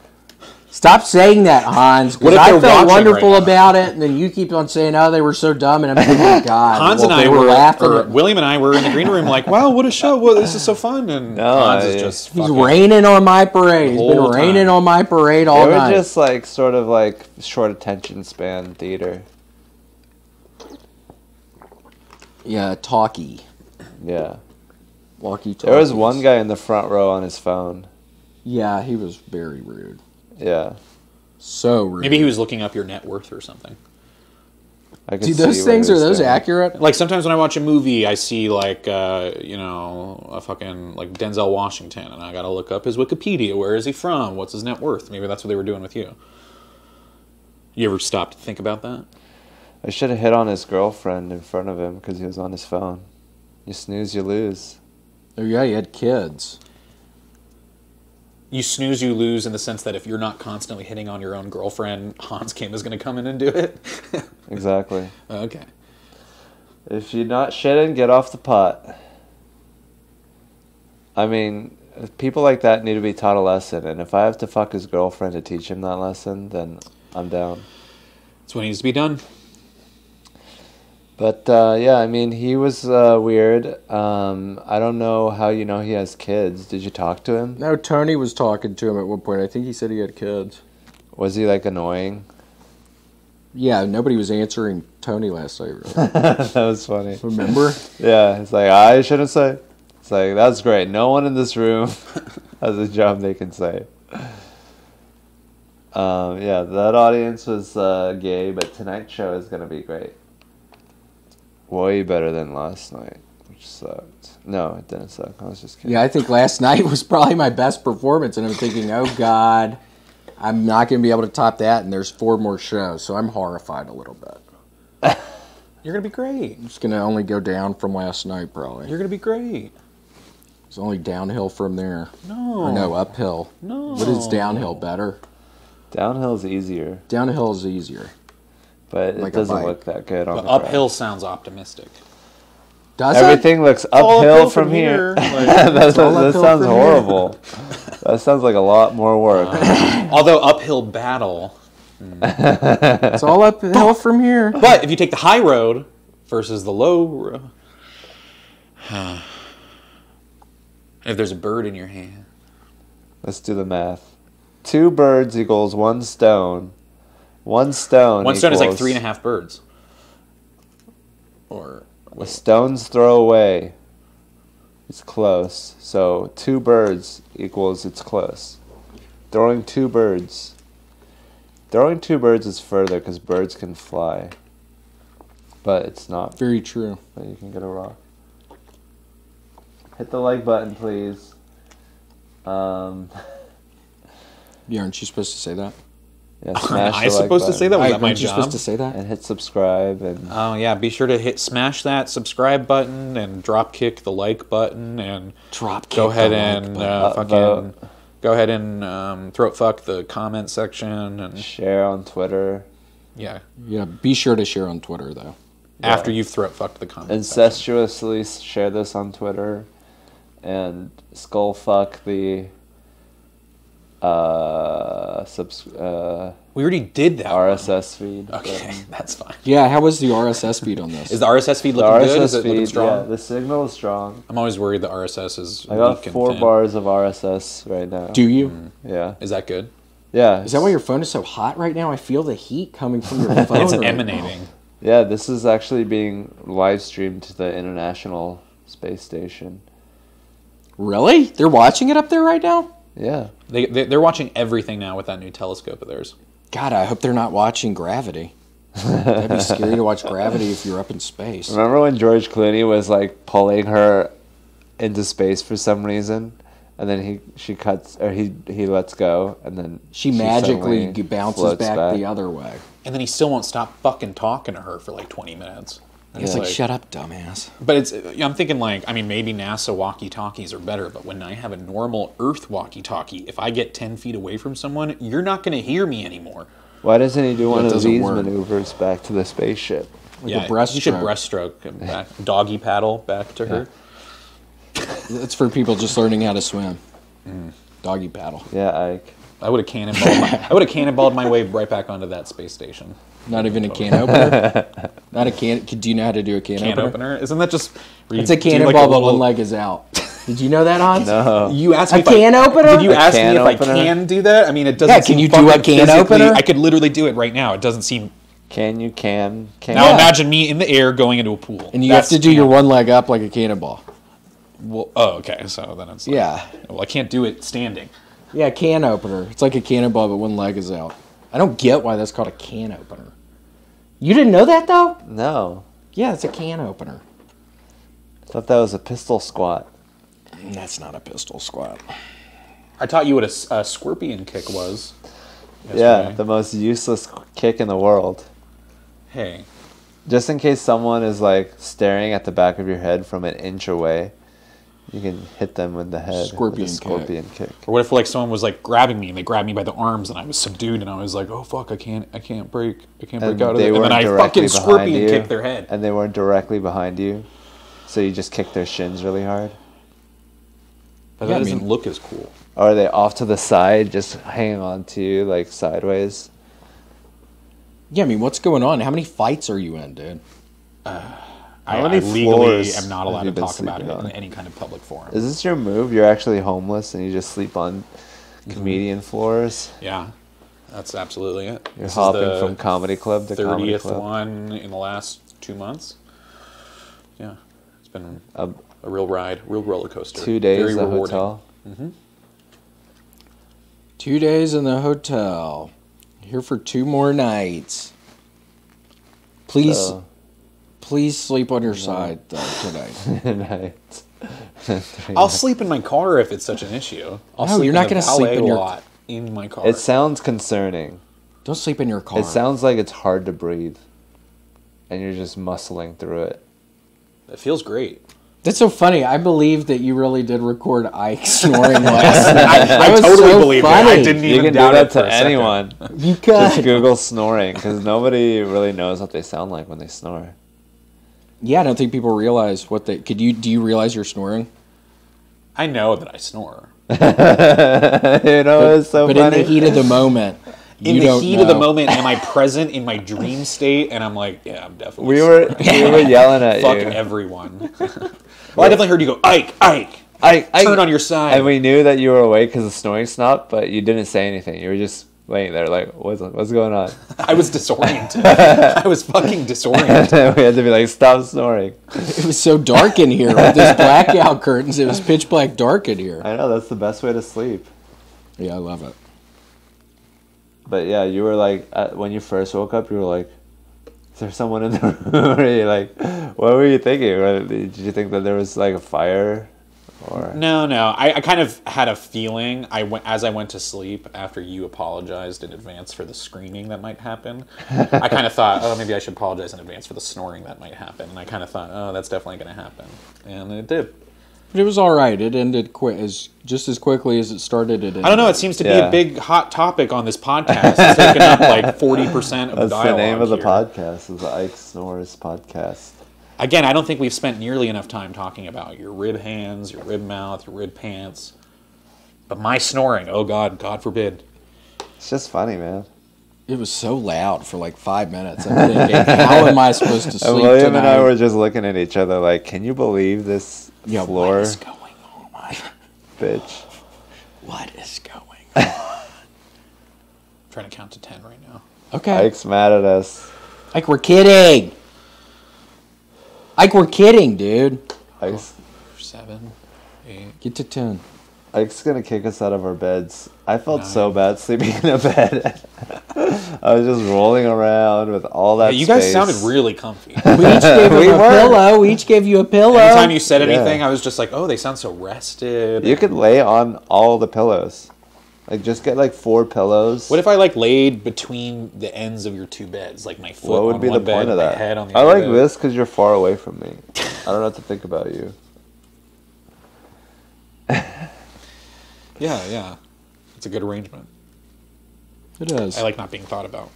Speaker 3: Stop saying that, Hans.
Speaker 2: What
Speaker 3: Because
Speaker 2: if
Speaker 3: I felt wonderful
Speaker 2: right
Speaker 3: about it, and then you keep on saying, "Oh, they were so dumb," and I'm thinking, oh, God,
Speaker 2: Hans
Speaker 3: well,
Speaker 2: and I were,
Speaker 3: laughing.
Speaker 2: or William and I were in the green room, like, "Wow, what a show! Well, this is so fun!" And
Speaker 1: No,
Speaker 2: Hans is just
Speaker 3: He's raining on my parade. He's been raining
Speaker 2: time.
Speaker 3: on my parade all
Speaker 1: they were
Speaker 3: night.
Speaker 1: just like sort of like short attention span theater.
Speaker 3: Yeah, talkie,
Speaker 1: Yeah.
Speaker 3: walkie. talkie.
Speaker 1: There was one guy in the front row on his phone.
Speaker 3: Yeah, he was very rude.
Speaker 1: Yeah.
Speaker 3: So rude.
Speaker 2: Maybe he was looking up your net worth or something.
Speaker 1: I could
Speaker 3: Dude, those
Speaker 1: what
Speaker 3: things are those
Speaker 1: doing.
Speaker 3: accurate?
Speaker 2: Like sometimes when I watch a movie, I see like uh, you know a fucking like Denzel Washington, and I gotta look up his Wikipedia. Where is he from? What's his net worth? Maybe that's what they were doing with you. You ever stop to think about that?
Speaker 1: I should have hit on his girlfriend in front of him because he was on his phone. You snooze, you lose.
Speaker 3: Oh yeah, he had kids.
Speaker 2: You snooze, you lose in the sense that if you're not constantly hitting on your own girlfriend, Hans Kim is going to come in and do it. [laughs]
Speaker 1: Exactly.
Speaker 2: okay.
Speaker 1: If you're not shitting, get off the pot. I mean, people like that need to be taught a lesson, and if I have to fuck his girlfriend to teach him that lesson, then I'm down.
Speaker 2: That's what needs to be done.
Speaker 1: But uh, yeah, I mean, he was uh, weird. Um, I don't know how you know he has kids. Did you talk to him?
Speaker 3: No, Tony was talking to him at one point. I think he said he had kids.
Speaker 1: Was he like annoying?
Speaker 3: Yeah, nobody was answering Tony last night. Really. [laughs]
Speaker 1: that was funny.
Speaker 3: Remember?
Speaker 1: Yeah, it's like I shouldn't say. It's like that's great. No one in this room [laughs] has a job they can say. Um, yeah, that audience was uh, gay, but tonight's show is gonna be great. Way better than last night, which sucked. No, it didn't suck. I was just kidding.
Speaker 3: Yeah, I think last night was probably my best performance, and I'm thinking, oh God, I'm not going to be able to top that. And there's four more shows, so I'm horrified a little bit. [laughs]
Speaker 2: You're going to be great.
Speaker 3: It's going to only go down from last night, probably.
Speaker 2: You're going to be great.
Speaker 3: It's only downhill from there.
Speaker 2: No.
Speaker 3: Or no, uphill.
Speaker 2: No.
Speaker 3: What is downhill better?
Speaker 1: Downhill is easier,
Speaker 3: Downhill is easier.
Speaker 1: But
Speaker 3: Like
Speaker 1: it doesn't look that good on
Speaker 2: But
Speaker 1: the
Speaker 2: uphill sounds optimistic.
Speaker 3: Does
Speaker 1: Everything looks uphill
Speaker 2: uphill
Speaker 1: from,
Speaker 2: from
Speaker 1: here.
Speaker 2: here, [laughs] like-
Speaker 1: that, that,
Speaker 3: uphill
Speaker 1: sounds horrible. that sounds like a lot more work.
Speaker 2: Uh, although uphill battle.
Speaker 3: it? Hmm. [laughs] It's all uphill from here.
Speaker 2: But if you take the high road versus the low road. [sighs] if there's a bird in your hand.
Speaker 1: Let's do the math. Two birds equals one stone. One stone.
Speaker 2: One stone is like three and a half birds. Or
Speaker 1: A stone's throw away. It's close. So two birds equals it's close. Throwing two birds. Throwing two birds is further because birds can fly. But it's not.
Speaker 3: Very true.
Speaker 1: But you can get a rock. Hit the like button, please. Um, [laughs]
Speaker 3: Yeah, aren't you supposed to say that?
Speaker 1: Yeah, [laughs]
Speaker 2: Am
Speaker 1: smash
Speaker 2: I
Speaker 1: the like
Speaker 2: supposed to say that?
Speaker 1: button.
Speaker 2: Was
Speaker 3: Hey,
Speaker 2: that my
Speaker 3: aren't you
Speaker 2: job?
Speaker 3: supposed to say that?
Speaker 1: And hit subscribe and
Speaker 2: Oh yeah, be sure to hit smash that subscribe button and drop kick the like button and
Speaker 3: Drop
Speaker 2: go ahead
Speaker 3: the like
Speaker 2: and
Speaker 3: button.
Speaker 2: uh,
Speaker 1: Uh,
Speaker 2: fucking
Speaker 1: vote.
Speaker 2: go ahead and um, throat fuck the comment section and
Speaker 1: share on Twitter.
Speaker 2: yeah.
Speaker 3: Yeah, be sure to share on Twitter though.
Speaker 2: After you've throat fucked the comment. section.
Speaker 1: Incestuously share this on Twitter and skull fuck the uh, subs- uh,
Speaker 2: We already did that. one.
Speaker 1: RSS feed.
Speaker 2: Okay, [laughs] that's fine.
Speaker 3: Yeah, how was the RSS feed on this?
Speaker 2: Is the RSS feed
Speaker 1: The
Speaker 2: looking good? Is
Speaker 1: RSS
Speaker 2: it looking strong?
Speaker 1: yeah, the signal is strong.
Speaker 2: I'm always worried the RSS is
Speaker 1: I got
Speaker 2: weak and
Speaker 1: four
Speaker 2: thin.
Speaker 1: bars of RSS right now.
Speaker 3: Do you?
Speaker 1: Yeah,
Speaker 2: Is that good?
Speaker 1: yeah.
Speaker 3: Is that why your phone is so hot right now? I feel the heat coming from your [laughs] phone.
Speaker 2: It's
Speaker 3: right now.
Speaker 2: emanating.
Speaker 1: Yeah, this is actually being live streamed to the International Space Station.
Speaker 3: Really? They're watching it up there right now?
Speaker 1: Yeah.
Speaker 2: They, they they're watching everything now with that new telescope of theirs.
Speaker 3: God, I hope they're not watching Gravity. That'd be scary to watch Gravity if you're up in space.
Speaker 1: Remember when George Clooney was like pulling her into space for some reason, and then he she cuts or he he lets go, and then
Speaker 3: She magically bounces
Speaker 1: floats
Speaker 3: back, the other way.
Speaker 2: And then he still won't stop fucking talking to her for like 20 minutes. And
Speaker 3: It's
Speaker 1: Yeah.
Speaker 3: like, shut up, dumbass.
Speaker 2: But it's uh, I'm thinking like I mean maybe NASA walkie-talkies are better, but when I have a normal Earth walkie-talkie, if I get 10 feet away from someone, you're not going to hear me anymore.
Speaker 1: Why doesn't he do one
Speaker 3: it
Speaker 1: of
Speaker 3: doesn't
Speaker 1: these
Speaker 3: work.
Speaker 1: maneuvers back to the spaceship?
Speaker 3: Like
Speaker 2: yeah,
Speaker 3: a breaststroke.
Speaker 2: you should breaststroke him back, doggy paddle back to her.
Speaker 3: It's for people just learning how to swim. Mm. Doggy paddle.
Speaker 1: Yeah, Ike.
Speaker 2: I would have cannonballed. My, I would have cannonballed my way right back onto that space station.
Speaker 3: Not even a can opener. [laughs] Not a can. Do you know how to do a can,
Speaker 2: Can
Speaker 3: opener?
Speaker 2: opener? Isn't that just? where
Speaker 3: It's a cannonball,
Speaker 2: like, a
Speaker 3: but
Speaker 2: little-
Speaker 3: one leg is out. Did you know that, Hans?
Speaker 1: No.
Speaker 2: You asked
Speaker 3: A
Speaker 2: me if
Speaker 3: can
Speaker 2: I,
Speaker 3: opener?
Speaker 2: Did you
Speaker 1: A
Speaker 2: ask me
Speaker 1: can
Speaker 2: if
Speaker 1: opener?
Speaker 2: I can do that? I mean, it doesn't.
Speaker 3: Yeah, can
Speaker 2: seem
Speaker 3: you do a can opener?
Speaker 2: I could literally do it right now. It doesn't seem.
Speaker 1: Can you can can?
Speaker 2: Now
Speaker 3: Yeah.
Speaker 2: imagine me in the air going into a pool.
Speaker 3: And you
Speaker 2: That's
Speaker 3: have to do your one leg up like a cannonball.
Speaker 2: Well, oh, okay. So then it's like,
Speaker 3: Yeah.
Speaker 2: Well, I can't do it standing.
Speaker 3: Yeah, can opener. It's like a cannonball, but one leg is out. I don't get why that's called a can opener. You didn't know that though?
Speaker 1: No.
Speaker 3: Yeah, it's a can opener.
Speaker 1: I Thought that was a pistol squat.
Speaker 3: That's not a pistol squat.
Speaker 2: I taught you what a scorpion kick was.
Speaker 1: Yeah, the most useless kick in the world.
Speaker 2: hey,
Speaker 1: Just in case someone is like staring at the back of your head from an inch away, you can hit them with the head.
Speaker 3: Scorpion
Speaker 1: with a
Speaker 3: kick.
Speaker 1: scorpion kick.
Speaker 2: or what if like someone was like grabbing me and they grabbed me by the arms and I was subdued and I was like, oh fuck, I can't, I can't break, I can't break out of
Speaker 1: they
Speaker 2: it. And then
Speaker 1: weren't
Speaker 2: I fucking scorpion
Speaker 1: you,
Speaker 2: kicked their head.
Speaker 1: and they weren't directly behind you, so you just kick their shins really hard.
Speaker 2: But
Speaker 3: Yeah,
Speaker 2: that
Speaker 3: I
Speaker 2: doesn't
Speaker 3: mean-
Speaker 2: look as cool.
Speaker 1: Or are they off to the side, just hanging on to you like sideways?
Speaker 3: Yeah, I mean, what's going on? How many fights are you in, dude?
Speaker 2: Uh, I,
Speaker 1: many
Speaker 2: I legally
Speaker 1: floors
Speaker 2: am not allowed to talk about it
Speaker 1: sleeping
Speaker 2: in any kind of public forum.
Speaker 1: Is this your move? You're actually homeless and you just sleep on
Speaker 2: Mm-hmm.
Speaker 1: comedian floors.
Speaker 2: yeah, that's absolutely it.
Speaker 1: You're
Speaker 2: This
Speaker 1: hopping from comedy club to comedy
Speaker 2: thirtieth
Speaker 1: club.
Speaker 2: one in the last two months. Yeah, it's been
Speaker 1: Uh,
Speaker 2: a real ride, real roller coaster.
Speaker 1: two days
Speaker 2: Very
Speaker 1: at a
Speaker 2: rewarding.
Speaker 1: hotel.
Speaker 3: Two days in the hotel. Here for two more nights. Please,
Speaker 1: So,
Speaker 3: please sleep on your side though today. [laughs]
Speaker 1: night.
Speaker 2: I'll sleep in my car if it's such an issue. I'll
Speaker 3: No,
Speaker 2: sleep
Speaker 3: you're not gonna sleep in your-
Speaker 2: lot in my car.
Speaker 1: It sounds concerning.
Speaker 3: Don't sleep in your car.
Speaker 1: It sounds like it's hard to breathe, and you're just muscling through it.
Speaker 2: it feels great.
Speaker 3: That's so funny. I believe that you really did record Ike [laughs] snoring last night. [laughs]
Speaker 2: I, I
Speaker 3: was
Speaker 2: totally
Speaker 3: so
Speaker 2: believe it. I didn't
Speaker 1: You
Speaker 2: even
Speaker 1: can do
Speaker 2: doubt
Speaker 1: that
Speaker 2: it
Speaker 1: to
Speaker 2: a second.
Speaker 1: anyone.
Speaker 3: You
Speaker 1: Just. Google snoring because nobody really knows what they sound like when they snore.
Speaker 3: Yeah, I don't think people realize what they. Could you? Do you realize you're snoring?
Speaker 2: I know that I snore. [laughs]
Speaker 1: you know, it's so
Speaker 3: but
Speaker 1: funny.
Speaker 3: in the heat of the moment,
Speaker 2: In
Speaker 3: you
Speaker 2: the
Speaker 3: don't
Speaker 2: heat of the moment, am I [laughs] present in my dream state? And I'm like, yeah, I'm definitely.
Speaker 1: we were we were yelling at
Speaker 2: Fuck
Speaker 1: you.
Speaker 2: everyone. [laughs] well, I definitely heard you go, Ike, Ike,
Speaker 1: I, I,
Speaker 2: turn on your side.
Speaker 1: And we knew that you were awake because the snoring stopped, but you didn't say anything. You were just laying there like, what's what's going on? [laughs]
Speaker 2: I was disoriented. [laughs] I was fucking disoriented. [laughs]
Speaker 1: we had to be like, stop snoring.
Speaker 3: It was so dark in here with this blackout curtains. It was pitch black dark in here.
Speaker 1: I know that's the best way to sleep.
Speaker 3: Yeah, I love it.
Speaker 1: But yeah, you were like, when you first woke up, you were like, is there someone in the room? or you like, what were you thinking? Did you think that there was like a fire? Or
Speaker 2: No, no. I, I kind of had a feeling. I went as I went to sleep after you apologized in advance for the screaming that might happen. I kind of [laughs] thought, oh, maybe I should apologize in advance for the snoring that might happen. And I kind of thought, oh, that's definitely going to happen, and it did.
Speaker 3: But it was all right. It ended quick as just as quickly as it started. It ended.
Speaker 2: I don't know. It seems to be
Speaker 1: Yeah.
Speaker 2: a big hot topic on this podcast. [laughs] It's taken up like forty percent of the dialogue.
Speaker 1: the name of the
Speaker 2: here.
Speaker 1: podcast. Is the Ike Snores podcast.
Speaker 2: Again, I don't think we've spent nearly enough time talking about your rib hands, your rib mouth, your rib pants. But my snoring, oh God, God forbid.
Speaker 1: It's just funny, man.
Speaker 3: It was so loud for like five minutes. I'm thinking, how am I supposed to [laughs]
Speaker 1: And
Speaker 3: sleep
Speaker 1: William
Speaker 3: tonight?
Speaker 1: and I were just looking at each other like, can you believe this
Speaker 3: yeah,
Speaker 1: floor,
Speaker 3: what is going on?
Speaker 1: My [laughs] bitch?
Speaker 3: What is going on? [laughs]
Speaker 2: I'm trying to count to ten right now.
Speaker 3: Okay.
Speaker 1: Ike's mad at us.
Speaker 3: Like we're kidding. Like we're kidding, dude.
Speaker 1: Ike's,
Speaker 2: Seven, eight.
Speaker 3: Get to ten.
Speaker 1: Ike's gonna kick us out of our beds. I felt so bad sleeping in a bed. [laughs] I was just rolling around with all that.
Speaker 2: Yeah, you guys
Speaker 1: space.
Speaker 2: sounded really comfy. [laughs]
Speaker 3: We each gave him
Speaker 1: We
Speaker 3: a
Speaker 1: were.
Speaker 3: pillow. We each gave you a pillow.
Speaker 2: Anytime you said
Speaker 1: Yeah.
Speaker 2: anything, I was just like, oh, they sound so rested.
Speaker 1: You could lay on all the pillows. Like just get like four pillows.
Speaker 2: What if I like laid between the ends of your two beds, like my foot
Speaker 1: what would
Speaker 2: on
Speaker 1: be the
Speaker 2: one bed,
Speaker 1: point of
Speaker 2: my
Speaker 1: that?
Speaker 2: head on the
Speaker 1: I
Speaker 2: other
Speaker 1: like
Speaker 2: bed?
Speaker 1: this because you're far away from me. I don't have to think about you. [laughs]
Speaker 2: Yeah, yeah. It's a good arrangement.
Speaker 3: It is.
Speaker 2: I like not being thought about.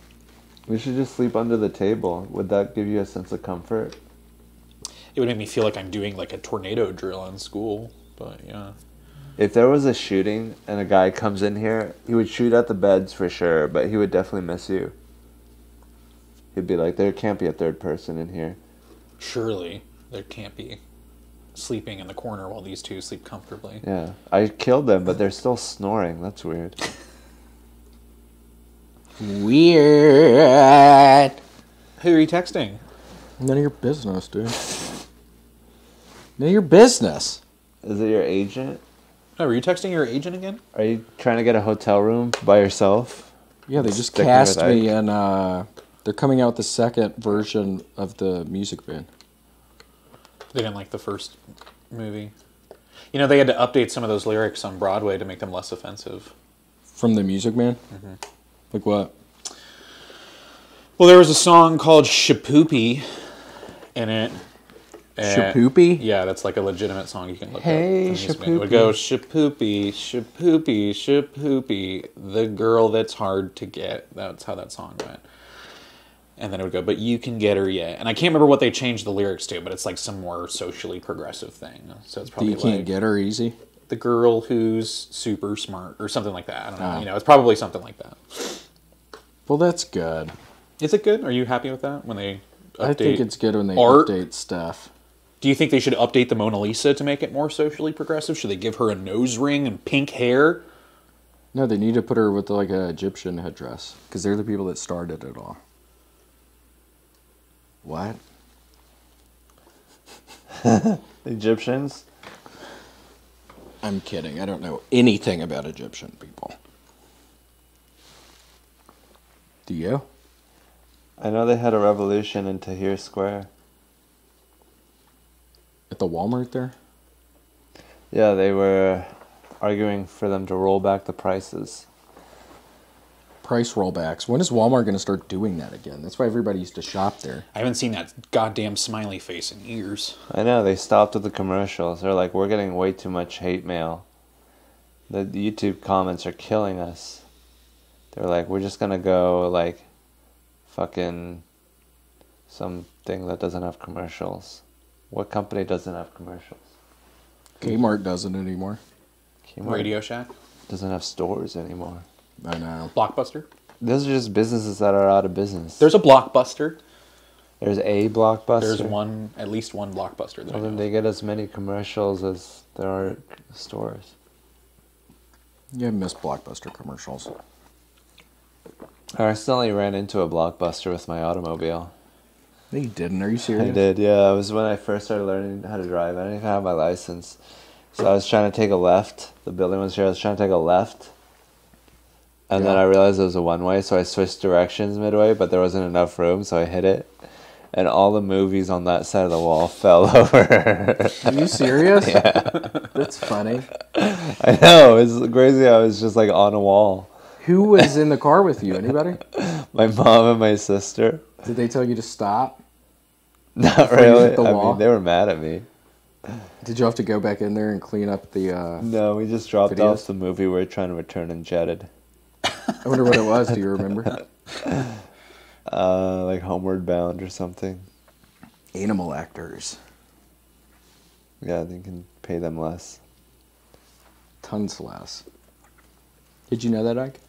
Speaker 1: We should just sleep under the table. Would that give you a sense of comfort?
Speaker 2: It would make me feel like I'm doing like a tornado drill in school. But yeah.
Speaker 1: If there was a shooting and a guy comes in here, he would shoot at the beds for sure, but he would definitely miss you. He'd be like, there can't be a third person in here.
Speaker 2: Surely there can't be sleeping in the corner while these two sleep comfortably.
Speaker 1: Yeah. I killed them, but they're still snoring. That's weird.
Speaker 3: Weird.
Speaker 2: Who are you texting?
Speaker 3: None of your business, dude. None of your business.
Speaker 1: Is it your agent?
Speaker 2: Oh, were you texting your agent again?
Speaker 1: Are you trying to get a hotel room by yourself?
Speaker 3: Yeah, they just cast me, and uh, they're coming out the second version of the music band.
Speaker 2: They didn't like the first movie. You know, they had to update some of those lyrics on Broadway to make them less offensive.
Speaker 3: From the Music Man?
Speaker 1: Mm-hmm.
Speaker 3: Like what?
Speaker 2: Well, there was a song called Shipoopi in it. And-
Speaker 3: Shipoopi?
Speaker 2: Yeah, that's like a legitimate song you can look
Speaker 1: Hey,
Speaker 2: up. Man. It would go Shipoopi, Shipoopi, Shipoopi, the girl that's hard to get. That's how that song went. And then it would go, but you can get her yet. And I can't remember what they changed the lyrics to, but it's like some more socially progressive thing. So it's probably
Speaker 3: you can't
Speaker 2: like
Speaker 3: get her easy?
Speaker 2: the girl who's super smart or something like that. I don't know.
Speaker 3: Ah.
Speaker 2: You know, it's probably something like that.
Speaker 3: Well, that's good.
Speaker 2: Is it good? Are you happy with that when they update?
Speaker 3: I think it's good when they
Speaker 2: art.
Speaker 3: update stuff.
Speaker 2: Do you think they should update the Mona Lisa to make it more socially progressive? Should they give her a nose ring and pink hair?
Speaker 3: No, they need to put her with like an Egyptian headdress because they're the people that started it all. What? [laughs]
Speaker 1: Egyptians?
Speaker 3: I'm kidding. I don't know anything about Egyptian people. Do you?
Speaker 1: I know they had a revolution in Tahrir Square.
Speaker 3: At the Walmart there?
Speaker 1: Yeah, they were arguing for them to roll back the prices.
Speaker 3: Price rollbacks. When is Walmart going to start doing that again? That's why everybody used to shop there.
Speaker 2: I haven't seen that goddamn smiley face in years.
Speaker 1: I know, they stopped with the commercials. They're like, we're getting way too much hate mail. The YouTube comments are killing us. They're like, we're just gonna go, like, fucking something that doesn't have commercials. What company doesn't have commercials?
Speaker 3: Kmart doesn't anymore.
Speaker 1: Kmart
Speaker 2: Radio Shack,
Speaker 1: doesn't have stores anymore.
Speaker 3: I know.
Speaker 2: Blockbuster.
Speaker 1: Those are just businesses that are out of business.
Speaker 2: There's a Blockbuster.
Speaker 1: There's a blockbuster.
Speaker 2: There's one, at least one Blockbuster. That
Speaker 1: Well, then they get as many commercials as there are stores.
Speaker 3: Yeah, I miss Blockbuster commercials.
Speaker 1: I accidentally ran into a blockbuster with my automobile.
Speaker 3: No, you didn't. Are you serious?
Speaker 1: I did, yeah. It was when I first started learning how to drive. I didn't even have my license. So I was trying to take a left. The building was here. I was trying to take a left. And then I realized it was a one way, so I switched directions midway, but there wasn't enough room, so I hit it. And all the movies on that side of the wall [laughs] fell over.
Speaker 3: Are you serious? [laughs] yeah. That's funny. [laughs]
Speaker 1: I know, it's crazy. I was just like on a wall.
Speaker 3: Who was in the car with you? Anybody?
Speaker 1: My mom and my sister.
Speaker 3: Did they tell you to stop? [laughs]
Speaker 1: Not really.
Speaker 3: the
Speaker 1: I
Speaker 3: wall?
Speaker 1: mean, they were mad at me.
Speaker 3: Did you have to go back in there and clean up the? Uh,
Speaker 1: No, we just dropped
Speaker 3: Videos?
Speaker 1: off the movie we were trying to return and jetted.
Speaker 3: I wonder what it was. Do you [laughs] remember?
Speaker 1: Uh, like Homeward Bound or something.
Speaker 3: Animal actors.
Speaker 1: Yeah, they can pay them less.
Speaker 3: Tons less. Did you know that, Ike?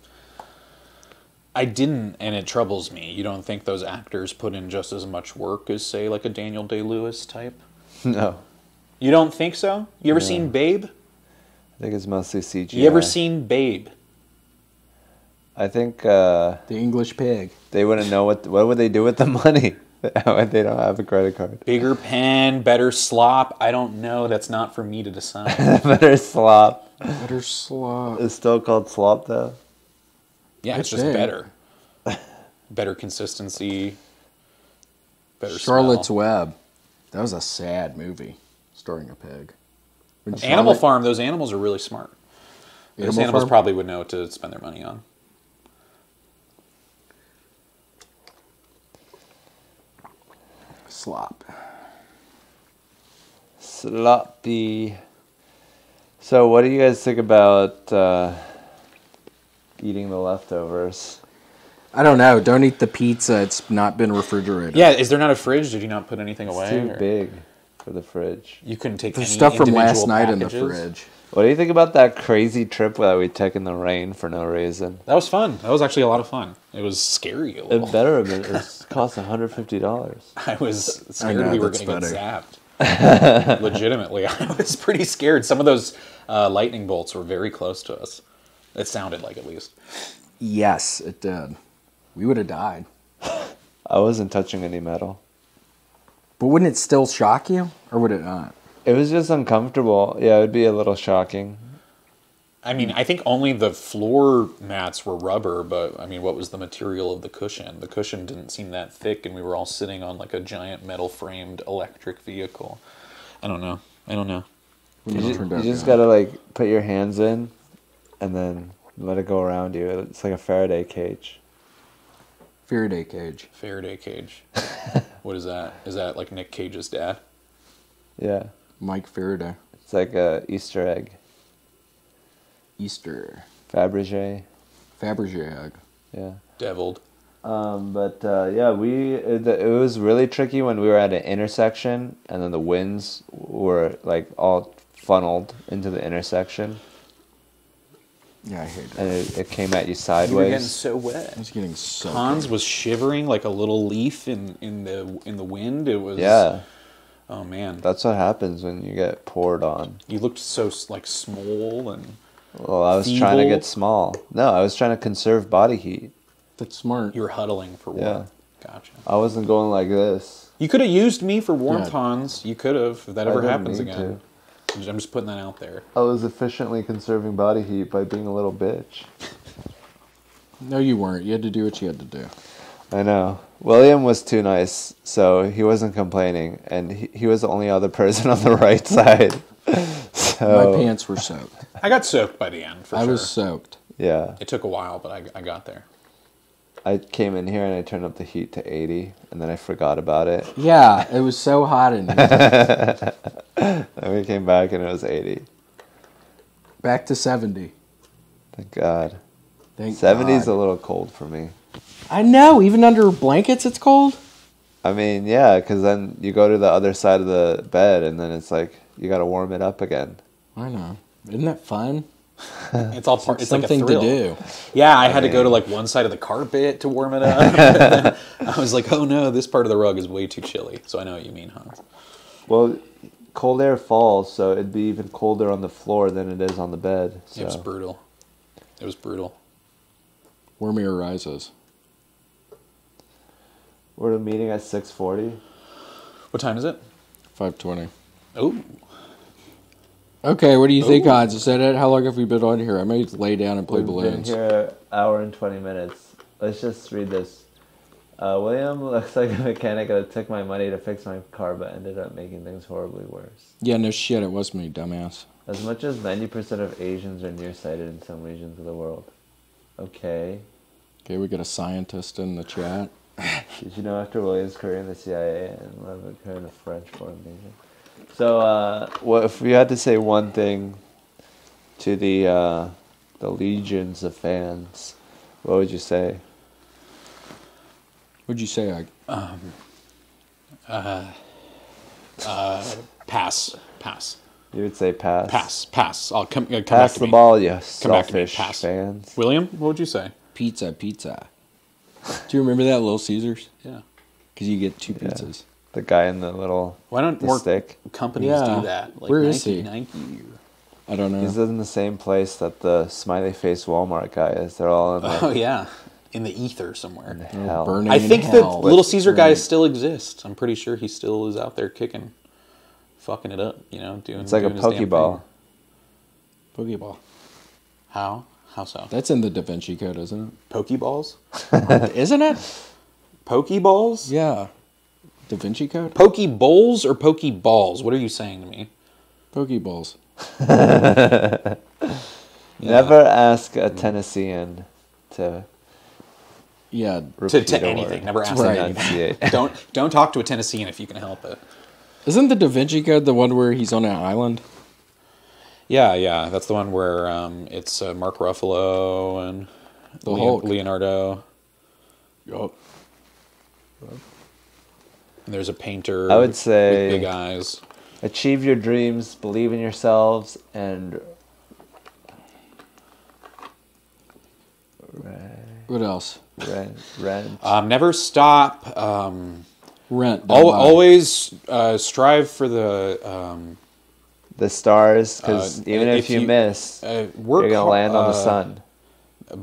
Speaker 2: I didn't, and it troubles me. You don't think those actors put in just as much work as, say, like a Daniel Day Lewis type? [laughs]
Speaker 1: No,
Speaker 2: You don't think so? You ever
Speaker 1: No.
Speaker 2: seen Babe?
Speaker 1: I think it's mostly CGI.
Speaker 2: You ever seen Babe?
Speaker 1: I think uh,
Speaker 3: The English pig.
Speaker 1: they wouldn't know what what would they do with the money. [laughs] they don't have a credit card.
Speaker 2: Bigger pen, better slop? I don't know. That's not for me to decide. [laughs]
Speaker 1: Better slop.
Speaker 3: Better slop.
Speaker 1: It's still called slop though.
Speaker 2: Yeah, it's
Speaker 3: Good
Speaker 2: just
Speaker 3: thing.
Speaker 2: better. [laughs] Better consistency. Better
Speaker 3: Charlotte's
Speaker 2: smell.
Speaker 3: Web. That was a sad movie, starring a pig. When
Speaker 2: Animal Farm. Those animals are really smart. Those animals
Speaker 3: Farm?
Speaker 2: probably would know what to spend their money on.
Speaker 3: Slop.
Speaker 1: Sloppy. So, what do you guys think about uh, eating the leftovers?
Speaker 3: I don't know. Don't eat the pizza. It's not been refrigerated.
Speaker 2: Yeah, is there not a fridge? Did you not put anything
Speaker 1: It's
Speaker 2: away?
Speaker 1: too
Speaker 2: or-
Speaker 1: big for the fridge.
Speaker 2: You couldn't take
Speaker 3: There's
Speaker 2: any
Speaker 3: stuff from last
Speaker 2: individual
Speaker 3: night in the fridge.
Speaker 1: What do you think about that crazy trip that we took in the rain for no reason?
Speaker 2: That was fun. That was actually a lot of fun. It was scary a
Speaker 1: It
Speaker 2: little.
Speaker 1: better have been. [laughs] It cost one hundred fifty dollars.
Speaker 2: I was scared
Speaker 3: know,
Speaker 2: we were going to get zapped. [laughs] Legitimately, [laughs] I was pretty scared. Some of those uh, lightning bolts were very close to us. It sounded like, at least.
Speaker 3: Yes, it did. We would have died.
Speaker 1: I wasn't touching any metal.
Speaker 3: But wouldn't it still shock you, or would it not?
Speaker 1: It was just uncomfortable. Yeah, it would be a little shocking.
Speaker 2: I mean, I think only the floor mats were rubber, but I mean, what was the material of the cushion? The cushion didn't seem that thick, and we were all sitting on like a giant metal framed electric vehicle. I don't know. I don't know.
Speaker 3: Wouldn't
Speaker 1: You,
Speaker 3: have
Speaker 1: ju-
Speaker 3: turned
Speaker 1: you just gotta like put your hands in, and then let it go around you. It's like a Faraday cage.
Speaker 3: Faraday cage.
Speaker 2: Faraday cage. [laughs] what is that? Is that like Nick Cage's dad?
Speaker 1: Yeah,
Speaker 3: Mike Faraday.
Speaker 1: it's like a Easter egg.
Speaker 3: Easter.
Speaker 1: Fabergé.
Speaker 3: Fabergé egg.
Speaker 1: Yeah.
Speaker 2: Deviled.
Speaker 1: Um, but uh, yeah, we it, it was really tricky when we were at an intersection, and then the winds were like all funneled into the intersection,
Speaker 3: Yeah, I hate it.
Speaker 1: and it, it came at you sideways.
Speaker 2: You were getting so wet.
Speaker 3: I was getting so.
Speaker 2: Hans was shivering like a little leaf in, in the in the wind. It was
Speaker 1: Yeah,
Speaker 2: Oh man,
Speaker 1: that's what happens when you get poured on.
Speaker 2: you looked so like small and
Speaker 1: Well, I was trying to get small. No, I was trying to conserve body heat.
Speaker 3: That's smart.
Speaker 2: you were huddling for warmth. Yeah. Gotcha.
Speaker 1: I wasn't going like this.
Speaker 2: You could have used me for warmth,
Speaker 3: Yeah.
Speaker 2: Hans. You could have. If that
Speaker 1: I
Speaker 2: ever
Speaker 1: didn't
Speaker 2: happens
Speaker 1: need
Speaker 2: again. I'm just putting that out there.
Speaker 1: I was efficiently conserving body heat by being a little bitch.
Speaker 3: No, you weren't. You had to do what you had to do.
Speaker 1: I know. William was too nice, so he wasn't complaining, and he, he was the only other person on the [laughs] right side. so
Speaker 3: My pants were soaked.
Speaker 2: I got soaked by the end for
Speaker 3: I
Speaker 2: sure.
Speaker 3: was soaked.
Speaker 1: yeah,
Speaker 2: It took a while, but I, I got there.
Speaker 1: I came in here and I turned up the heat to 80, and then I forgot about it.
Speaker 3: Yeah, it was so hot in here. [laughs]
Speaker 1: And we came back and it was 80.
Speaker 3: Back to 70.
Speaker 1: Thank God.
Speaker 3: Thank
Speaker 1: 70 is a little cold for me.
Speaker 3: I know. Even under blankets, it's cold.
Speaker 1: I mean, yeah, because then you go to the other side of the bed, and then it's like you got to warm it up again.
Speaker 3: I know. Isn't that fun? [laughs]
Speaker 2: It's all part. It's like a
Speaker 3: Something to do.
Speaker 2: Yeah, I had to go to like one side of the carpet to warm it up. [laughs] [laughs] I was like, oh no, this part of the rug is way too chilly. So I know what you mean, Hans.
Speaker 1: Well, cold air falls, so it'd be even colder on the floor than it is on the bed. So.
Speaker 2: It was brutal. It was brutal.
Speaker 3: Where Mirror Rises.
Speaker 1: We're at a meeting at six forty.
Speaker 2: What time is it?
Speaker 3: 520.
Speaker 2: Oh,
Speaker 3: Okay, what do you think,
Speaker 2: Ooh.
Speaker 3: Hans? Is that it? How long have we been on here? I may lay down and play
Speaker 1: We've been here an hour and twenty minutes. Let's just read this. Uh, William [laughs] looks like a mechanic that took my money to fix my car, but ended up making things horribly worse.
Speaker 3: Yeah, no shit, it was me, dumbass.
Speaker 1: As much as 90% of Asians are nearsighted in some regions of the world. Okay.
Speaker 3: Okay, we got a scientist in the chat.
Speaker 1: Did you know after William's career in the CIA and Levin's career in the French Foreign Legion? So, uh, what if we had to say one thing to the uh, the legions of fans? What would you say?
Speaker 3: What'd you say? I,
Speaker 2: pass, pass,
Speaker 1: You would say pass.
Speaker 2: pass, pass. I'll come. Uh, come back
Speaker 1: Pass
Speaker 2: to
Speaker 1: the
Speaker 2: me.
Speaker 1: ball, yes.
Speaker 2: Come back to me.
Speaker 1: selfish
Speaker 2: Pass.
Speaker 1: fans.
Speaker 2: William, what would you say?
Speaker 3: pizza, pizza. Do you remember that, Little Caesars?
Speaker 2: Yeah.
Speaker 3: Because you get two
Speaker 1: Yeah.
Speaker 3: pizzas.
Speaker 1: The guy in the little
Speaker 2: Why don't
Speaker 1: the
Speaker 2: more
Speaker 1: stick.
Speaker 2: companies
Speaker 3: Yeah.
Speaker 2: do that? Like
Speaker 3: Where
Speaker 2: Nike,
Speaker 3: is he?
Speaker 2: Nike.
Speaker 3: I don't know.
Speaker 1: He's in the same place that the smiley face Walmart guy is. They're all in oh, like
Speaker 2: Oh yeah, in the ether somewhere.
Speaker 1: Oh, hell.
Speaker 3: burning.
Speaker 2: I think the Little Caesar guy still exists. I'm pretty sure he still is out there kicking, fucking it up. You know, doing.
Speaker 1: It's like a
Speaker 2: doing his damn
Speaker 1: Pokeball.
Speaker 3: Pokeball.
Speaker 2: How? How so?
Speaker 3: That's in the Da Vinci Code, isn't it? Pokeballs? [laughs] isn't it?
Speaker 2: Pokeballs?
Speaker 3: Yeah. Da Vinci Code?
Speaker 2: Pokebowls or Pokeballs? What are you saying to me?
Speaker 3: Pokeballs. [laughs]
Speaker 1: Never ask a Tennessean to
Speaker 3: Yeah.
Speaker 2: To, to anything. Never ask
Speaker 3: Right.
Speaker 2: anything.
Speaker 1: Enunciate. [laughs]
Speaker 2: don't don't talk to a Tennessean if you can help it.
Speaker 3: Isn't the Da Vinci Code the one where he's on an island?
Speaker 2: Yeah, yeah, that's the one where um, it's uh, Mark Ruffalo and
Speaker 3: The
Speaker 2: Leo-
Speaker 3: Hulk.
Speaker 2: Leonardo.
Speaker 3: Yup.
Speaker 2: And there's a painter.
Speaker 1: I would say-
Speaker 2: with big eyes.
Speaker 1: Achieve your dreams, believe in yourselves, and
Speaker 3: What else?
Speaker 1: rent. rent.
Speaker 2: Um, never stop. Um,
Speaker 3: Rent.
Speaker 2: al- always uh, strive for the um,
Speaker 1: the stars, because
Speaker 2: Uh,
Speaker 1: even if,
Speaker 2: if
Speaker 1: you,
Speaker 2: you-
Speaker 1: miss,
Speaker 2: uh, work.
Speaker 1: you're gonna
Speaker 2: har-
Speaker 1: land on the
Speaker 2: uh,
Speaker 1: sun.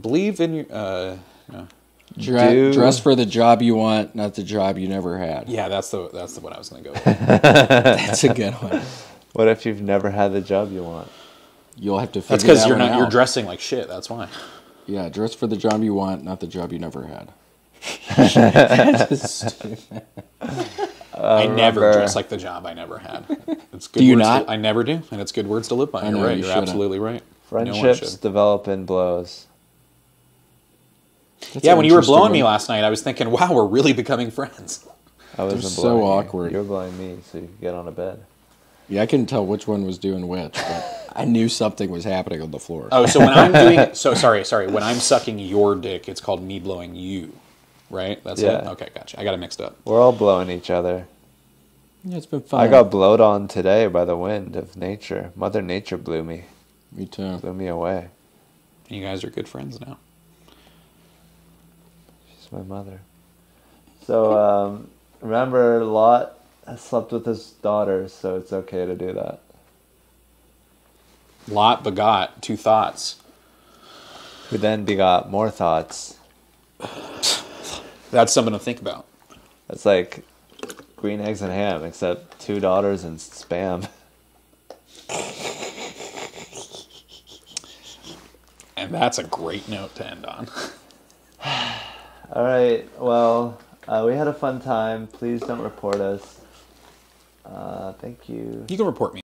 Speaker 2: Believe in your. Uh, no.
Speaker 3: Dre-
Speaker 1: do-
Speaker 3: dress for the job you want, not the job you never had.
Speaker 2: Yeah, that's the that's the one I was gonna go with. [laughs]
Speaker 3: That's a good one. [laughs]
Speaker 1: What if you've never had the job you want?
Speaker 3: You'll have to figure
Speaker 2: That's because
Speaker 3: that
Speaker 2: you're
Speaker 3: one
Speaker 2: not you're dressing like shit. That's why.
Speaker 3: Yeah, dress for the job you want, not the job you never had.
Speaker 2: I [laughs] never dress like the job I never had. It's good
Speaker 3: Do you
Speaker 2: words
Speaker 3: not?
Speaker 2: To, I never do, and it's good words to live by.
Speaker 3: I
Speaker 2: You're
Speaker 3: know,
Speaker 2: right.
Speaker 3: you
Speaker 2: You're
Speaker 3: shouldn't.
Speaker 2: absolutely right.
Speaker 1: Friendships
Speaker 2: should.
Speaker 1: develop in blows.
Speaker 3: That's
Speaker 2: Yeah, when you were
Speaker 3: interesting
Speaker 2: blowing me last night, I was thinking, wow, we're really becoming friends.
Speaker 1: I wasn't
Speaker 3: so
Speaker 1: blowing you.
Speaker 3: awkward.
Speaker 1: You were blowing me, so you could get on a bed.
Speaker 3: Yeah, I couldn't tell which one was doing which, but [laughs] I knew something was happening on the floor.
Speaker 2: Oh, so when I'm doing [laughs] so sorry, sorry. When I'm sucking your dick, it's called me blowing you, right? That's it.
Speaker 1: Yeah.
Speaker 2: Okay, gotcha. I got it mixed up.
Speaker 1: We're all blowing each other.
Speaker 3: Yeah, it's been fun.
Speaker 1: I got blowed on today by the wind of nature. Mother Nature blew me,
Speaker 3: Me too.
Speaker 1: blew me away.
Speaker 2: You guys are good friends now.
Speaker 1: My mother. So um, remember, Lot has slept with his daughters, so it's okay to do that.
Speaker 2: Lot begot two thoughts.
Speaker 1: Who then begot more thoughts. [sighs]
Speaker 2: That's something to think about.
Speaker 1: It's like green eggs and ham, except two daughters and spam.
Speaker 2: And that's a great note to end on. [sighs] [sighs]
Speaker 1: All right. Well, uh, we had a fun time. Please don't report us. Uh, thank you.
Speaker 2: You can report me.